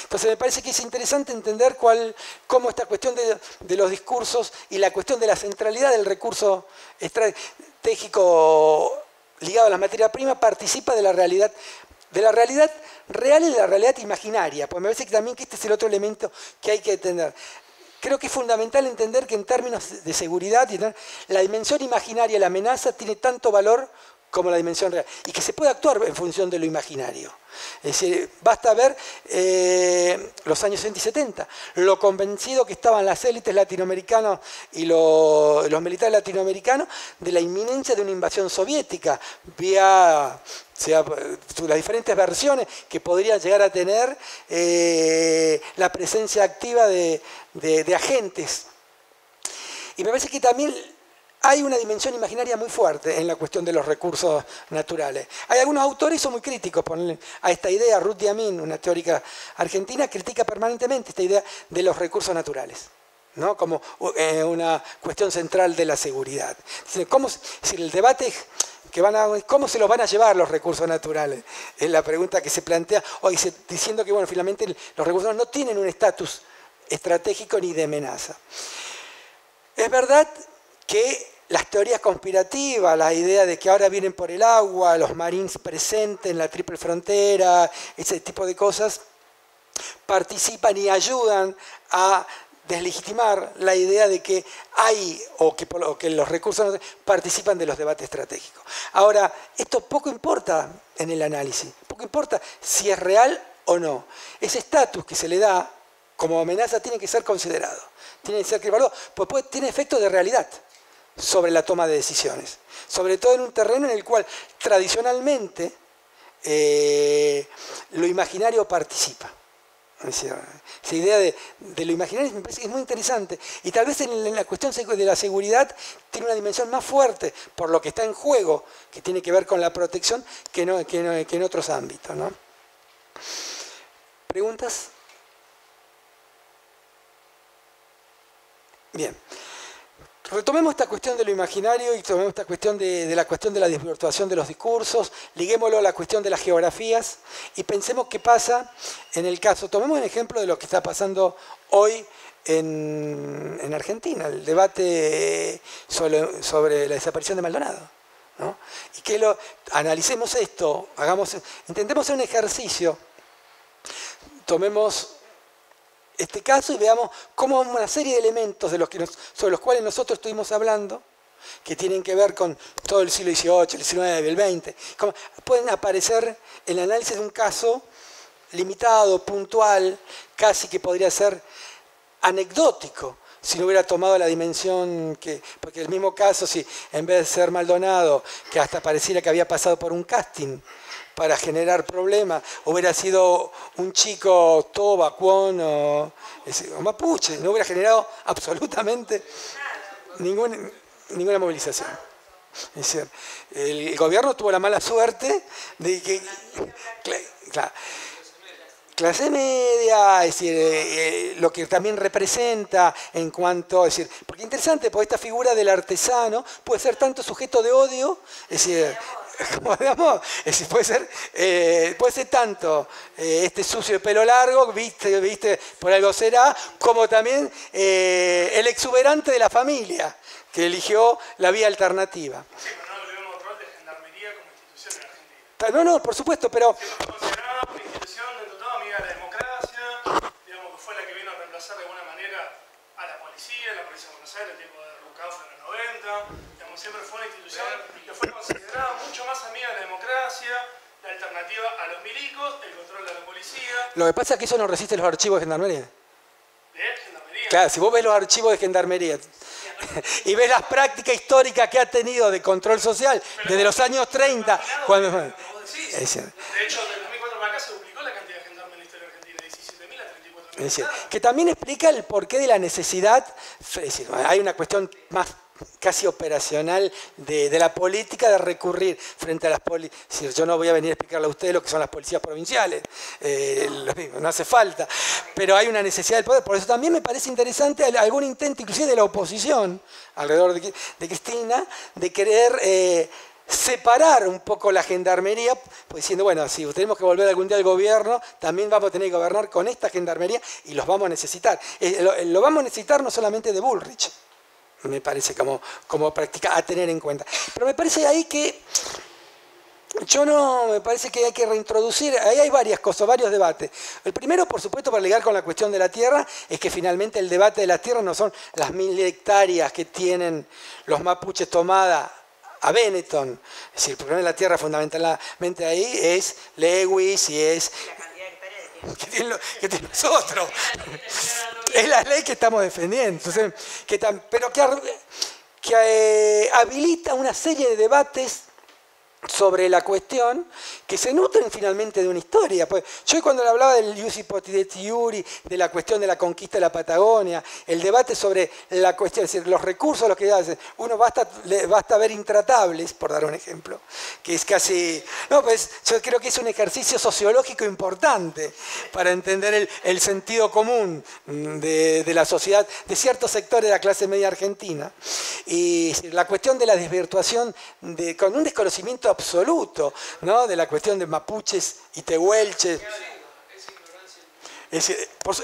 Entonces me parece que es interesante entender cuál, cómo esta cuestión de, los discursos y la cuestión de la centralidad del recurso estratégico ligado a la materia prima participa de la realidad, de la realidad real y de la realidad imaginaria, porque me parece que también que este es el otro elemento que hay que entender. Creo que es fundamental entender que en términos de seguridad, la dimensión imaginaria de la amenaza tiene tanto valor como la dimensión real, y que se puede actuar en función de lo imaginario. Es decir, basta ver eh, los años 60 y 70, lo convencido que estaban las élites latinoamericanas y los militares latinoamericanos de la inminencia de una invasión soviética, vía las diferentes versiones que podrían llegar a tener eh, la presencia activa de agentes. Y me parece que también hay una dimensión imaginaria muy fuerte en la cuestión de los recursos naturales. Hay algunos autores son muy críticos a esta idea. Ruth Diamin, una teórica argentina, critica permanentemente esta idea de los recursos naturales. ¿no? como eh, una cuestión central de la seguridad. ¿Cómo, si el debate que van a, ¿Cómo se los van a llevar los recursos naturales? Es la pregunta que se plantea hoy, diciendo que bueno, finalmente los recursos no tienen un estatus estratégico ni de amenaza. Es verdad que las teorías conspirativas, la idea de que ahora vienen por el agua, los marines presentes en la triple frontera, ese tipo de cosas, participan y ayudan a deslegitimar la idea de que hay o que, los recursos participan de los debates estratégicos. Ahora, esto poco importa en el análisis, poco importa si es real o no. Ese estatus que se le da como amenaza tiene que ser considerado, tiene que ser evaluado, pues tiene efecto de realidad sobre la toma de decisiones. Sobre todo en un terreno en el cual tradicionalmente eh, lo imaginario participa. esa idea de, lo imaginario me parece que es muy interesante. Y tal vez en, la cuestión de la seguridad tiene una dimensión más fuerte por lo que está en juego, que tiene que ver con la protección, que, no, que, que en otros ámbitos. ¿no? ¿Preguntas? Bien. Retomemos esta cuestión de lo imaginario y tomemos esta cuestión de, la cuestión de la desvirtuación de los discursos, liguémoslo a la cuestión de las geografías y pensemos qué pasa en el caso. Tomemos el ejemplo de lo que está pasando hoy en, Argentina, el debate sobre, la desaparición de Maldonado. Y que lo, analicemos esto, hagamos, intentemos un ejercicio, tomemos este caso y veamos cómo una serie de elementos de los que sobre los cuales nosotros estuvimos hablando, que tienen que ver con todo el siglo XVIII, el XIX, el XX, pueden aparecer en el análisis de un caso limitado, puntual, casi que podría ser anecdótico, si no hubiera tomado la dimensión que, porque el mismo caso, si en vez de ser Maldonado, que hasta pareciera que había pasado por un casting, para generar problemas. Hubiera sido un chico toba, cuón o, mapuche, no hubiera generado absolutamente ninguna, ninguna movilización. Decir, el gobierno tuvo la mala suerte de que... clase media, es decir, eh, eh, lo que también representa en cuanto, es decir, porque interesante, porque esta figura del artesano puede ser tanto sujeto de odio, es decir, como digamos, puede ser, eh, puede ser tanto eh, este sucio de pelo largo, viste, viste, por algo será, como también eh, el exuberante de la familia, que eligió la vía alternativa. Sí, pero no olvidemos otro rol de gendarmería como institución en Argentina. No, no, por supuesto, pero... considerada una institución de toda amiga de la democracia, digamos que fue la que vino a reemplazar de alguna manera a la policía, la policía de Buenos Aires, el tiempo de Rucauf en los 90, siempre fue una institución que fue considerada mucho más amiga de la democracia, la alternativa a los milicos, el control de la policía. Lo que pasa es que eso no resiste los archivos de gendarmería. ¿De gendarmería? Claro, si vos ves los archivos de gendarmería y ves las prácticas históricas que ha tenido de control social desde los años 30, cuando... De hecho, desde 2004 para acá se duplicó la cantidad de gendarmes en la historia argentina, de 17.000 a 34.000. que también explica el porqué de la necesidad, hay una cuestión más casi operacional de, la política de recurrir frente a las policías. Yo no voy a venir a explicarle a ustedes lo que son las policías provinciales, eh, no hace falta, pero hay una necesidad del poder. Por eso también me parece interesante algún intento, inclusive de la oposición, alrededor de, Cristina, de querer... Eh, separar un poco la gendarmería, pues diciendo, bueno, si tenemos que volver algún día al gobierno, también vamos a tener que gobernar con esta gendarmería y los vamos a necesitar. Eh, lo, vamos a necesitar no solamente de Bullrich, me parece como, como práctica a tener en cuenta. Pero me parece ahí que yo no, me parece que hay que reintroducir, ahí hay varias cosas, varios debates. El primero, por supuesto, para ligar con la cuestión de la tierra, es que finalmente el debate de la tierra no son las mil hectáreas que tienen los mapuches tomadas a Benetton. Es decir, el problema de la tierra fundamentalmente ahí es Lewis y es... Que tiene, que tiene nosotros. es la ley que estamos defendiendo. que pero que, que eh, habilita una serie de debates sobre la cuestión que se nutren finalmente de una historia. Pues yo cuando le hablaba del Iusi Potidetiuri, de la cuestión de la conquista de la Patagonia, el debate sobre la cuestión, es decir, los recursos, los que hacen, uno basta, basta ver intratables, por dar un ejemplo, que es casi, no, pues yo creo que es un ejercicio sociológico importante para entender el, sentido común de, de, la sociedad, de ciertos sectores de la clase media argentina. Y la cuestión de la desvirtuación, de, con un desconocimiento absoluto ¿no? de la cuestión de mapuches y tehuelches.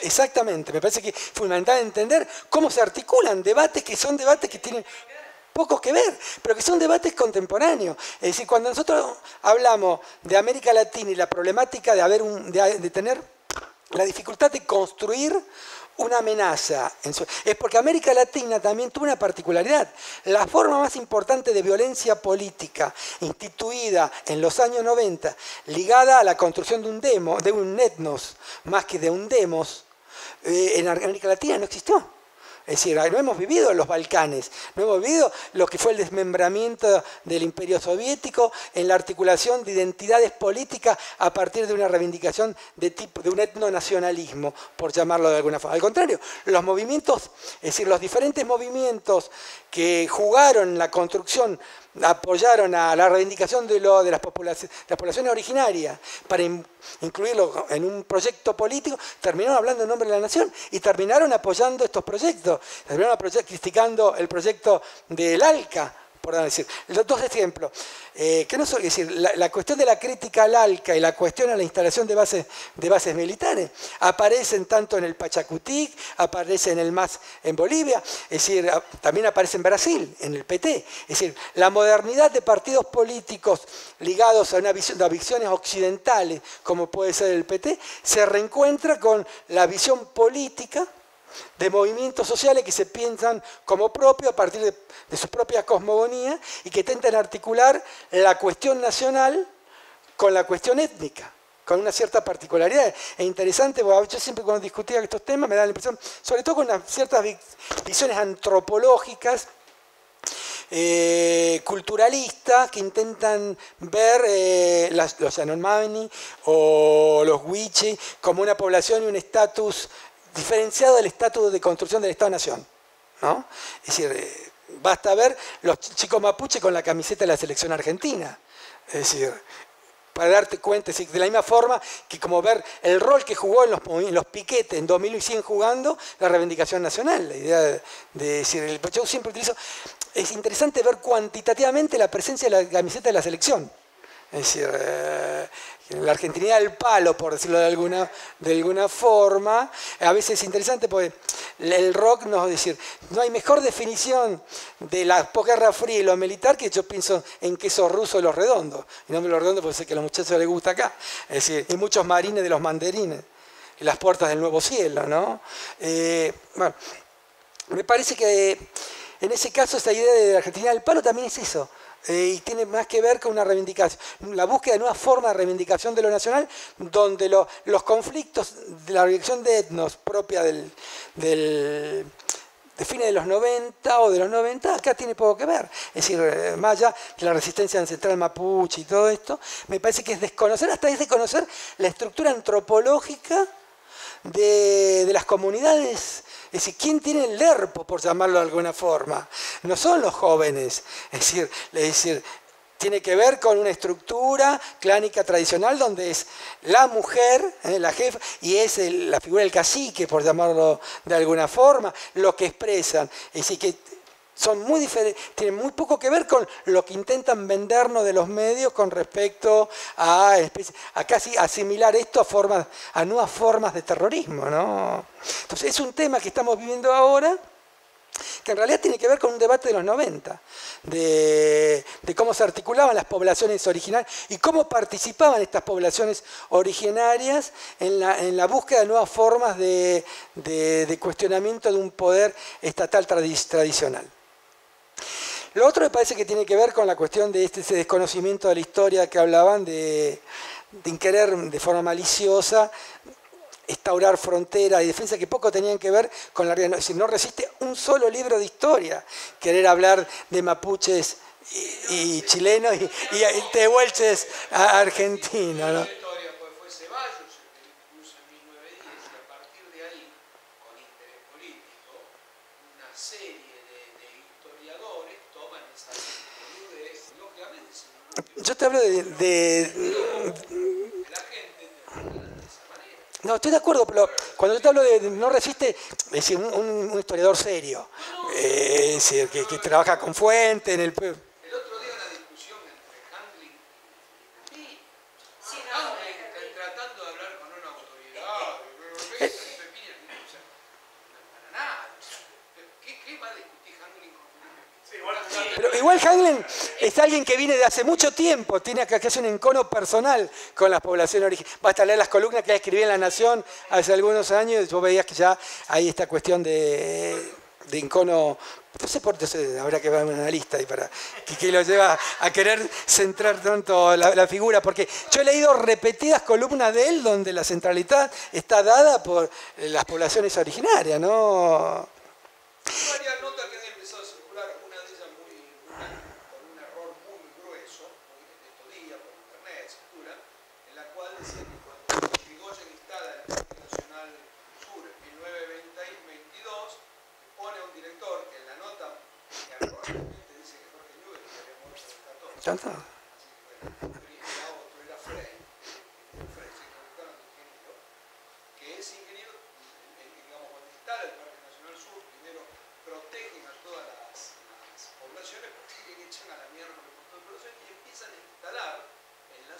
exactamente, me parece que es fundamental entender cómo se articulan debates que son debates que tienen poco que ver, pero que son debates contemporáneos. Es decir, cuando nosotros hablamos de América Latina y la problemática de, haber un, de tener la dificultad de construir una amenaza. Es porque América Latina también tuvo una particularidad. La forma más importante de violencia política instituida en los años 90, ligada a la construcción de un demo, de un etnos, más que de un demos, eh, en América Latina no existió. Es decir, no hemos vivido los Balcanes, no hemos vivido lo que fue el desmembramiento del imperio soviético en la articulación de identidades políticas a partir de una reivindicación de, tipo, de un etnonacionalismo, por llamarlo de alguna forma. Al contrario, los movimientos, es decir, los diferentes movimientos que jugaron la construcción apoyaron a la reivindicación de, lo, de las, poblaciones, originarias para incluirlo en un proyecto político, terminaron hablando en nombre de la nación y terminaron apoyando estos proyectos, terminaron criticando el proyecto del ALCA, decir. Los dos ejemplos. Eh, que no es decir, la, cuestión de la crítica al ALCA y la cuestión a la instalación de bases, de bases militares aparecen tanto en el Pachacutic, aparece en el MAS en Bolivia, es decir, también aparece en Brasil, en el PT. Es decir, la modernidad de partidos políticos ligados a una visión, a visiones occidentales, como puede ser el PT, se reencuentra con la visión política de movimientos sociales que se piensan como propios a partir de, su propia cosmogonía y que intentan articular la cuestión nacional con la cuestión étnica, con una cierta particularidad. Es interesante, yo siempre cuando discutía estos temas me da la impresión, sobre todo con ciertas visiones antropológicas, eh, culturalistas que intentan ver eh, los Yanomami o los Wichi como una población y un estatus diferenciado del estatus de construcción del Estado-Nación. ¿no? Es decir, eh, basta ver los chicos mapuche con la camiseta de la selección argentina. Es decir, para darte cuenta, de la misma forma que como ver el rol que jugó en los, los piquetes en 2100 jugando la reivindicación nacional, la idea de, decir, yo siempre utilizo, es interesante ver cuantitativamente la presencia de la camiseta de la selección. Es decir, eh, la argentinidad del palo, por decirlo de alguna, de alguna forma, a veces es interesante porque el rock nos decir, no hay mejor definición de la posguerra fría y lo militar que yo pienso en queso ruso y los redondos. Y no me los redondos porque sé que a los muchachos les gusta acá. Es decir, y muchos marines de los mandarines, y las puertas del nuevo cielo, ¿no? Eh, bueno, me parece que en ese caso esta idea de la argentinidad del palo también es eso eh, y tiene más que ver con una reivindicación, la búsqueda de nuevas formas de reivindicación de lo nacional, donde los conflictos de la reivindicación de etnos propia del, del de fines de los 90 o de los 90, acá tiene poco que ver. Es decir, eh, más allá de la resistencia ancestral mapuche y todo esto, me parece que es desconocer, hasta es desconocer la estructura antropológica de, de las comunidades decir, ¿quién tiene el lerpo, por llamarlo de alguna forma? No son los jóvenes. Es decir, es decir tiene que ver con una estructura clánica tradicional donde es la mujer, eh, la jefa, y es la figura del cacique, por llamarlo de alguna forma, lo que expresan. Es decir, que son muy diferentes, tienen muy poco que ver con lo que intentan vendernos de los medios con respecto a, casi asimilar esto a nuevas formas de terrorismo. ¿no? Entonces es un tema que estamos viviendo ahora que en realidad tiene que ver con un debate de los 90, de, cómo se articulaban las poblaciones originarias y cómo participaban estas poblaciones originarias en la, búsqueda de nuevas formas de, cuestionamiento de un poder estatal tradicional. Lo otro me parece que tiene que ver con la cuestión de este, ese desconocimiento de la historia que hablaban, de, querer de forma maliciosa instaurar fronteras y defensa que poco tenían que ver con la realidad. Es decir, no resiste un solo libro de historia querer hablar de mapuches y, chilenos y, y, tehuelches argentinos. ¿no? Yo te hablo de no, estoy de acuerdo, pero cuando yo te hablo de no resiste, es decir, un, historiador serio, eh, es decir, que, trabaja con fuente en el... El otro día una discusión entre Handling y sí, no, tratando de hablar con una autoridad, ¿qué es para nada. ¿Qué, va a discutir Handling con Pero igual Handling es alguien que viene de hace mucho tiempo, tiene que hacer un encono personal con las poblaciones originarias. Basta leer las columnas que escribí en La Nación hace algunos años vos veías que ya hay esta cuestión de, de encono no sé por qué habrá que ver un analista y para que, lo lleva a querer centrar tanto la, la, figura, porque yo he leído repetidas columnas de él donde la centralidad está dada por las poblaciones originarias, ¿no era Frey, Frey se equivocaron de ingeniero, que es ingeniero, digamos, cuando instala el Parque Nacional Sur, primero protegen a todas las, poblaciones, porque echan a la mierda los de población y empiezan a instalar en la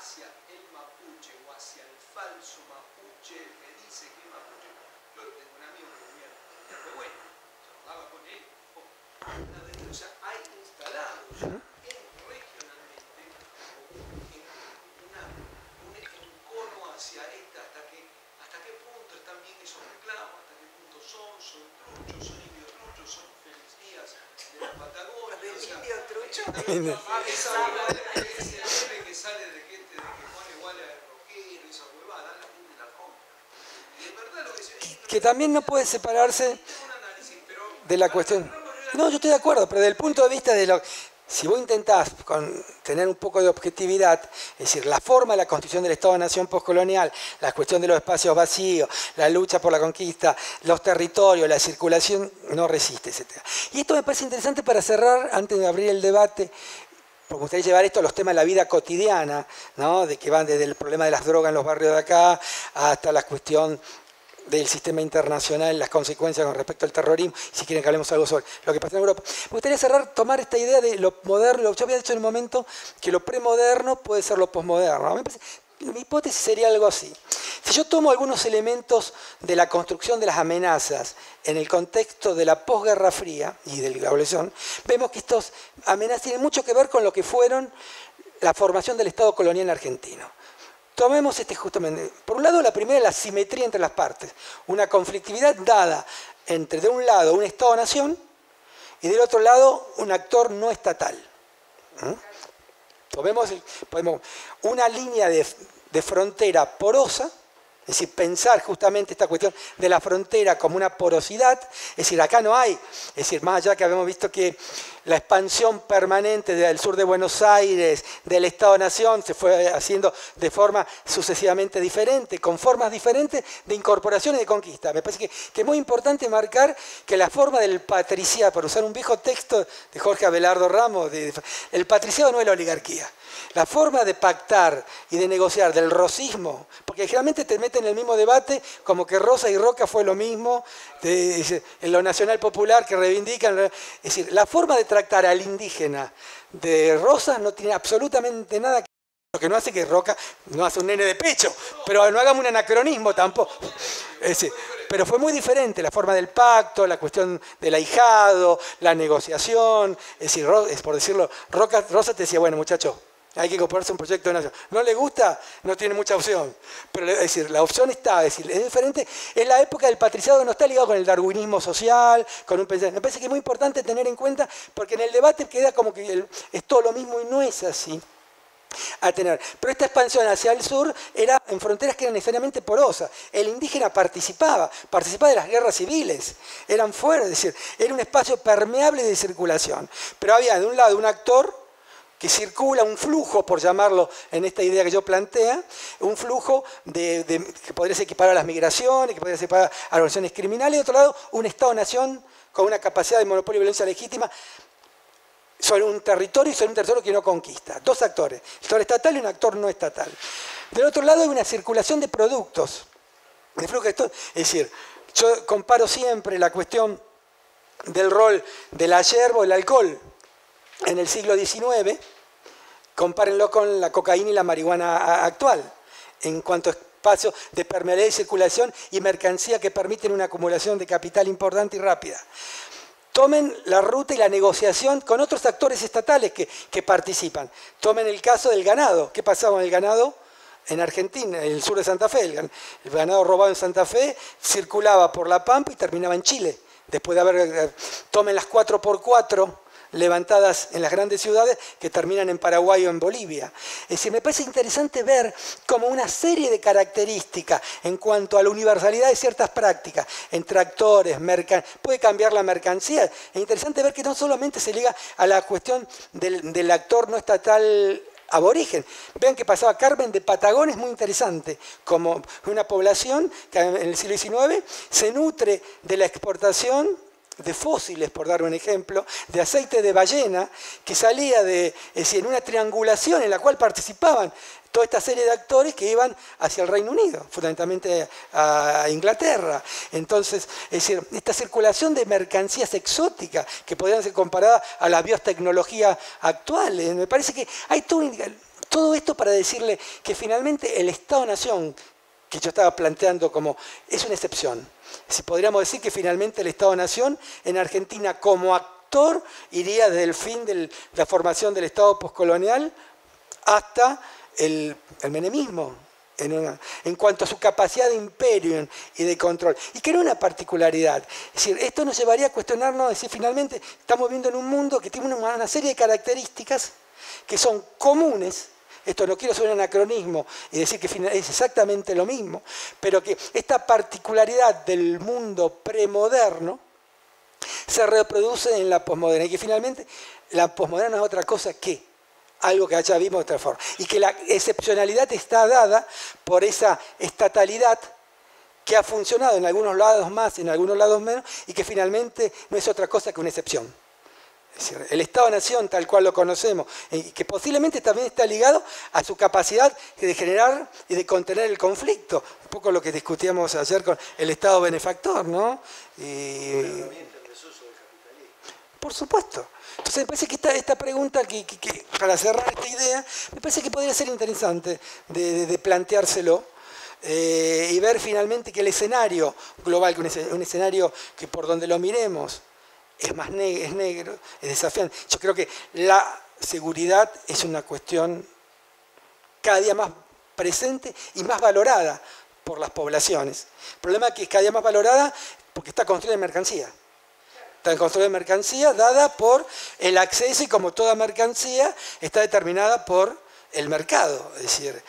hacia el mapuche o hacia el falso mapuche que dice que es mapuche, yo tengo un amigo que venía de bueno, hablaba con él, o sea, hay instalados regionalmente una, un encono hacia esta, hasta, que, hasta qué punto están bien esos reclamos, hasta qué punto son, son truchos, son indios truchos, son feliz días de la Patagonia. ¿El indio trucho? que también no puede separarse de la cuestión. No, yo estoy de acuerdo, pero desde el punto de vista de lo... Si vos intentás tener un poco de objetividad, es decir, la forma de la constitución del Estado-Nación postcolonial, la cuestión de los espacios vacíos, la lucha por la conquista, los territorios, la circulación, no resiste ese. Y esto me parece interesante para cerrar, antes de abrir el debate, porque ustedes llevar esto a los temas de la vida cotidiana, ¿no? de que van desde el problema de las drogas en los barrios de acá hasta la cuestión del sistema internacional, las consecuencias con respecto al terrorismo, si quieren que hablemos algo sobre lo que pasa en Europa. Me gustaría cerrar, tomar esta idea de lo moderno, yo había dicho en un momento que lo premoderno puede ser lo posmoderno. Mi hipótesis sería algo así. Si yo tomo algunos elementos de la construcción de las amenazas en el contexto de la posguerra fría y de la globalización, vemos que estas amenazas tienen mucho que ver con lo que fueron la formación del Estado colonial argentino. Tomemos este justamente. Por un lado, la primera, la simetría entre las partes. Una conflictividad dada entre, de un lado, un Estado-nación y del otro lado, un actor no estatal. ¿Mm? Tomemos podemos, una línea de, frontera porosa Es decir, pensar justamente esta cuestión de la frontera como una porosidad. Es decir, acá no hay, es decir, más allá que habíamos visto que la expansión permanente del sur de Buenos Aires, del Estado-Nación, se fue haciendo de forma sucesivamente diferente, con formas diferentes de incorporación y de conquista. Me parece que, es muy importante marcar que la forma del patriciado, por usar un viejo texto de Jorge Abelardo Ramos, el patriciado no es la oligarquía. La forma de pactar y de negociar del rosismo, porque generalmente te meten en el mismo debate como que Rosa y Roca fue lo mismo, en lo nacional popular que reivindican. Es decir, la forma de tratar al indígena de Rosas no tiene absolutamente nada que lo que no hace que Roca no hace un nene de pecho, pero no hagamos un anacronismo tampoco. pero fue muy diferente la forma del pacto, la cuestión del ahijado, la negociación. Es decir, por decirlo, Roca, Rosa te decía, bueno muchachos, hay que comprarse un proyecto de nación. ¿No le gusta? No tiene mucha opción. Pero decir, la opción está, es decir, es diferente. Es la época del patriciado no está ligado con el darwinismo social, con un pensamiento. Me parece que es muy importante tener en cuenta, porque en el debate queda como que es todo lo mismo y no es así. A tener. Pero esta expansión hacia el sur era en fronteras que eran necesariamente porosas. El indígena participaba, participaba de las guerras civiles, eran fuera, es decir, era un espacio permeable de circulación. Pero había de un lado un actor que circula un flujo, por llamarlo en esta idea que yo plantea, un flujo de, que podría ser equiparado a las migraciones, que podría ser equiparado a las organizaciones criminales, y de otro lado, un Estado-nación con una capacidad de monopolio y violencia legítima sobre un territorio y sobre un territorio que no conquista. Dos actores, el actor estatal y un actor no estatal. Del otro lado hay una circulación de productos. De flujo es decir, yo comparo siempre la cuestión del rol del la yerba o el alcohol en el siglo XIX, compárenlo con la cocaína y la marihuana actual, en cuanto a espacio de permeabilidad y circulación y mercancía que permiten una acumulación de capital importante y rápida. Tomen la ruta y la negociación con otros actores estatales que, participan. Tomen el caso del ganado. ¿Qué pasaba con el ganado? en Argentina, en el sur de Santa Fe. El ganado robado en Santa Fe circulaba por La Pampa y terminaba en Chile. Después de haber, eh, tomen las 4x4 levantadas en las grandes ciudades que terminan en Paraguay o en Bolivia. Es decir, me parece interesante ver como una serie de características en cuanto a la universalidad de ciertas prácticas entre actores, puede cambiar la mercancía. Es interesante ver que no solamente se liga a la cuestión del, del actor no estatal aborigen. Vean que pasaba Carmen de Patagón, es muy interesante, como una población que en el siglo XIX se nutre de la exportación de fósiles, por dar un ejemplo, de aceite de ballena, que salía de, en una triangulación en la cual participaban toda esta serie de actores que iban hacia el Reino Unido, fundamentalmente a Inglaterra. Entonces, es decir, esta circulación de mercancías exóticas que podrían ser comparadas a la biotecnología actual, eh, me parece que hay todo esto para decirle que finalmente el Estado-Nación que yo estaba planteando como es una excepción si podríamos decir que finalmente el Estado-Nación en Argentina como actor iría desde el fin de la formación del Estado postcolonial hasta el, menemismo, en, cuanto a su capacidad de imperio y de control. Y que era una particularidad. Es decir, esto nos llevaría a cuestionarnos, decir, finalmente estamos viviendo en un mundo que tiene una serie de características que son comunes esto no quiero ser un anacronismo y decir que es exactamente lo mismo, pero que esta particularidad del mundo premoderno se reproduce en la posmoderna y que finalmente la posmoderna es otra cosa que algo que ya vimos de otra forma. Y que la excepcionalidad está dada por esa estatalidad que ha funcionado en algunos lados más, en algunos lados menos, y que finalmente no es otra cosa que una excepción el Estado-Nación tal cual lo conocemos, y que posiblemente también está ligado a su capacidad de generar y de contener el conflicto, un poco lo que discutíamos ayer con el Estado benefactor, ¿no? Por supuesto. Entonces me parece que esta, pregunta, que, para cerrar esta idea, me parece que podría ser interesante de, planteárselo. Eh, y ver finalmente que el escenario global, un escenario que por donde lo miremos, es más es negro, es desafiante. Yo creo que la seguridad es una cuestión cada día más presente y más valorada por las poblaciones. El problema es que es cada día más valorada porque está construida en mercancía. Está construida en mercancía dada por el acceso y como toda mercancía está determinada por el mercado. Es decir,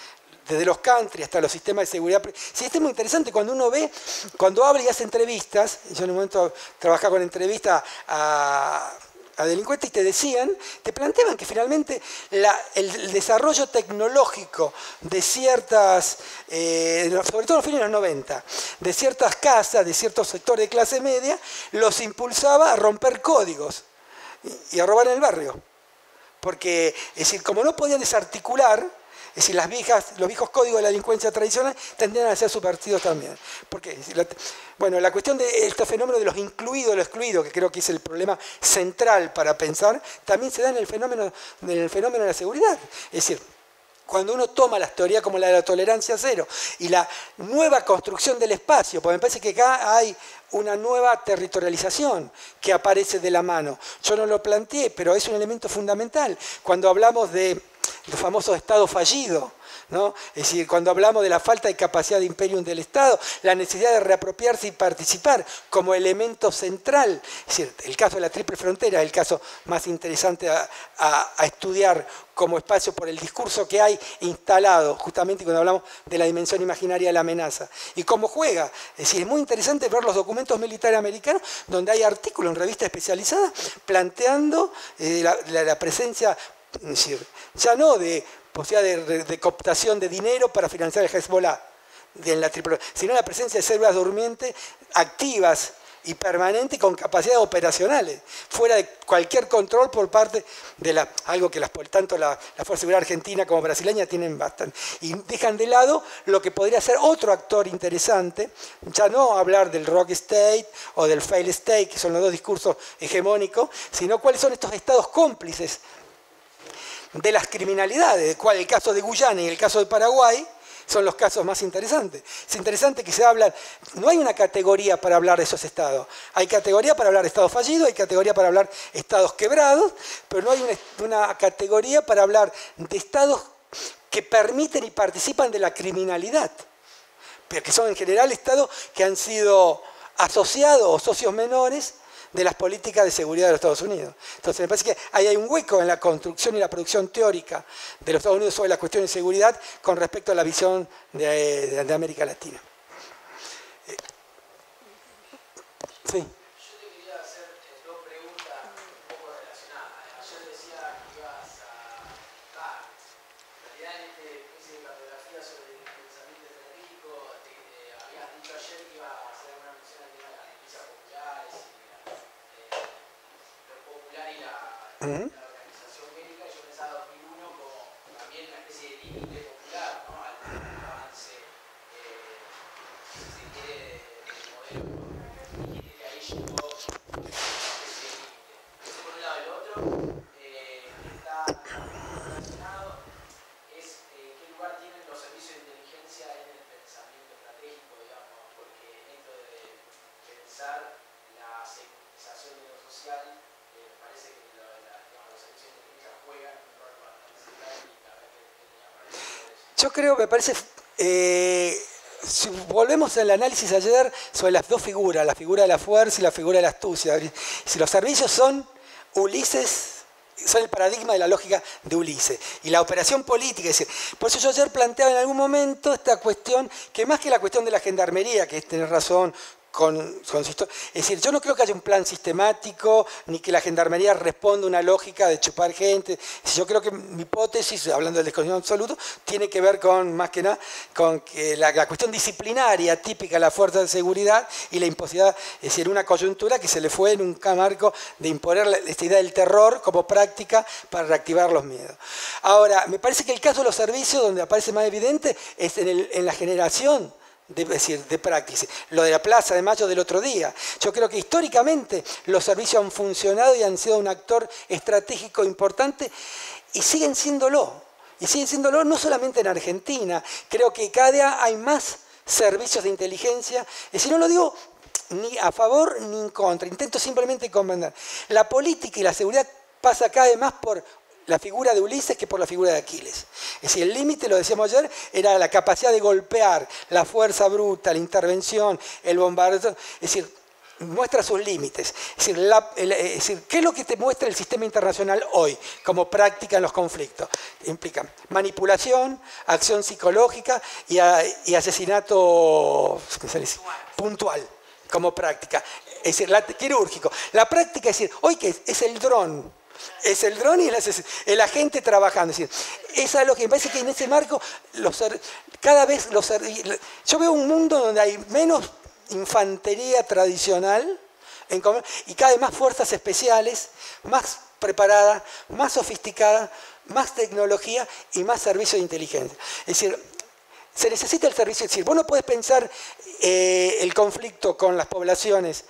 desde los country hasta los sistemas de seguridad. Sí, esto es muy interesante cuando uno ve, cuando habla y hace entrevistas, yo en un momento trabajaba con entrevistas a delincuentes y te decían, te planteaban que finalmente el, desarrollo tecnológico de ciertas, eh, sobre todo en los fines de los 90, de ciertas casas, de ciertos sectores de clase media, los impulsaba a romper códigos y, a robar en el barrio. Porque, es decir, como no podían desarticular, es decir, los viejos códigos de la delincuencia tradicional tendrían a ser subvertidos también. ¿Por qué? bueno, la cuestión de este fenómeno de los incluidos, lo excluido, que creo que es el problema central para pensar, también se da en el fenómeno, en el fenómeno de la seguridad. Es decir, cuando uno toma las teorías como la de la tolerancia cero y la nueva construcción del espacio, porque me parece que acá hay una nueva territorialización que aparece de la mano. Yo no lo planteé, pero es un elemento fundamental. Cuando hablamos de los famosos estados fallidos. ¿no? Es decir, cuando hablamos de la falta de capacidad de imperium del Estado, la necesidad de reapropiarse y participar como elemento central. Es decir, el caso de la triple frontera es el caso más interesante a, a estudiar como espacio por el discurso que hay instalado, justamente cuando hablamos de la dimensión imaginaria de la amenaza. Y cómo juega. Es decir, es muy interesante ver los documentos militares americanos donde hay artículos en revistas especializadas planteando eh, la, presencia ya no de posibilidad de, cooptación de dinero para financiar el Hezbollah, de la sino la presencia de células durmientes activas y permanentes con capacidades operacionales, fuera de cualquier control por parte de la, algo que las, tanto la, la Fuerza Seguridad Argentina como brasileña tienen bastante. Y dejan de lado lo que podría ser otro actor interesante, ya no hablar del rock state o del fail state, que son los dos discursos hegemónicos, sino cuáles son estos estados cómplices de las criminalidades, cual el caso de Guyana y el caso de Paraguay son los casos más interesantes. Es interesante que se habla, no hay una categoría para hablar de esos estados. Hay categoría para hablar de estados fallidos, hay categoría para hablar de estados quebrados, pero no hay una, categoría para hablar de estados que permiten y participan de la criminalidad, pero que son en general estados que han sido asociados o socios menores de las políticas de seguridad de los Estados Unidos. Entonces me parece que ahí hay un hueco en la construcción y la producción teórica de los Estados Unidos sobre la cuestión de seguridad con respecto a la visión de, América Latina. Yo creo, me parece, eh, si volvemos al análisis ayer sobre las dos figuras, la figura de la fuerza y la figura de la astucia, si los servicios son Ulises, son el paradigma de la lógica de Ulises. Y la operación política, decir, por eso yo ayer planteaba en algún momento esta cuestión, que más que la cuestión de la gendarmería, que es tener razón, con, es decir, yo no creo que haya un plan sistemático ni que la gendarmería responda a una lógica de chupar gente. Yo creo que mi hipótesis, hablando del desconocimiento absoluto, tiene que ver con, más que nada, con que la, cuestión disciplinaria típica de la fuerza de seguridad y la imposibilidad, es decir, una coyuntura que se le fue en un marco de imponer esta idea del terror como práctica para reactivar los miedos. Ahora, me parece que el caso de los servicios, donde aparece más evidente, es en, en la generación de, decir, de práctica. Lo de la Plaza de Mayo del otro día. Yo creo que históricamente los servicios han funcionado y han sido un actor estratégico importante y siguen siéndolo. Y siguen siéndolo no solamente en Argentina. Creo que cada día hay más servicios de inteligencia. Y si no lo digo ni a favor ni en contra, intento simplemente comprender. La política y la seguridad pasa cada vez más por la figura de Ulises que por la figura de Aquiles. Es decir, el límite, lo decíamos ayer, era la capacidad de golpear, la fuerza bruta, la intervención, el bombardeo. Es decir, muestra sus límites. Es decir, ¿qué es lo que te muestra el sistema internacional hoy como práctica en los conflictos? Implica manipulación, acción psicológica y, asesinato puntual como práctica. Es decir, quirúrgico. La práctica es decir, hoy que es, el dron. Es el dron y el, agente trabajando. Es decir, esa que me parece que en ese marco cada vez los yo veo un mundo donde hay menos infantería tradicional y cada vez más fuerzas especiales, más preparadas, más sofisticadas, más tecnología y más servicio de inteligencia. Es decir, se necesita el servicio, es decir, vos no puedes pensar eh, el conflicto con las poblaciones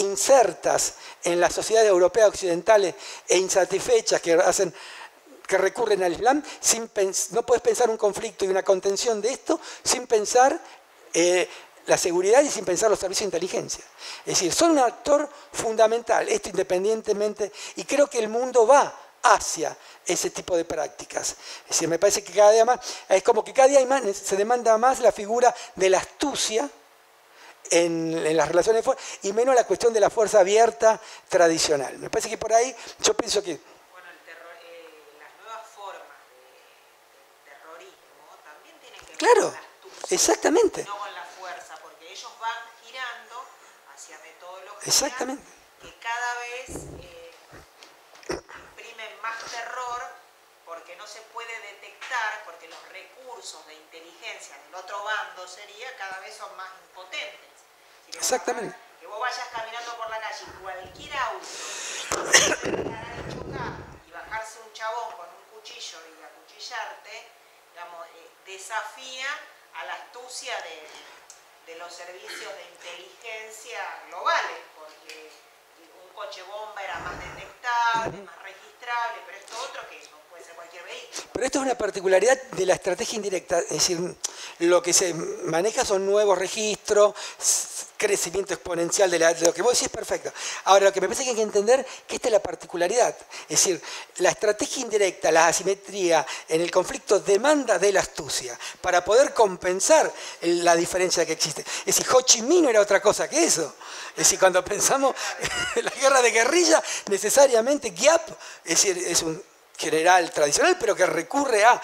insertas en la sociedad europea occidentales e insatisfechas que hacen que recurren al Islam, sin no puedes pensar un conflicto y una contención de esto sin pensar eh, la seguridad y sin pensar los servicios de inteligencia. Es decir, son un actor fundamental, esto independientemente, y creo que el mundo va hacia ese tipo de prácticas. Es decir, me parece que cada día más, es como que cada día más, se demanda más la figura de la astucia en, las relaciones y menos la cuestión de la fuerza abierta tradicional. Me parece que por ahí yo pienso que... Bueno, eh, las nuevas formas de, terrorismo también tienen que ver claro, con la astucia, exactamente. Exactamente. Que cada vez eh, imprimen más terror porque no se puede detectar, porque los recursos de inteligencia del otro bando sería cada vez son más impotentes. Exactamente. Que vos vayas caminando por la calle y cualquier auto chocar y bajarse un chabón con un cuchillo y acuchillarte, digamos, eh, desafía a la astucia de, de los servicios de inteligencia globales, porque un coche bomba era más detectable, más registrable, pero esto otro que no puede ser cualquier vehículo. Pero esto es una particularidad de la estrategia indirecta, es decir, lo que se maneja son nuevos registros, crecimiento exponencial de, lo que vos decís es perfecto. Ahora, lo que me parece que hay que entender que esta es la particularidad. Es decir, la estrategia indirecta, la asimetría en el conflicto demanda de la astucia para poder compensar la diferencia que existe. Es decir, Ho Chi Minh no era otra cosa que eso. Es decir, cuando pensamos en la guerra de guerrilla, necesariamente Giap, es un general tradicional, pero que recurre a...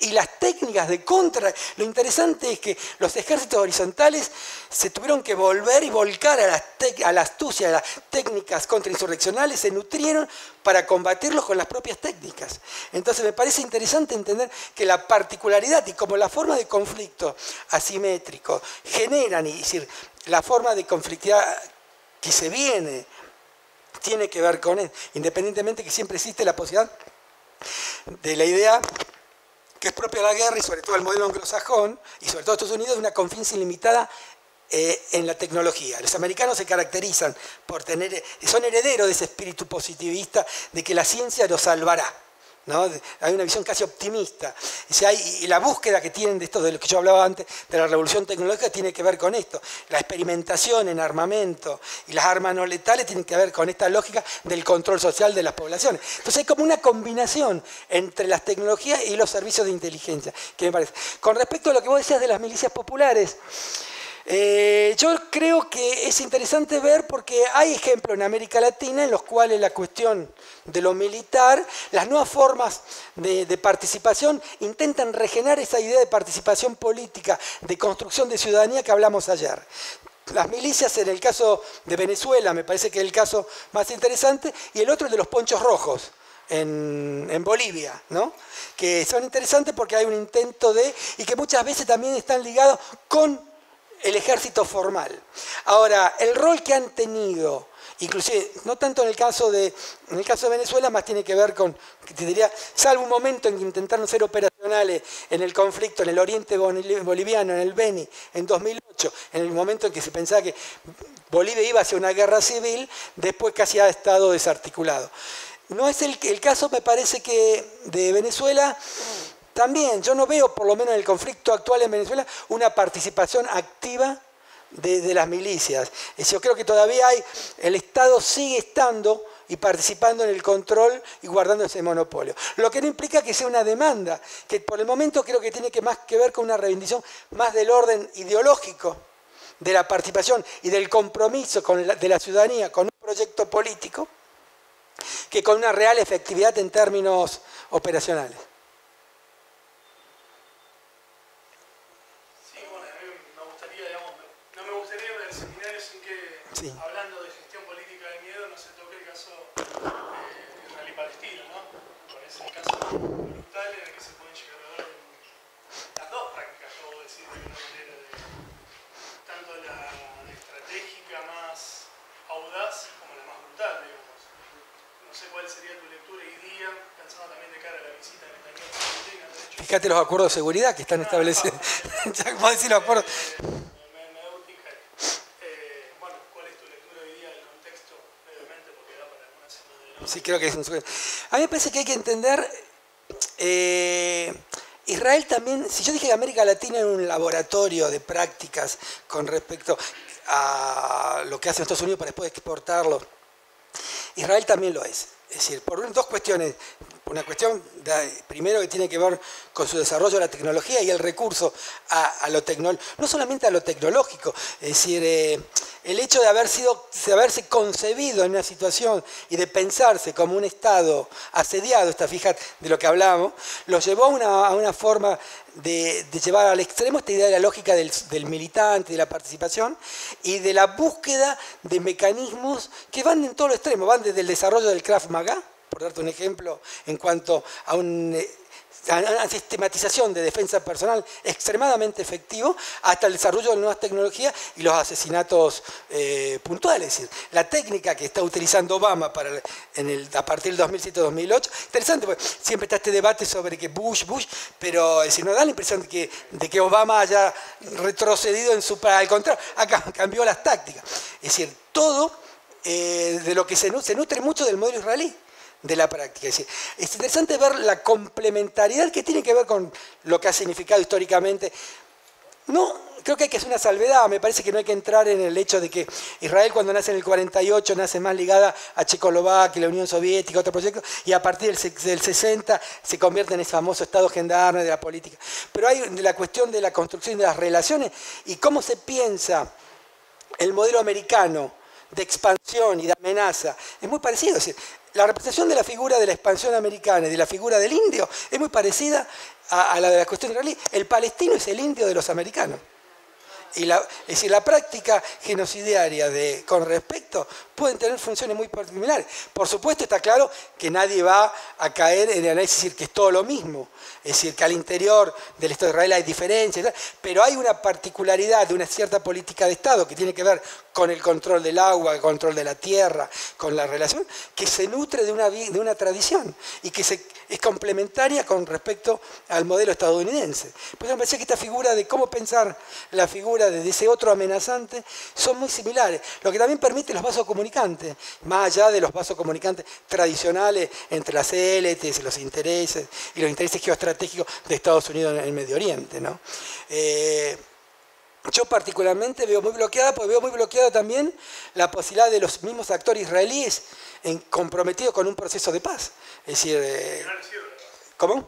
y las técnicas de contra... Lo interesante es que los ejércitos horizontales se tuvieron que volver y volcar a, las a la astucia, a las técnicas contrainsurreccionales, se nutrieron para combatirlos con las propias técnicas. Entonces me parece interesante entender que la particularidad y como la forma de conflicto asimétrico generan, y decir, la forma de conflictividad que se viene tiene que ver con él, independientemente que siempre existe la posibilidad de la idea que es propia de la guerra y sobre todo el modelo anglosajón y sobre todo Estados Unidos de una confianza ilimitada eh, en la tecnología. Los americanos se caracterizan por tener, son herederos de ese espíritu positivista de que la ciencia los salvará. Hay una visión casi optimista. Y la búsqueda que tienen de esto, de lo que yo hablaba antes, de la revolución tecnológica, tiene que ver con esto. La experimentación en armamento y las armas no letales tienen que ver con esta lógica del control social de las poblaciones. Entonces hay como una combinación entre las tecnologías y los servicios de inteligencia, que me parece. Con respecto a lo que vos decías de las milicias populares, eh, yo creo que es interesante ver porque hay ejemplos en América Latina en los cuales la cuestión de lo militar, las nuevas formas de, participación intentan regenerar esa idea de participación política, de construcción de ciudadanía que hablamos ayer. Las milicias en el caso de Venezuela me parece que es el caso más interesante y el otro es de los ponchos rojos. En, en, Bolivia, ¿no? que son interesantes porque hay un intento de, y que muchas veces también están ligados con el ejército formal. Ahora, el rol que han tenido, inclusive, no tanto en el caso de, en el caso de Venezuela, más tiene que ver con, te diría, salvo un momento en que intentaron ser operacionales en el conflicto en el oriente boliviano, en el Beni, en 2008, en el momento en que se pensaba que Bolivia iba hacia una guerra civil, después casi ha estado desarticulado. No es el, el caso, me parece que de Venezuela, también yo no veo, por lo menos en el conflicto actual en Venezuela, una participación activa de, las milicias. Yo creo que todavía hay, el Estado sigue estando y participando en el control y guardando ese monopolio. Lo que no implica que sea una demanda, que por el momento creo que tiene que más que ver con una reivindicación más del orden ideológico de la participación y del compromiso de la ciudadanía con un proyecto político que con una real efectividad en términos operacionales. Sí, bueno, a mí me gustaría, digamos, no me gustaría ver el seminario sin que, Sí. hablando de gestión política del miedo, no se toque el caso eh, israelí-palestino, ¿no? Con ese caso brutal en el que se pueden llegar a ver las dos prácticas, acabo de decir, de una manera de tanto la estratégica más audaz como la más brutal, digamos. No sé cuál sería tu lectura y día, pensando también de cara a la visita Argentina, de hecho. Fíjate los acuerdos de seguridad que están establecidos. ya como decir los acuerdos. Me, me da urtica. Eh, bueno, ¿cuál es tu lectura hoy día del contexto? Brevemente, porque da para una semana de Sí, creo que es un. A mí me parece que hay que entender. eh, Israel también, si yo dije que América Latina era un laboratorio de prácticas con respecto a lo que hacen Estados Unidos para después exportarlo, Israel también lo es. Es decir, por dos cuestiones. Una cuestión, primero, que tiene que ver con su desarrollo de la tecnología y el recurso a, a lo no solamente a lo tecnológico, es decir, eh, el hecho de, haber sido, de haberse concebido en una situación y de pensarse como un Estado asediado, fija de lo que hablamos, lo llevó a una, a una forma de, de llevar al extremo esta idea de la lógica del, del militante, de la participación y de la búsqueda de mecanismos que van en todo lo extremo, van desde el desarrollo del Krav Maga, por darte un ejemplo, en cuanto eh, a una sistematización de defensa personal extremadamente efectivo, hasta el desarrollo de nuevas tecnologías y los asesinatos eh, puntuales. Es decir, la técnica que está utilizando Obama para a partir del 2007-2008, interesante, porque siempre está este debate sobre que Bush, Bush, pero decir, no da la impresión de que, de que Obama haya retrocedido en su... Al contrario, acá cambió las tácticas. Es decir, todo eh, de lo que se nutre mucho del modelo israelí de la práctica. Es, es interesante ver la complementariedad que tiene que ver con lo que ha significado históricamente. No, creo que hay que hacer una salvedad. Me parece que no hay que entrar en el hecho de que Israel cuando nace en el 48 nace más ligada a Checoslovaquia, la Unión Soviética, otro proyecto, y a partir del, se- del 60 se convierte en ese famoso Estado gendarme de la política. Pero hay la cuestión de la construcción de las relaciones y cómo se piensa el modelo americano de expansión y de amenaza es muy parecido. Es decir, la representación de la figura de la expansión americana y de la figura del indio es muy parecida a, la de la cuestión israelí. El palestino es el indio de los americanos. Y la, es decir, la práctica genocidiaria de, con respecto pueden tener funciones muy similares. Por supuesto está claro que nadie va a caer en el análisis decir que es todo lo mismo. Es decir, que al interior del Estado de Israel hay diferencias, pero hay una particularidad de una cierta política de Estado que tiene que ver con el control del agua, el control de la tierra, con la relación, que se nutre de una, de una tradición y que se, es complementaria con respecto al modelo estadounidense. Por eso me que esta figura de cómo pensar la figura de ese otro amenazante son muy similares, lo que también permite los vasos comunicantes, más allá de los vasos comunicantes tradicionales entre las élites, los intereses y los intereses geoestratégicos de Estados Unidos en el Medio Oriente. ¿no? Eh, yo particularmente veo muy bloqueada, porque veo muy bloqueada también la posibilidad de los mismos actores israelíes en- comprometidos con un proceso de paz. Es decir, eh. ¿cómo? No.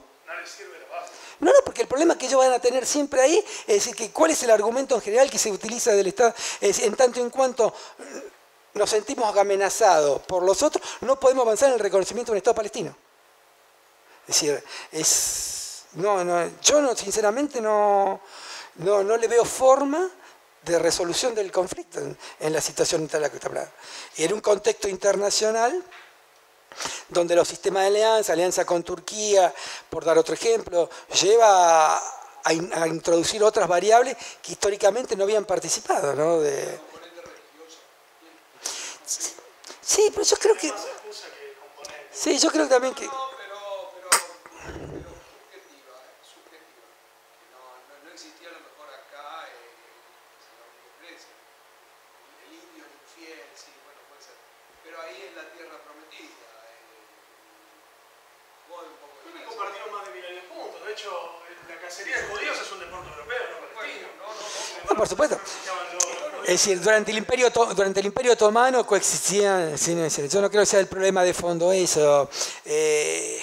No, porque el problema que ellos van a tener siempre ahí es decir, que cuál es el argumento en general que se utiliza del Estado, es en tanto en cuanto mm, nos sentimos amenazados por los otros, no podemos avanzar en el reconocimiento de un Estado palestino. Es decir, es, no, no, yo no, sinceramente no, no, no le veo forma de resolución del conflicto en, la situación en la que está hablando. Y en un contexto internacional donde los sistemas de alianza, alianza con Turquía, por dar otro ejemplo, lleva a, a in- a introducir otras variables que históricamente no habían participado. ¿no? De- Sí, pero yo creo que... Sí, yo creo también que... No, pero, pero, pero subjetiva, ¿eh? subjetiva. Que no, no, no existía a lo mejor acá eh, es la única diferencia. El, el indio, el infiel, sí, bueno, puede ser. Pero ahí es la tierra prometida. Eh, voy un poco Creo de que compartimos más de mil años juntos. De hecho, la cacería de judíos es un deporte europeo, no palestino. No, no, no. No, por supuesto. Estaban los- los Es durante el imperio, otomano coexistían, yo no creo que sea el problema de fondo eso. Eh,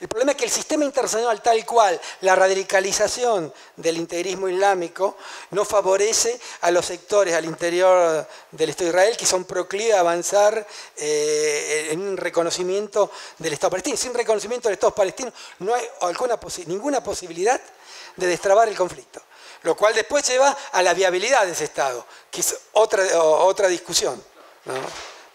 El problema es que el sistema internacional tal cual, la radicalización del integrismo islámico, no favorece a los sectores al interior del Estado de Israel que son proclives a avanzar eh, en un reconocimiento del Estado palestino. Sin reconocimiento del Estado palestino no hay alguna ninguna posibilidad de destrabar el conflicto. Lo cual después lleva a la viabilidad de ese Estado, que es otra, otra discusión. ¿no?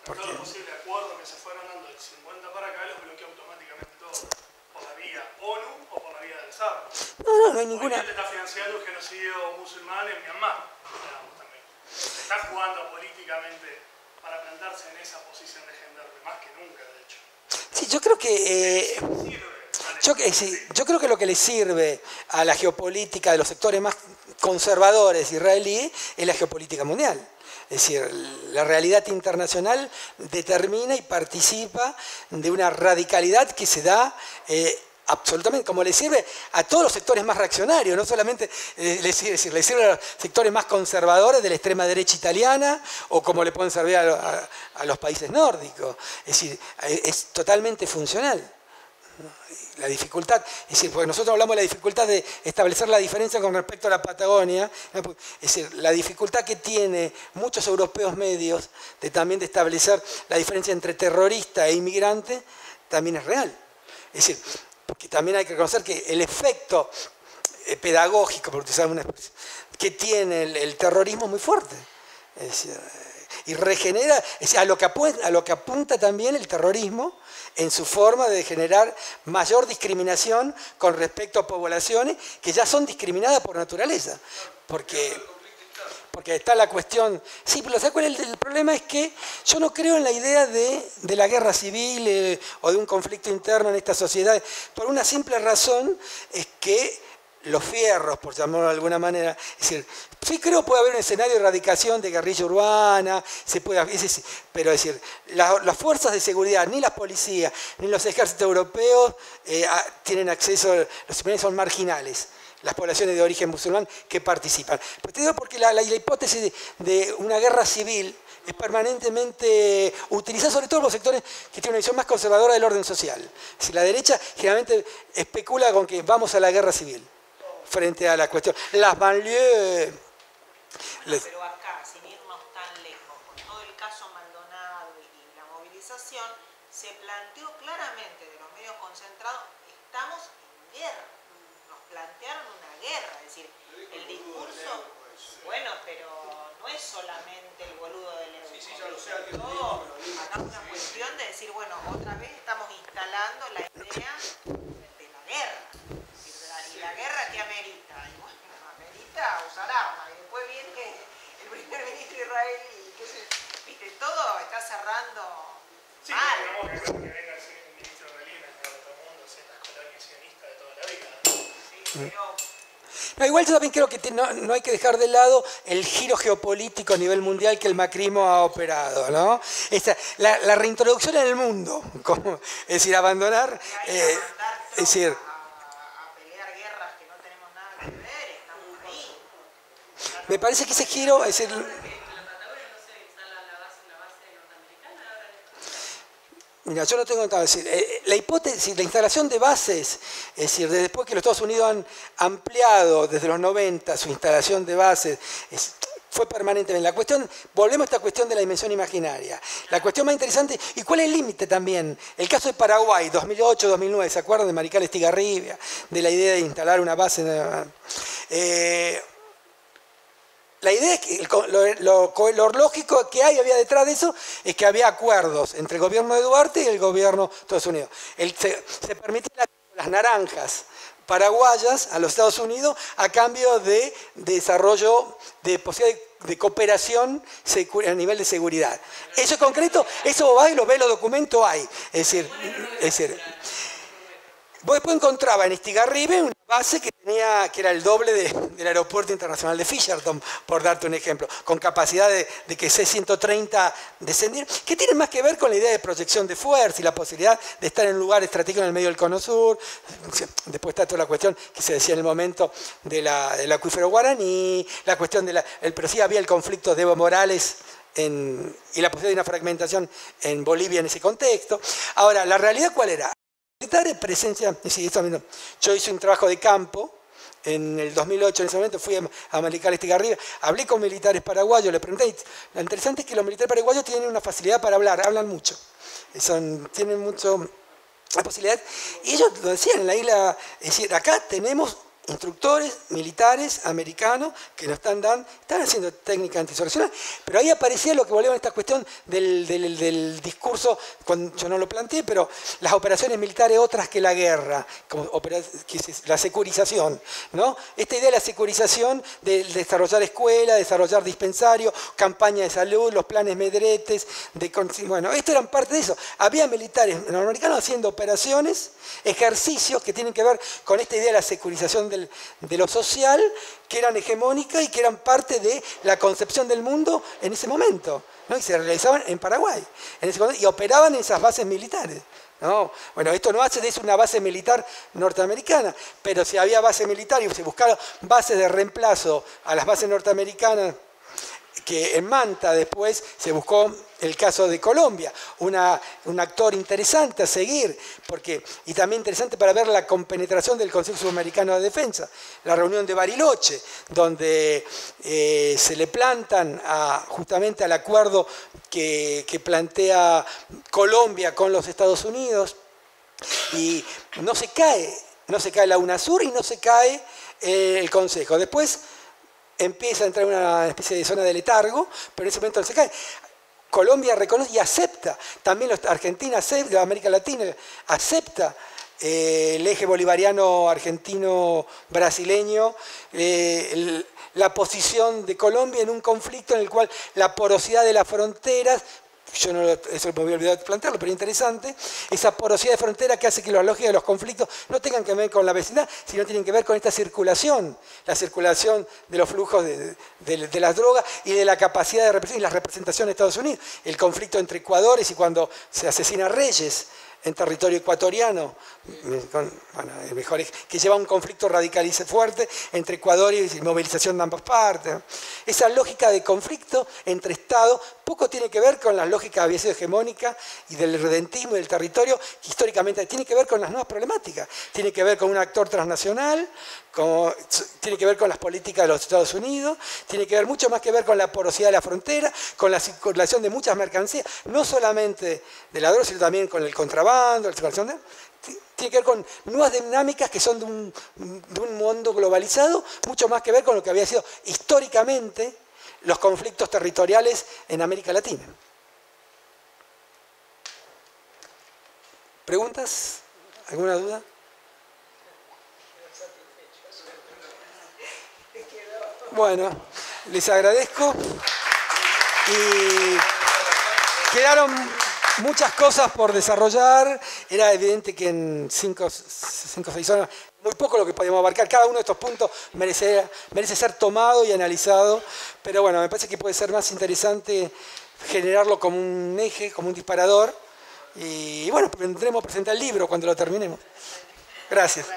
Porque... Todo posible acuerdo que se fueron dando del 50 para acá los bloqueó automáticamente todo. Por la vía ONU o por la vía del SAR. No, no, no hay ninguna. Está financiando el genocidio musulmán en Myanmar. también. Está jugando políticamente para plantarse en esa posición de gendarme, más que nunca, de hecho. Sí, yo creo que. Eh... Yo, creo que lo que le sirve a la geopolítica de los sectores más conservadores israelíes es la geopolítica mundial. Es decir, la realidad internacional determina y participa de una radicalidad que se da eh, absolutamente, como le sirve a todos los sectores más reaccionarios, no solamente eh, le, sirve, le sirve a los sectores más conservadores de la extrema derecha italiana o como le pueden servir a, a los países nórdicos. Es decir, es totalmente funcional la dificultad, es decir, porque nosotros hablamos de la dificultad de establecer la diferencia con respecto a la Patagonia, es decir, la dificultad que tiene muchos europeos medios de también establecer la diferencia entre terrorista e inmigrante, también es real. Es decir, porque también hay que reconocer que el efecto eh, pedagógico, por utilizar una que tiene el, terrorismo es muy fuerte. Y regenera, a, lo que apunta, a lo que apunta también el terrorismo, en su forma de generar mayor discriminación con respecto a poblaciones que ya son discriminadas por naturaleza. Porque, porque está la cuestión... Sí, pero ¿sabes cuál es el, problema? Es que yo no creo en la idea de, la guerra civil eh, o de un conflicto interno en esta sociedad, por una simple razón, es que los fierros, por llamarlo de alguna manera. Es decir, sí creo puede haber un escenario de erradicación de guerrilla urbana, se puede, pero es decir, las fuerzas de seguridad, ni las policías, ni los ejércitos europeos eh, tienen acceso, los civiles son marginales las poblaciones de origen musulmán que participan. Pero te digo porque la, hipótesis de, una guerra civil es permanentemente utilizada, sobre todo por sectores que tienen una visión más conservadora del orden social. Si la derecha generalmente especula con que vamos a la guerra civil frente a la cuestión. Las banlieues... Pero acá, sin irnos tan lejos, con todo el caso Maldonado y la movilización, se planteó claramente de los medios concentrados, estamos en guerra. Nos plantearon una guerra, es decir, el discurso... Bueno, pero no es solamente el boludo del Evo. Sí, sí, ya lo sé. Acá una cuestión de decir, bueno, otra vez estamos instalando la idea de la guerra la guerra que amerita. Y bueno, amerita usar armas. Y después viene el primer ministro israelí, que se, viste, todo está cerrando sí, mal. Que venga el ministro israelí en el mundo, colonias sionistas de toda la vida. Sí, pero... No, igual yo también creo que no, no, hay que dejar de lado el giro geopolítico a nivel mundial que el macrismo ha operado, ¿no? Esa, la, la, reintroducción en el mundo, como, es decir, abandonar, eh, es decir, Me parece que ese giro es el... Mira, yo no tengo nada decir. Eh, la hipótesis, la instalación de bases, es decir, después que los Estados Unidos han ampliado desde los 90 su instalación de bases, fue permanentemente. La cuestión, volvemos a esta cuestión de la dimensión imaginaria. La cuestión más interesante, ¿y cuál es el límite también? El caso de Paraguay, 2008-2009, ¿se acuerdan de Marical Estigarribia? De la idea de instalar una base. Eh, la idea es que lo, lógico que hay, había detrás de eso, es que había acuerdos entre el gobierno de Duarte y el gobierno de Estados Unidos. se, se permitía las naranjas paraguayas a los Estados Unidos a cambio de, desarrollo, de posibilidad de, cooperación a nivel de seguridad. Eso es concreto, eso va y lo ve, los documentos hay. Es decir, es decir Después encontraba en Estigarribe una base que tenía, que era el doble del aeropuerto internacional de Fisherton, por darte un ejemplo, con capacidad de, que C-130 descendiera, que tiene más que ver con la idea de proyección de fuerza y la posibilidad de estar en un lugar estratégico en el medio del cono sur. Después está toda la cuestión que se decía en el momento del acuífero guaraní, la cuestión de pero sí había el conflicto de Evo Morales y la posibilidad de una fragmentación en Bolivia en ese contexto. Ahora, ¿la realidad cuál era? Presencia, sí, esto mismo. yo hice un trabajo de campo en el 2008, en ese momento fui a Marical Estigarribia, hablé con militares paraguayos, le pregunté, lo interesante es que los militares paraguayos tienen una facilidad para hablar, hablan mucho, son, tienen mucho la posibilidad, y ellos lo decían en la isla, es decir, acá tenemos instructores militares americanos que nos están dando, están haciendo técnica antisorcional, pero ahí aparecía lo que volvemos a esta cuestión del, discurso, cuando yo no lo planteé, pero las operaciones militares otras que la guerra, como la securización, ¿no? Esta idea de la securización, de, desarrollar escuelas, desarrollar dispensarios, campaña de salud, los planes medretes, de, bueno, esto eran parte de eso. Había militares norteamericanos haciendo operaciones, ejercicios que tienen que ver con esta idea de la securización de lo social, que eran hegemónicas y que eran parte de la concepción del mundo en ese momento. Y se realizaban en Paraguay. y operaban en esas bases militares. Bueno, esto no hace de eso una base militar norteamericana, pero si había base militar y se buscaron bases de reemplazo a las bases norteamericanas, que en Manta después se buscó el caso de Colombia, un actor interesante a seguir, porque, y también interesante para ver la compenetración del Consejo Sudamericano de Defensa, la reunión de Bariloche, donde eh, se le plantan justamente al acuerdo que, plantea Colombia con los Estados Unidos, y no se cae, no se cae la UNASUR y no se cae eh, el Consejo. Después empieza a entrar en una especie de zona de letargo, pero en ese momento se cae. Colombia reconoce y acepta, también Argentina, acepta, América Latina acepta eh, el eje bolivariano argentino-brasileño, eh, la posición de Colombia en un conflicto en el cual la porosidad de las fronteras yo no eso me había olvidado plantearlo, pero interesante, esa porosidad de frontera que hace que la lógica de los conflictos no tengan que ver con la vecindad, sino tienen que ver con esta circulación, la circulación de los flujos de, las drogas y de la capacidad de represión y la representación de Estados Unidos. El conflicto entre Ecuadores y cuando se asesina a Reyes, en territorio ecuatoriano, mejor que lleva un conflicto radicalice fuerte entre Ecuador y movilización de ambas partes. Esa lógica de conflicto entre Estados poco tiene que ver con la lógica aviación hegemónica y del redentismo del territorio, que históricamente tiene que ver con las nuevas problemáticas, tiene que ver con un actor transnacional, tiene que ver con las políticas de los Estados Unidos, tiene que ver mucho más que ver con la porosidad de la frontera, con la circulación de muchas mercancías, no solamente de la droga, sino también con el contrabando, la circulación de, tiene que ver con nuevas dinámicas que son de un, mundo globalizado, mucho más que ver con lo que había sido históricamente los conflictos territoriales en América Latina. ¿Preguntas? ¿Alguna duda? Bueno, les agradezco. Y quedaron muchas cosas por desarrollar. Era evidente que en cinco o seis horas, muy poco lo que podíamos abarcar. Cada uno de estos puntos merece, merece ser tomado y analizado. Pero bueno, me parece que puede ser más interesante generarlo como un eje, como un disparador. Y bueno, tendremos presente el libro cuando lo terminemos. Gracias.